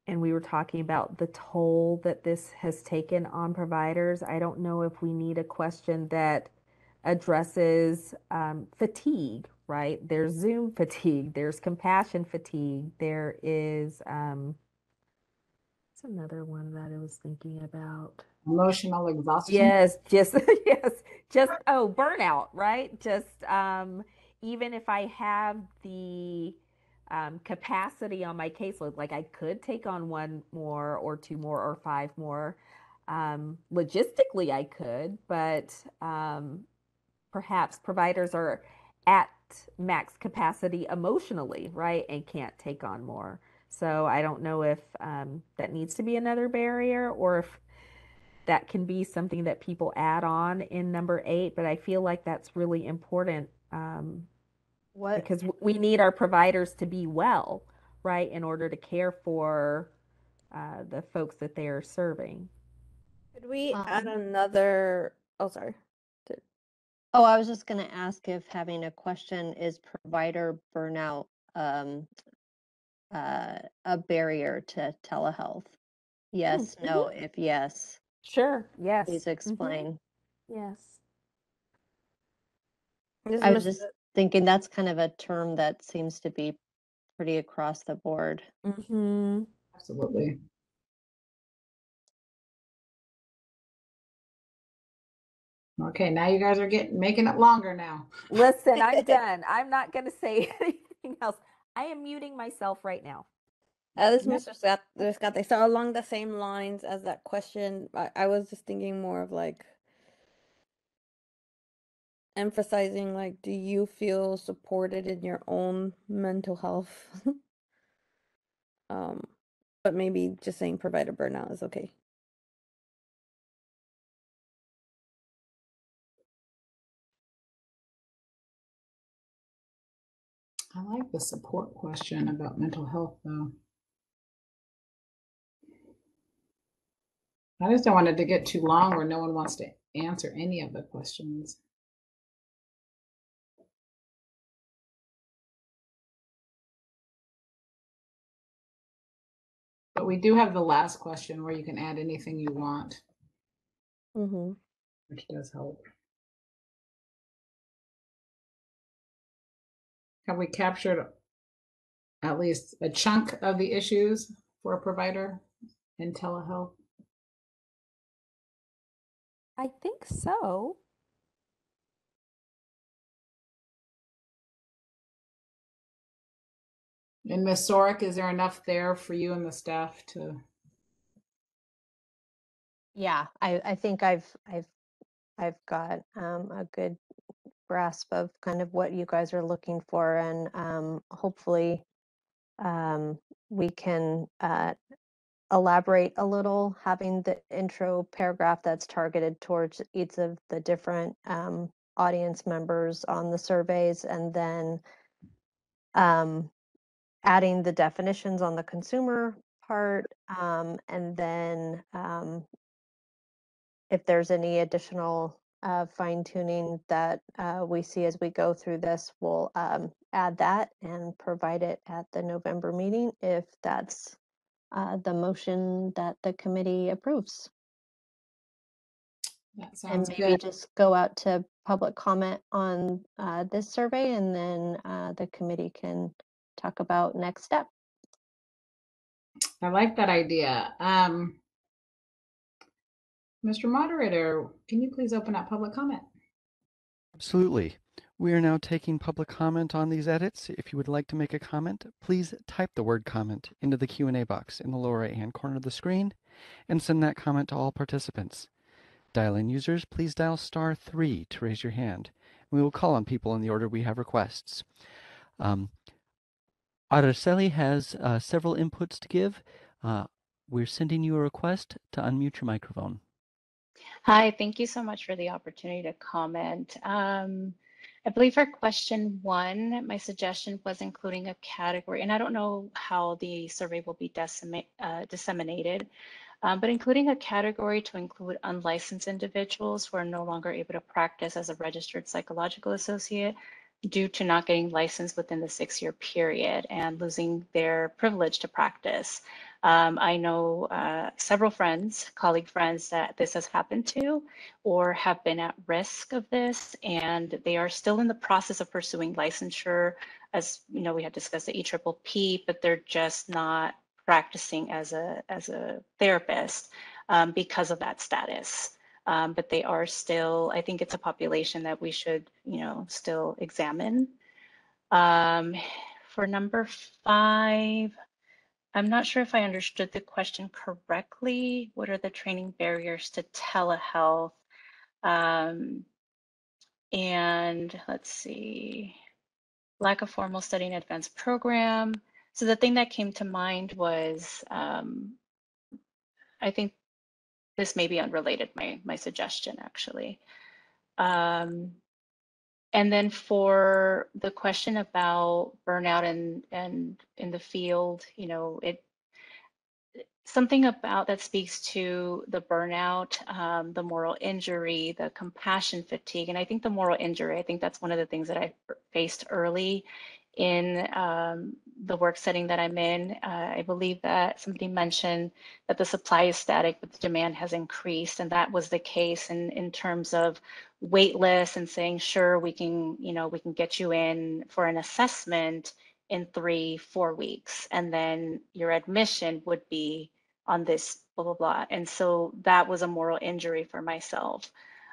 and we were talking about the toll that this has taken on providers. I don't know if we need a question that addresses um, fatigue, right? There's Zoom fatigue, there's compassion fatigue, there is, um, what's another one that I was thinking about? Emotional exhaustion. Yes, just yes, just oh, burnout, right? Just um even if I have the um capacity on my caseload, like I could take on one more or two more or five more. Um logistically I could, but um perhaps providers are at max capacity emotionally, right? And can't take on more. So I don't know if um, that needs to be another barrier or if that can be something that people add on in number eight, but I feel like that's really important um, What because we need our providers to be well, right, in order to care for uh, the folks that they are serving. Could we add Um, another? Oh, sorry. Did- Oh, I was just gonna ask if having a question is provider burnout um uh a barrier to telehealth? Yes, no, if yes, Sure, yes. please mhm, explain. Yes. I was just thinking that's kind of a term that seems to be pretty across the board. Mm-hmm. Absolutely. Okay, now you guys are getting making it longer now. Listen, I'm done. I'm not going to say anything else. I am muting myself right now. Uh, this Yeah. Mr. Scott, Rescate. So along the same lines as that question, I, I was just thinking more of like emphasizing like, do you feel supported in your own mental health? um, but maybe just saying provider burnout is okay. I like the support question about mental health, though. I just don't want it to get too long where no one wants to answer any of the questions. But we do have the last question where you can add anything you want, Mm-hmm. which does help. Have we captured at least a chunk of the issues for a provider in telehealth? I think so. And Ms. Sorrick, is there enough there for you and the staff to? Yeah, I, I think I've, I've, I've got um, a good grasp of kind of what you guys are looking for and um, hopefully um, we can uh, elaborate a little, having the intro paragraph that's targeted towards each of the different um, audience members on the surveys and then um, adding the definitions on the consumer part um, and then um, if there's any additional uh, fine tuning that uh, we see as we go through this, we'll um, add that and provide it at the November meeting if that's uh, the motion that the committee approves. That sounds And maybe good. just go out to public comment on uh, this survey and then uh, the committee can talk about next step. I like that idea. Um, Mr. Moderator, can you please open up public comment? Absolutely. We are now taking public comment on these edits. If you would like to make a comment, please type the word comment into the Q&A box in the lower right-hand corner of the screen and send that comment to all participants. Dial-in users, please dial star three to raise your hand. We will call on people in the order we have requests. Um, Araceli has uh, several inputs to give. Uh, we're sending you a request to unmute your microphone. Hi, thank you so much for the opportunity to comment. Um, I believe for question one, my suggestion was including a category, and I don't know how the survey will be uh, disseminated, um, but including a category to include unlicensed individuals who are no longer able to practice as a registered psychological associate due to not getting licensed within the six year period and losing their privilege to practice. Um, I know uh, several friends, colleague friends, that this has happened to or have been at risk of this, and they are still in the process of pursuing licensure. As you know, we had discussed the EPPP, but they're just not practicing as a as a therapist um, because of that status. Um, but they are still, I think it's a population that we should, you know, still examine. Um, for number five, I'm not sure if I understood the question correctly. What are the training barriers to telehealth? Um, and let's see, lack of formal study in advanced program. So the thing that came to mind was, um, I think this may be unrelated, my, my suggestion actually. Um, and then for the question about burnout and, and in the field, you know, it something about that speaks to the burnout, um, the moral injury, the compassion fatigue. And I think the moral injury, I think that's one of the things that I faced early in um, the work setting that I'm in. Uh, I believe that somebody mentioned that the supply is static, but the demand has increased. And that was the case in, in terms of wait lists and saying, sure, we can, you know, we can get you in for an assessment in three, four weeks. And then your admission would be on this blah, blah, blah. And so that was a moral injury for myself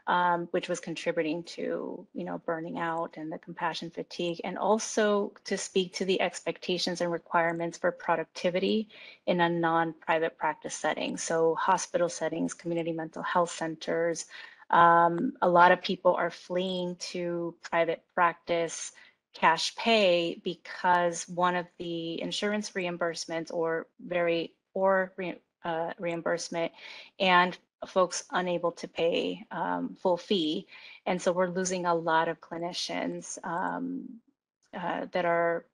um, which was contributing to, you know, burning out and the compassion fatigue, and also to speak to the expectations and requirements for productivity in a non-private practice setting. So hospital settings, community mental health centers, um, a lot of people are fleeing to private practice cash pay because one of the insurance reimbursements or very or re, uh, reimbursement and folks unable to pay um, full fee. And so we're losing a lot of clinicians um, uh, that are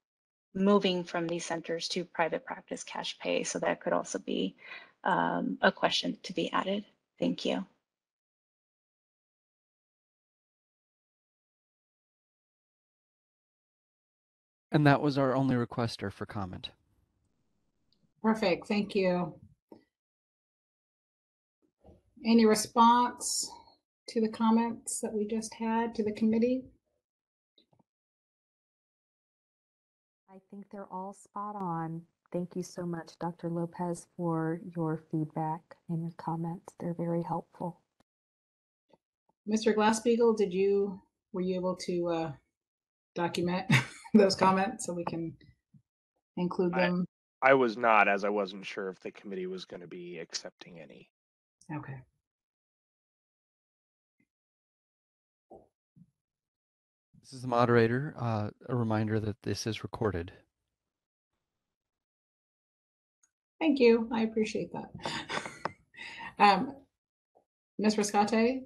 moving from these centers to private practice cash pay. So that could also be um, a question to be added. Thank you. And that was our only requester for comment. Perfect, thank you. Any response to the comments that we just had to the committee? I think they're all spot on. Thank you so much, Dr. Lopez, for your feedback and your comments. They're very helpful. Mr. Glasspiegel, did you, were you able to uh, document those comments so we can include I- them? I was not, as I wasn't sure if the committee was going to be accepting any. Okay. This is the moderator. Uh, a reminder that this is recorded. Thank you. I appreciate that. um, Ms. Riscate,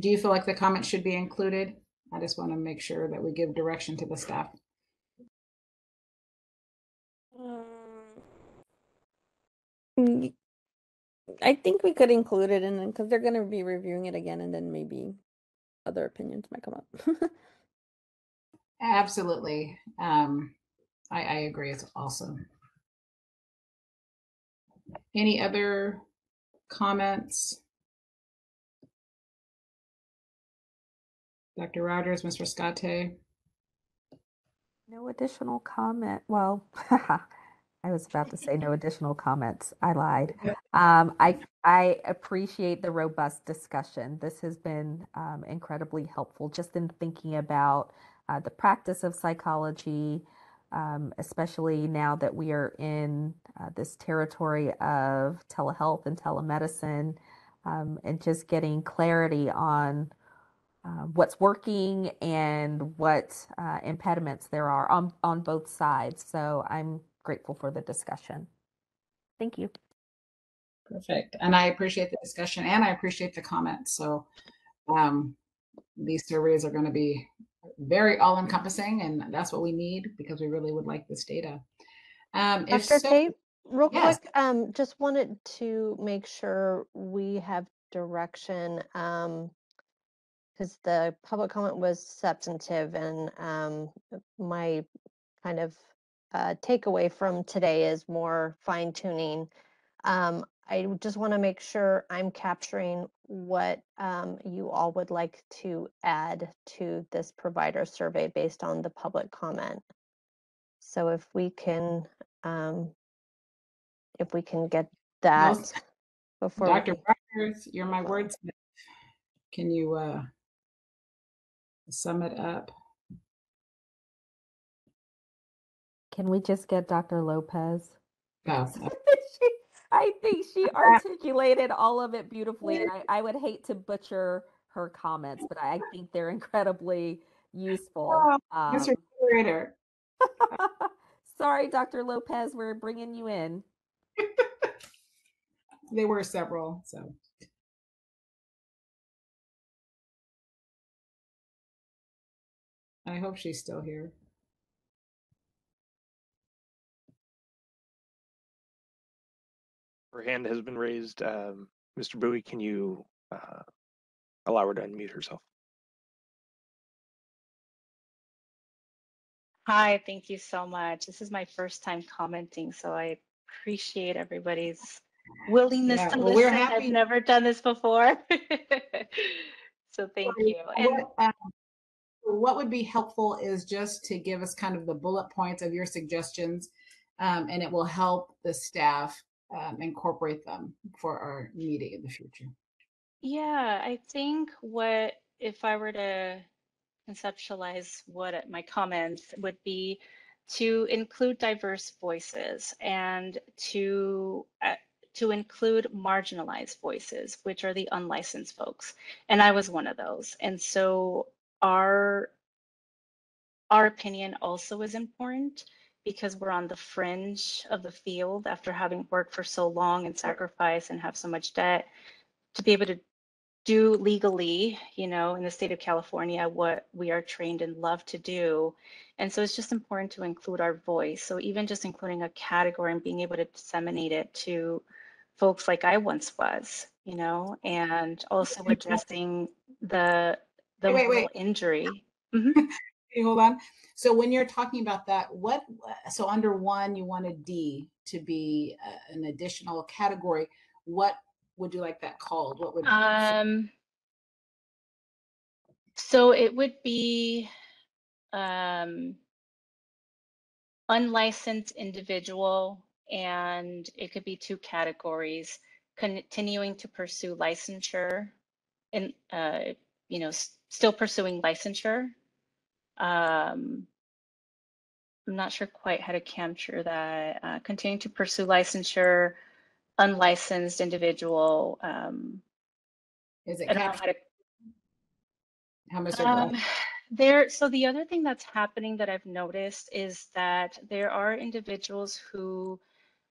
do you feel like the comments should be included? I just want to make sure that we give direction to the staff. Mm, I think we could include it in because they're going to be reviewing it again, and then maybe other opinions might come up. Absolutely. Um, I, I agree. It's awesome. Any other comments? Dr. Rodgers, Mr. Riscate? No additional comment. Well, I was about to say no additional comments. I lied. Um, I I appreciate the robust discussion. This has been um, incredibly helpful just in thinking about uh, the practice of psychology, um, especially now that we are in uh, this territory of telehealth and telemedicine, um, and just getting clarity on uh, what's working and what uh, impediments there are on on both sides. So I'm grateful for the discussion. Thank you. Perfect. And I appreciate the discussion and I appreciate the comments. So um, these surveys are going to be very all encompassing and that's what we need because we really would like this data. Um, if Dr. so, Tate, real yes. quick, um, just wanted to make sure we have direction. Um, because the public comment was substantive and um, my kind of uh, takeaway from today is more fine tuning. Um, I just want to make sure I'm capturing what um, you all would like to add to this provider survey based on the public comment. So if we can, um, if we can get that Most- before Dr. Rodgers, you're my wordsmith. Can you uh, sum it up? Can we just get Dr. Lopez? No. she, I think she articulated all of it beautifully, and I, I would hate to butcher her comments, but I think they're incredibly useful. Mr. Um, Curator. sorry, Dr. Lopez, we're bringing you in. There were several, so. I hope she's still here. Her hand has been raised. Um, Mr. Bowie, can you uh, allow her to unmute herself? Hi, thank you so much. This is my first time commenting, so I appreciate everybody's willingness Yeah, to well, we're listen. happy- I've never done this before. so thank you. And What, um, what would be helpful is just to give us kind of the bullet points of your suggestions, um, and it will help the staff um, incorporate them for our meeting in the future. yeah, I think what if I were to conceptualize what my comments would be to include diverse voices and to uh, to include marginalized voices, which are the unlicensed folks. And I was one of those. And so our our opinion also is important because we're on the fringe of the field after having worked for so long and sacrifice and have so much debt to be able to do legally, you know, in the state of California, what we are trained and love to do. And so it's just important to include our voice. So even just including a category and being able to disseminate it to folks like I once was, you know, and also addressing the the Wait, wait, wait. injury. Okay, mm-hmm. Hold on. So when you're talking about that, what, so under one, you wanted D to be uh, an additional category. What would you like that called? What would? Um, so it would be um, unlicensed individual, and it could be two categories: continuing to pursue licensure, and uh, you know, still pursuing licensure. Um, I'm not sure quite how to capture that. Uh, continuing to pursue licensure, unlicensed individual. Um, Is it I don't know how to How Mr. Um, there, so the other thing that's happening that I've noticed is that there are individuals who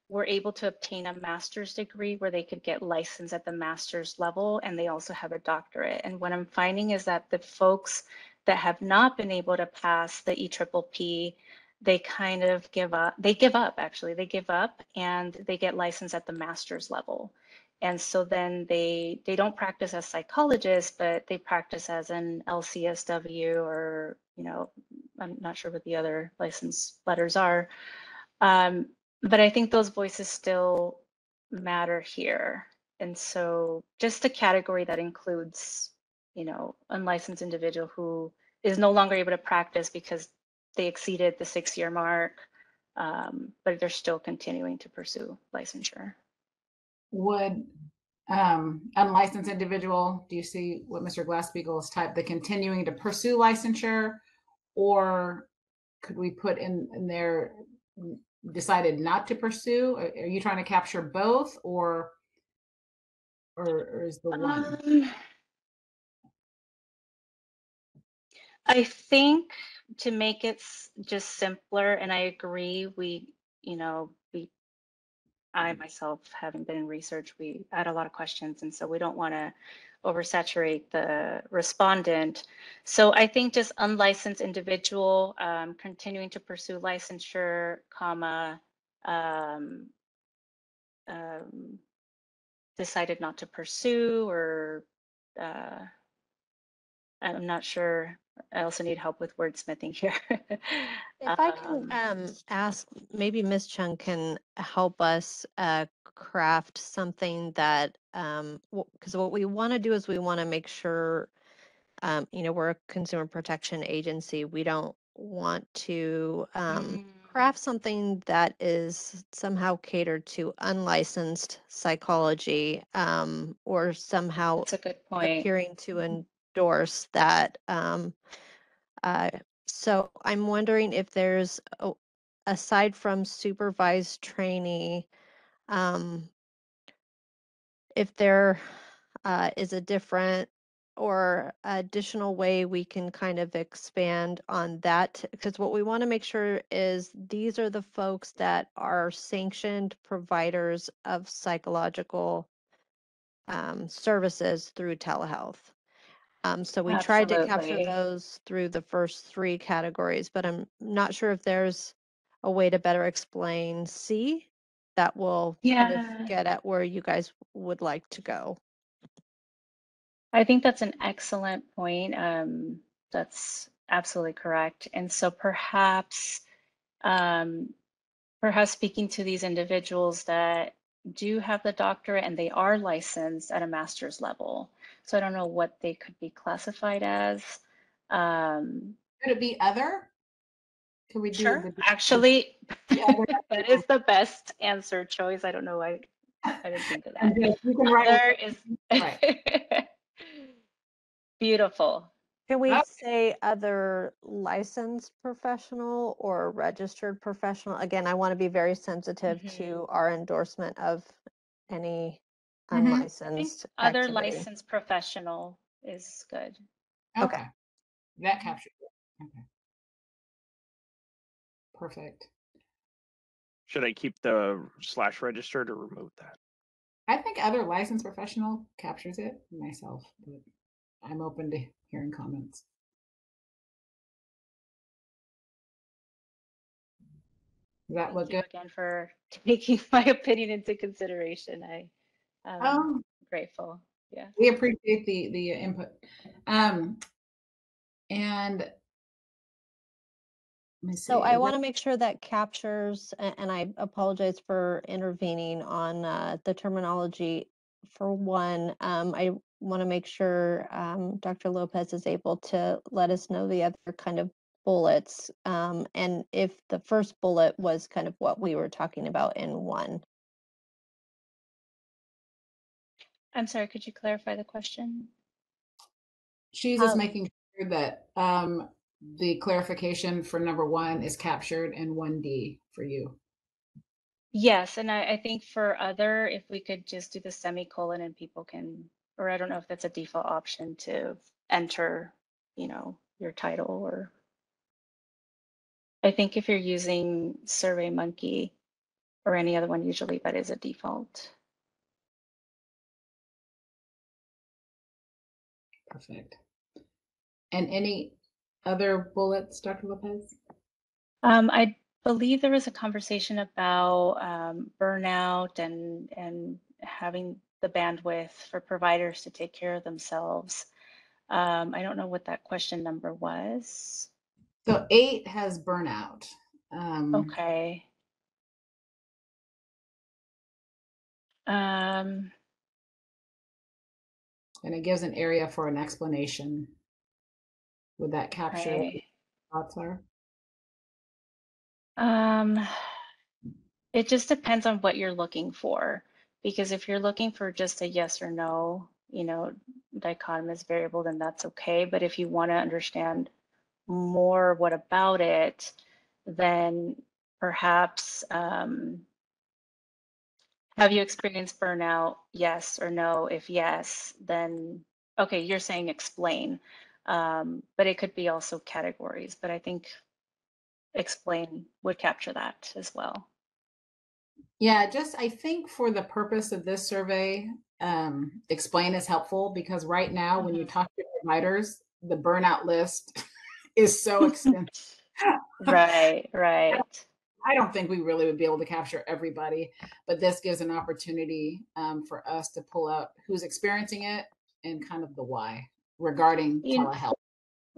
were able to obtain a master's degree where they could get licensed at the master's level and they also have a doctorate. And what I'm finding is that the folks that have not been able to pass the EPPP, they kind of give up. They give up, actually. They give up and they get licensed at the master's level. And so then they they don't practice as psychologists, but they practice as an LCSW or, you know, I'm not sure what the other license letters are. Um, but I think those voices still matter here. And so just a category that includes, you know, unlicensed individual who is no longer able to practice because they exceeded the six year mark um, but they're still continuing to pursue licensure. Would um, unlicensed individual, do you see what Mr. Glasspiegel has typed, the continuing to pursue licensure? Or could we put in, in there, decided not to pursue? Are are you trying to capture both or? Or, or is the one? Um, I think to make it just simpler, and I agree, we, you know, we, I myself, having been in research, we had a lot of questions, and so we don't want to oversaturate the respondent. So I think just unlicensed individual, um, continuing to pursue licensure, comma, um, um, decided not to pursue or, uh, I'm not sure. I also need help with wordsmithing here. If I can Um, um, ask, maybe Ms. Chung can help us uh, craft something that, um, because what we want to do is we want to make sure, um, you know, we're a consumer protection agency. We don't want to um, craft something that is somehow catered to unlicensed psychology um, or somehow That's a good point. appearing to endorse that. Um, uh, so I'm wondering if there's, aside from supervised trainee, um, if there uh, is a different or additional way we can kind of expand on that. Because what we want to make sure is these are the folks that are sanctioned providers of psychological um, services through telehealth. Um, so we tried to capture Absolutely. those through the first three categories, but I'm not sure if there's a way to better explain C that will kind Yeah. of get at where you guys would like to go. I think that's an excellent point. Um, that's absolutely correct. And so perhaps, um, perhaps speaking to these individuals that do have the doctorate and they are licensed at a master's level. So I don't know what they could be classified as. Um, Could it be other? Could we do? Sure, the- actually, the that is the best answer choice. I don't know why I didn't think of that. just- You can write. Other is Right. beautiful. Can we Okay. say other licensed professional or registered professional? Again, I want to be very sensitive Mhm. to our endorsement of any Mhm. I think unlicensed other activity. licensed professional is good. Okay. That captures it. Okay. Perfect. Should I keep the slash registered or remove that? I think other licensed professional captures it myself, but I'm open to hearing comments. Does that Thank look you good? again for taking my opinion into consideration. I am Um, grateful. Yeah. we appreciate the the input. Um, and let me see. So I want to make sure that captures, and I apologize for intervening on uh, the terminology. For one, um, I want to make sure um, Dr. Lopez is able to let us know the other kind of bullets. Um, and if the first bullet was kind of what we were talking about in one. I'm sorry, could you clarify the question? She's just Um, making sure that um, the clarification for number one is captured in one D for you. Yes, and I, I think for other, if we could just do the semicolon and people can, or I don't know if that's a default option to enter, you know, your title or. I think if you're using Survey Monkey or any other one, usually that is a default. Perfect. And any other bullets, Dr. Lopez? Um, I believe there was a conversation about um, burnout and and having the bandwidth for providers to take care of themselves. Um, I don't know what that question number was. So eight has burnout. Um, Okay. Um, And it gives an area for an explanation. Would that capture what your thoughts are? Um, it just depends on what you're looking for. Because if you're looking for just a yes or no, you know, dichotomous variable, then that's okay. But if you want to understand more what about it, then perhaps um, have you experienced burnout? Yes or no? If yes, then okay, you're saying explain. Um, but it could be also categories. But I think explain would capture that as well. Yeah, just I think for the purpose of this survey, um, explain is helpful because right now when you talk to providers, the burnout list is so extensive. Right, right. I don't think we really would be able to capture everybody, but this gives an opportunity um, for us to pull out who's experiencing it and kind of the why regarding You- telehealth.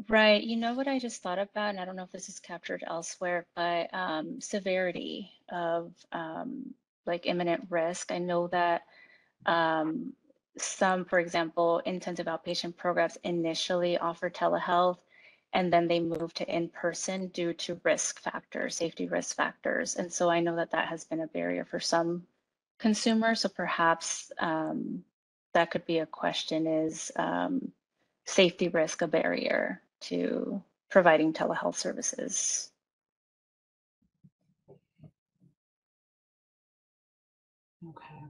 Right. You know what I just thought about, and I don't know if this is captured elsewhere, but um, severity of um, like imminent risk. I know that um, some, for example, intensive outpatient programs initially offer telehealth, and then they move to in-person due to risk factors, safety risk factors. And so I know that that has been a barrier for some consumers. So perhaps um, that could be a question: Is um, safety risk a barrier to providing telehealth services? Okay.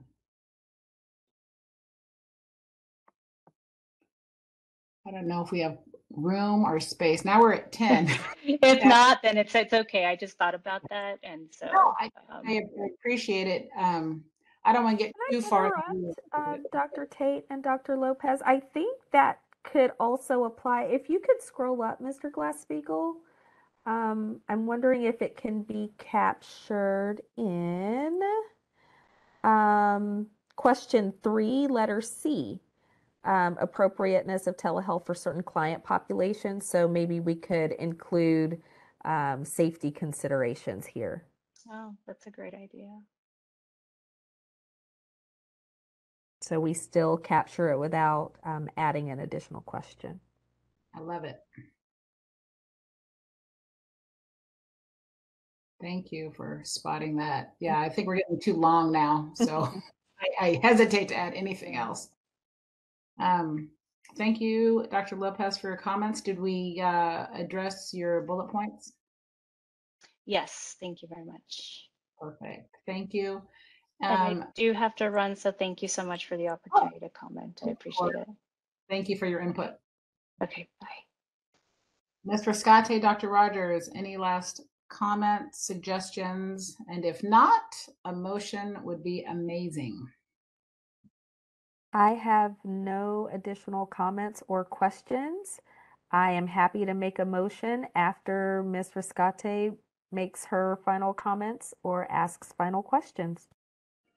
I don't know if we have room or space. Now we're at 10. If Yeah. not, then it's it's okay. I just thought about that, and so No, I, um, I appreciate it. Um, I don't want to get Can I too far. interrupt, um, Dr. Tate and Dr. Lopez? I think that could also apply. If you could scroll up, Mr. Glasspiegel, um, I'm wondering if it can be captured in um, question three, letter C, um, appropriateness of telehealth for certain client populations. So maybe we could include um, safety considerations here. oh, that's a great idea. So we still capture it without um, adding an additional question. I love it. Thank you for spotting that. Yeah, I think we're getting too long now, so I, I hesitate to add anything else. Um, thank you, Dr. Lopez, for your comments. Did we uh, address your bullet points? Yes, thank you very much. Perfect. Thank you. Um, I do have to run, so thank you so much for the opportunity to comment. I appreciate it. thank you for your input. Okay, bye. Ms. Frascati, Dr. Rodgers, any last comments, suggestions? And if not, a motion would be amazing. I have no additional comments or questions. I am happy to make a motion after Ms. Riscate makes her final comments or asks final questions.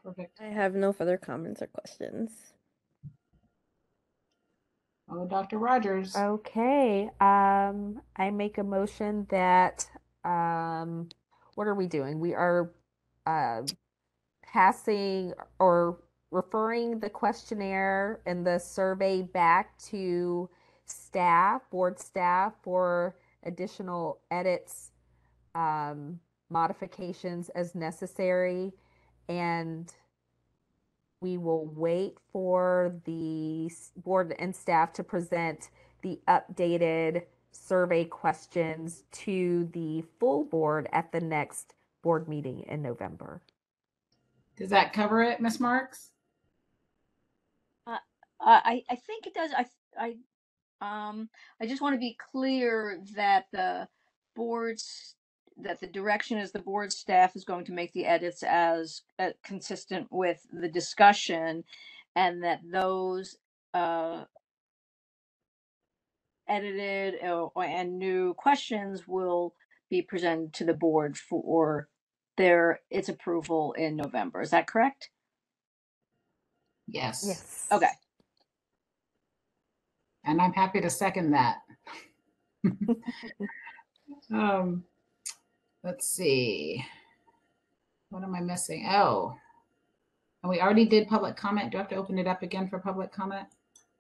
Perfect. I have no further comments or questions. Oh, Dr. Rodgers. Okay, um, I make a motion that, um, what are we doing? We are, uh, passing or referring the questionnaire and the survey back to staff, board staff for additional edits, um, modifications as necessary. And we will wait for the board and staff to present the updated survey questions to the full board at the next board meeting in November. Does that cover it, Ms. Marks? Uh, I, I think it does. I, I, um, I just want to be clear that the board's, that the direction is the board staff is going to make the edits as uh, consistent with the discussion and that those, uh, edited or, or- and new questions will be presented to the board for their, its approval in November. Is that correct? Yes. Yes. Okay. And I'm happy to second that. um, let's see. What am I missing? Oh, and we already did public comment. Do I have to open it up again for public comment?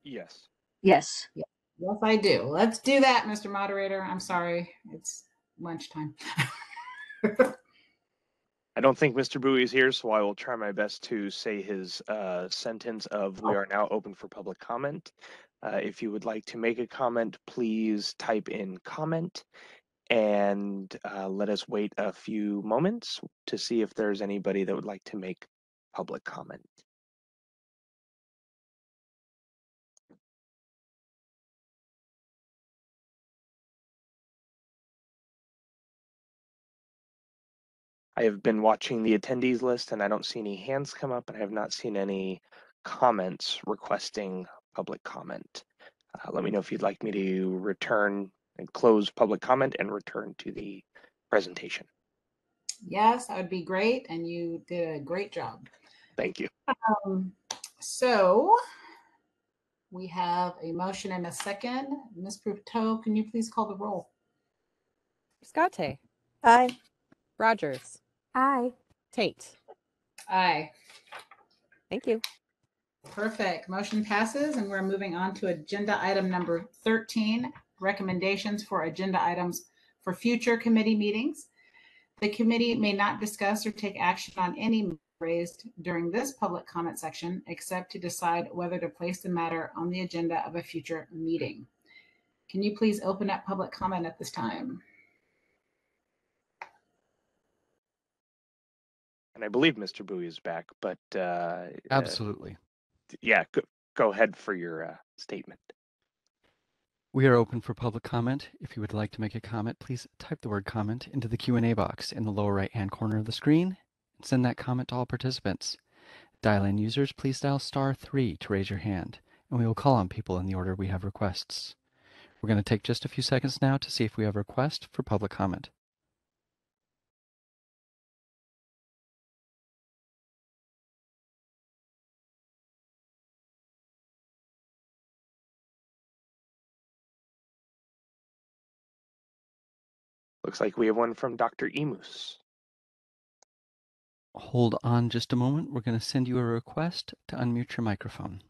Yes. Yes. Yes, I do. Let's do that, Mr. Moderator. I'm sorry. It's lunchtime. I don't think Mr. Bowie is here, so I will try my best to say his uh, sentence of we are now open for public comment. Uh, if you would like to make a comment, please type in comment and uh, let us wait a few moments to see if there's anybody that would like to make public comment. I have been watching the attendees list and I don't see any hands come up and I have not seen any comments requesting public comment. Uh, let me know if you'd like me to return and close public comment and return to the presentation. Yes, that would be great. And you did a great job. Thank you. Um, so we have a motion and a second. Ms. Pruitt, can you please call the roll? Riscate, Aye. Rodgers, Aye. Tate. Aye. Thank you. Perfect. Motion passes and we're moving on to agenda item number 13, recommendations for agenda items for future committee meetings. The committee may not discuss or take action on any raised during this public comment section, except to decide whether to place the matter on the agenda of a future meeting. Can you please open up public comment at this time? And I believe Mr. Bowie is back, but uh, uh, Absolutely. Yeah, go, go ahead for your uh, statement. We are open for public comment. If you would like to make a comment, please type the word comment into the Q&A box in the lower right-hand corner of the screen and send that comment to all participants. Dial-in users, please dial star three to raise your hand, and we will call on people in the order we have requests. We're going to take just a few seconds now to see if we have a request for public comment. Looks like we have one from Dr. Emus. Hold on just a moment. We're going to send you a request to unmute your microphone.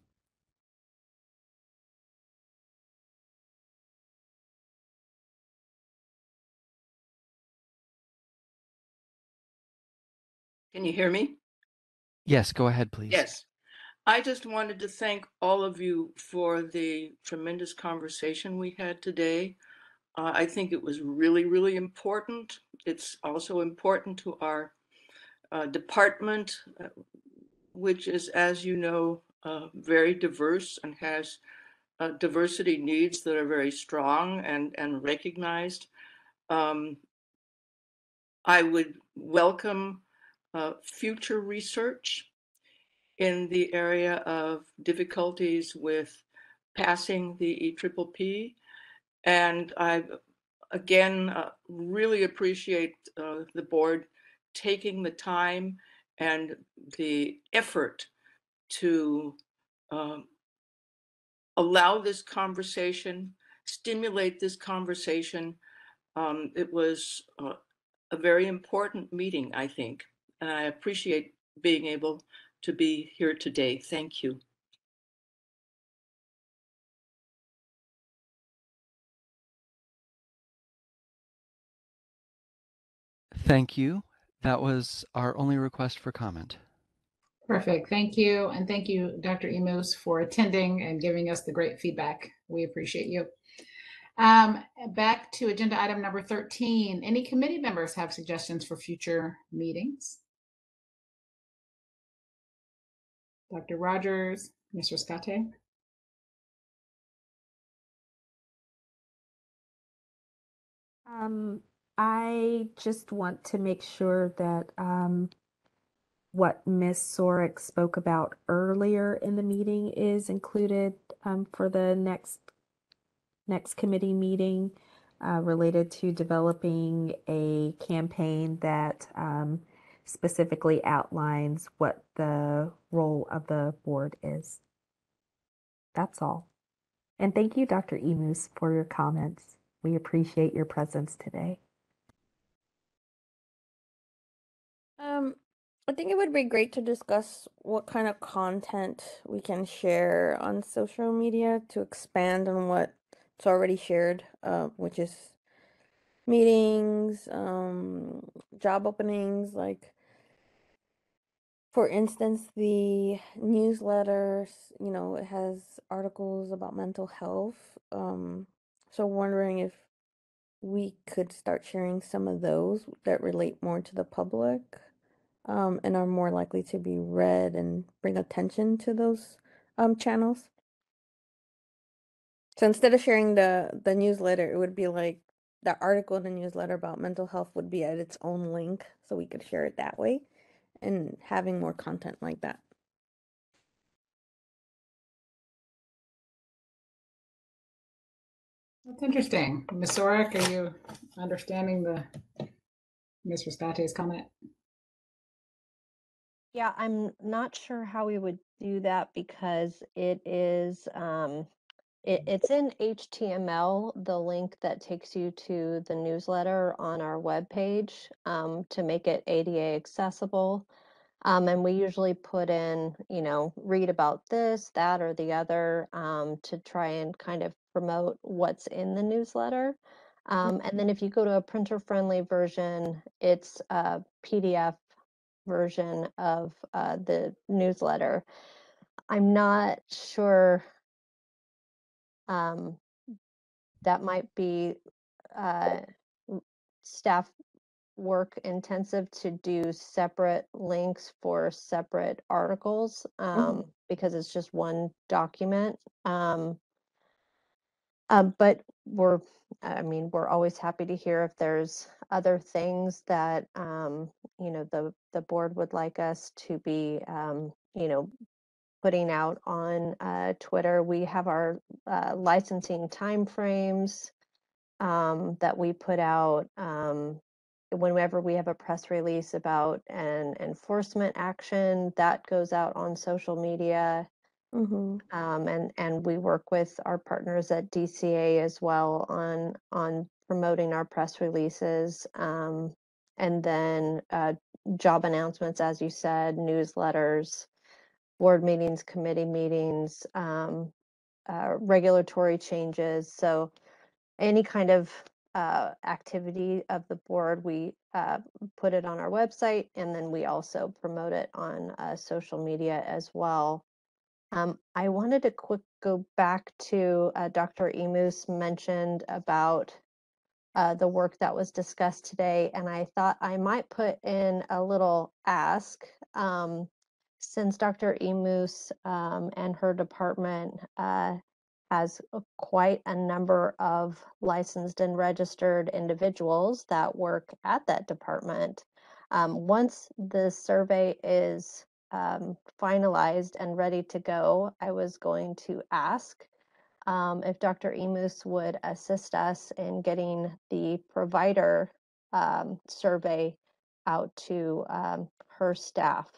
Can you hear me? Yes, go ahead, please. Yes. I just wanted to thank all of you for the tremendous conversation we had today. Uh, I think it was really, really important. It's also important to our uh, department, uh, which is, as you know, uh, very diverse and has uh, diversity needs that are very strong and, and recognized. Um, I would welcome uh, future research in the area of difficulties with passing the EPPP. And I, again, uh, really appreciate uh, the board taking the time and the effort to um, allow this conversation, stimulate this conversation. Um, it was uh, a very important meeting, I think, and I appreciate being able to be here today. Thank you. Thank you. That was our only request for comment. Perfect. Thank you. And thank you, Dr. Emus, for attending and giving us the great feedback. We appreciate you. Um, back to agenda item number 13. Any committee members have suggestions for future meetings? Dr. Rodgers, Mr. Scate? Um, I just want to make sure that um, what Ms. Sorrick spoke about earlier in the meeting is included um, for the next next committee meeting uh, related to developing a campaign that um, specifically outlines what the role of the board is. That's all. And thank you, Dr. Emus, for your comments. We appreciate your presence today. I think it would be great to discuss what kind of content we can share on social media to expand on what's already shared, uh, which is meetings, um, job openings, like for instance, the newsletters, you know, it has articles about mental health. Um, so wondering if we could start sharing some of those that relate more to the public, um, and are more likely to be read and bring attention to those um channels. So instead of sharing the the newsletter, it would be like the article in the newsletter about mental health would be at its own link, so we could share it that way, and having more content like that. That's interesting. Ms. Are you understanding the Ms. Riscate's comment? Yeah, I'm not sure how we would do that because it is, um, it, it's in HTML, the link that takes you to the newsletter on our webpage, um, to make it ADA accessible. Um, and we usually put in, you know, read about this, that, or the other, um, to try and kind of promote what's in the newsletter. Um, and then if you go to a printer-friendly version, it's a PDF version of uh, the newsletter. I'm not sure um, that might be uh, staff work intensive to do separate links for separate articles um, because it's just one document. Um, um, but we're, I mean, we're always happy to hear if there's other things that, um, you know, the, the board would like us to be, um, you know, putting out on uh, Twitter. We have our uh, licensing timeframes um, that we put out um, whenever we have a press release about an enforcement action that goes out on social media. Mm-hmm. Um, and and we work with our partners at DCA as well on on promoting our press releases. Um, and then uh, job announcements, as you said, newsletters, board meetings, committee meetings, um, uh, regulatory changes. So any kind of uh, activity of the board, we uh, put it on our website, and then we also promote it on uh, social media as well. Um, I wanted to quick go back to uh, Dr. Emus mentioned about uh, the work that was discussed today, and I thought I might put in a little ask. Um, since Dr. Emus um, and her department uh, has quite a number of licensed and registered individuals that work at that department. Um, once the survey is um, finalized and ready to go, I was going to ask um, if Dr. Emus would assist us in getting the provider um, survey out to um, her staff,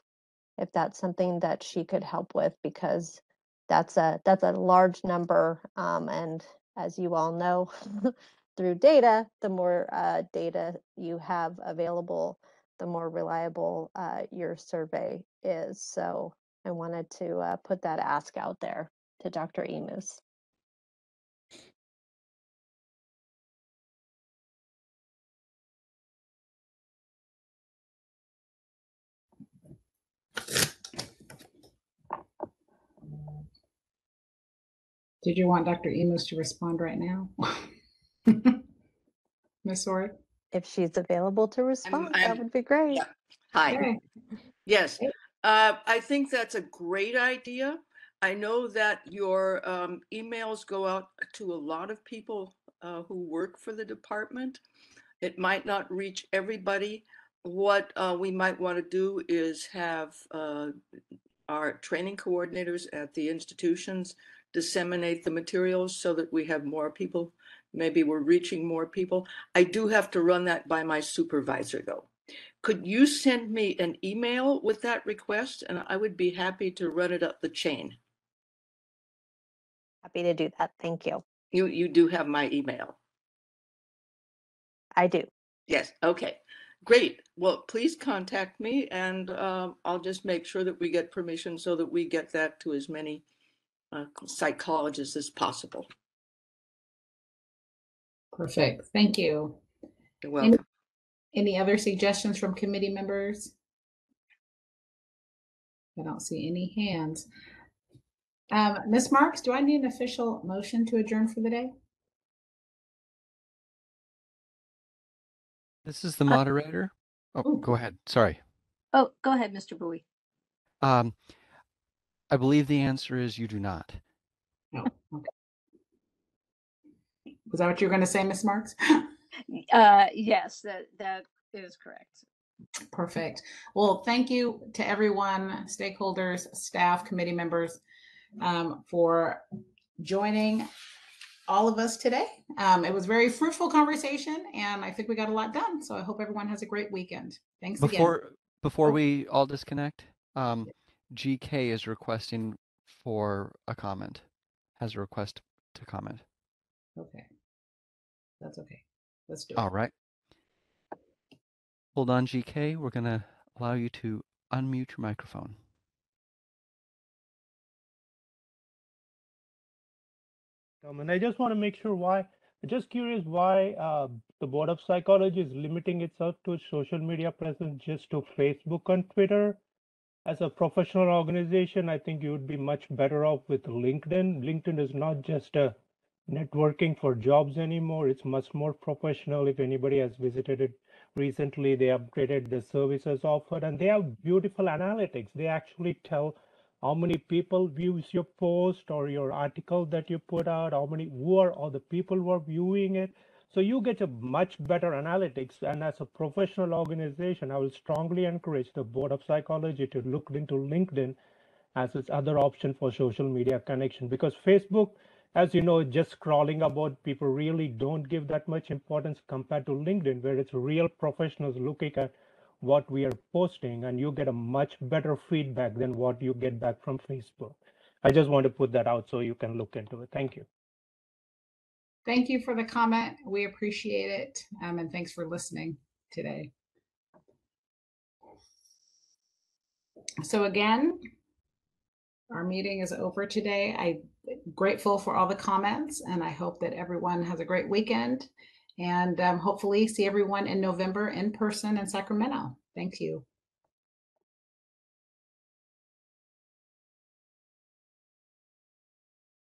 if that's something that she could help with, because that's a that's a large number, um, and as you all know, through data, the more uh, data you have available, the more reliable uh, your survey is. So I wanted to uh, put that ask out there to Dr. Emus. Did you want Dr. Emus to respond right now? Ms. Sorrick? If she's available to respond, that I'm- would be great. Hi. Okay. Yes, uh, I think that's a great idea. I know that your um, emails go out to a lot of people uh, who work for the department. It might not reach everybody. What uh, we might want to do is have uh, our training coordinators at the institutions disseminate the materials so that we have more people. Maybe we're reaching more people. I do have to run that by my supervisor though. Could you send me an email with that request and I would be happy to run it up the chain? Happy to do that. Thank you. You, you do have my email. I do. Yes, okay, great. Well, please contact me and um, I'll just make sure that we get permission so that we get that to as many uh, psychologists as possible. Perfect. Thank you. You're Any- welcome. Any other suggestions from committee members? I don't see any hands. Um, Ms. Marks, do I need an official motion to adjourn for the day? This is the moderator. Oh, go ahead. Sorry. Oh, go ahead, Mr. Bowie. Um, I believe the answer is you do not. No. Okay. Was that what you were going to say, Ms. Marks? Uh, yes, that, that is correct. Perfect. Well, thank you to everyone, stakeholders, staff, committee members, um, for joining all of us today. Um, it was very fruitful conversation, and I think we got a lot done. So I hope everyone has a great weekend. Thanks again. Before before Oh. we all disconnect, um, GK is requesting for a comment. Has a request to comment. Okay. That's okay. Let's do it. All right. Hold on, GK. We're gonna allow you to unmute your microphone. Um, and I just want to make sure why, just curious why uh, the Board of Psychology is limiting itself to social media presence just to Facebook and Twitter. As a professional organization, I think you would be much better off with LinkedIn. LinkedIn is not just a networking for jobs anymore. It's much more professional. If anybody has visited it recently, they upgraded the services offered and they have beautiful analytics. They actually tell how many people views your post or your article that you put out, how many who are all the people who are viewing it. So you get a much better analytics. And as a professional organization, I will strongly encourage the Board of Psychology to look into LinkedIn as its other option for social media connection because Facebook, as you know, just scrolling about people really don't give that much importance compared to LinkedIn, where it's real professionals looking at what we are posting and you get a much better feedback than what you get back from Facebook. I just want to put that out so you can look into it. Thank you. Thank you for the comment. We appreciate it. Um, and thanks for listening today. So again, our meeting is over today. I'm grateful for all the comments and I hope that everyone has a great weekend and um, hopefully see everyone in November in person in Sacramento. Thank you.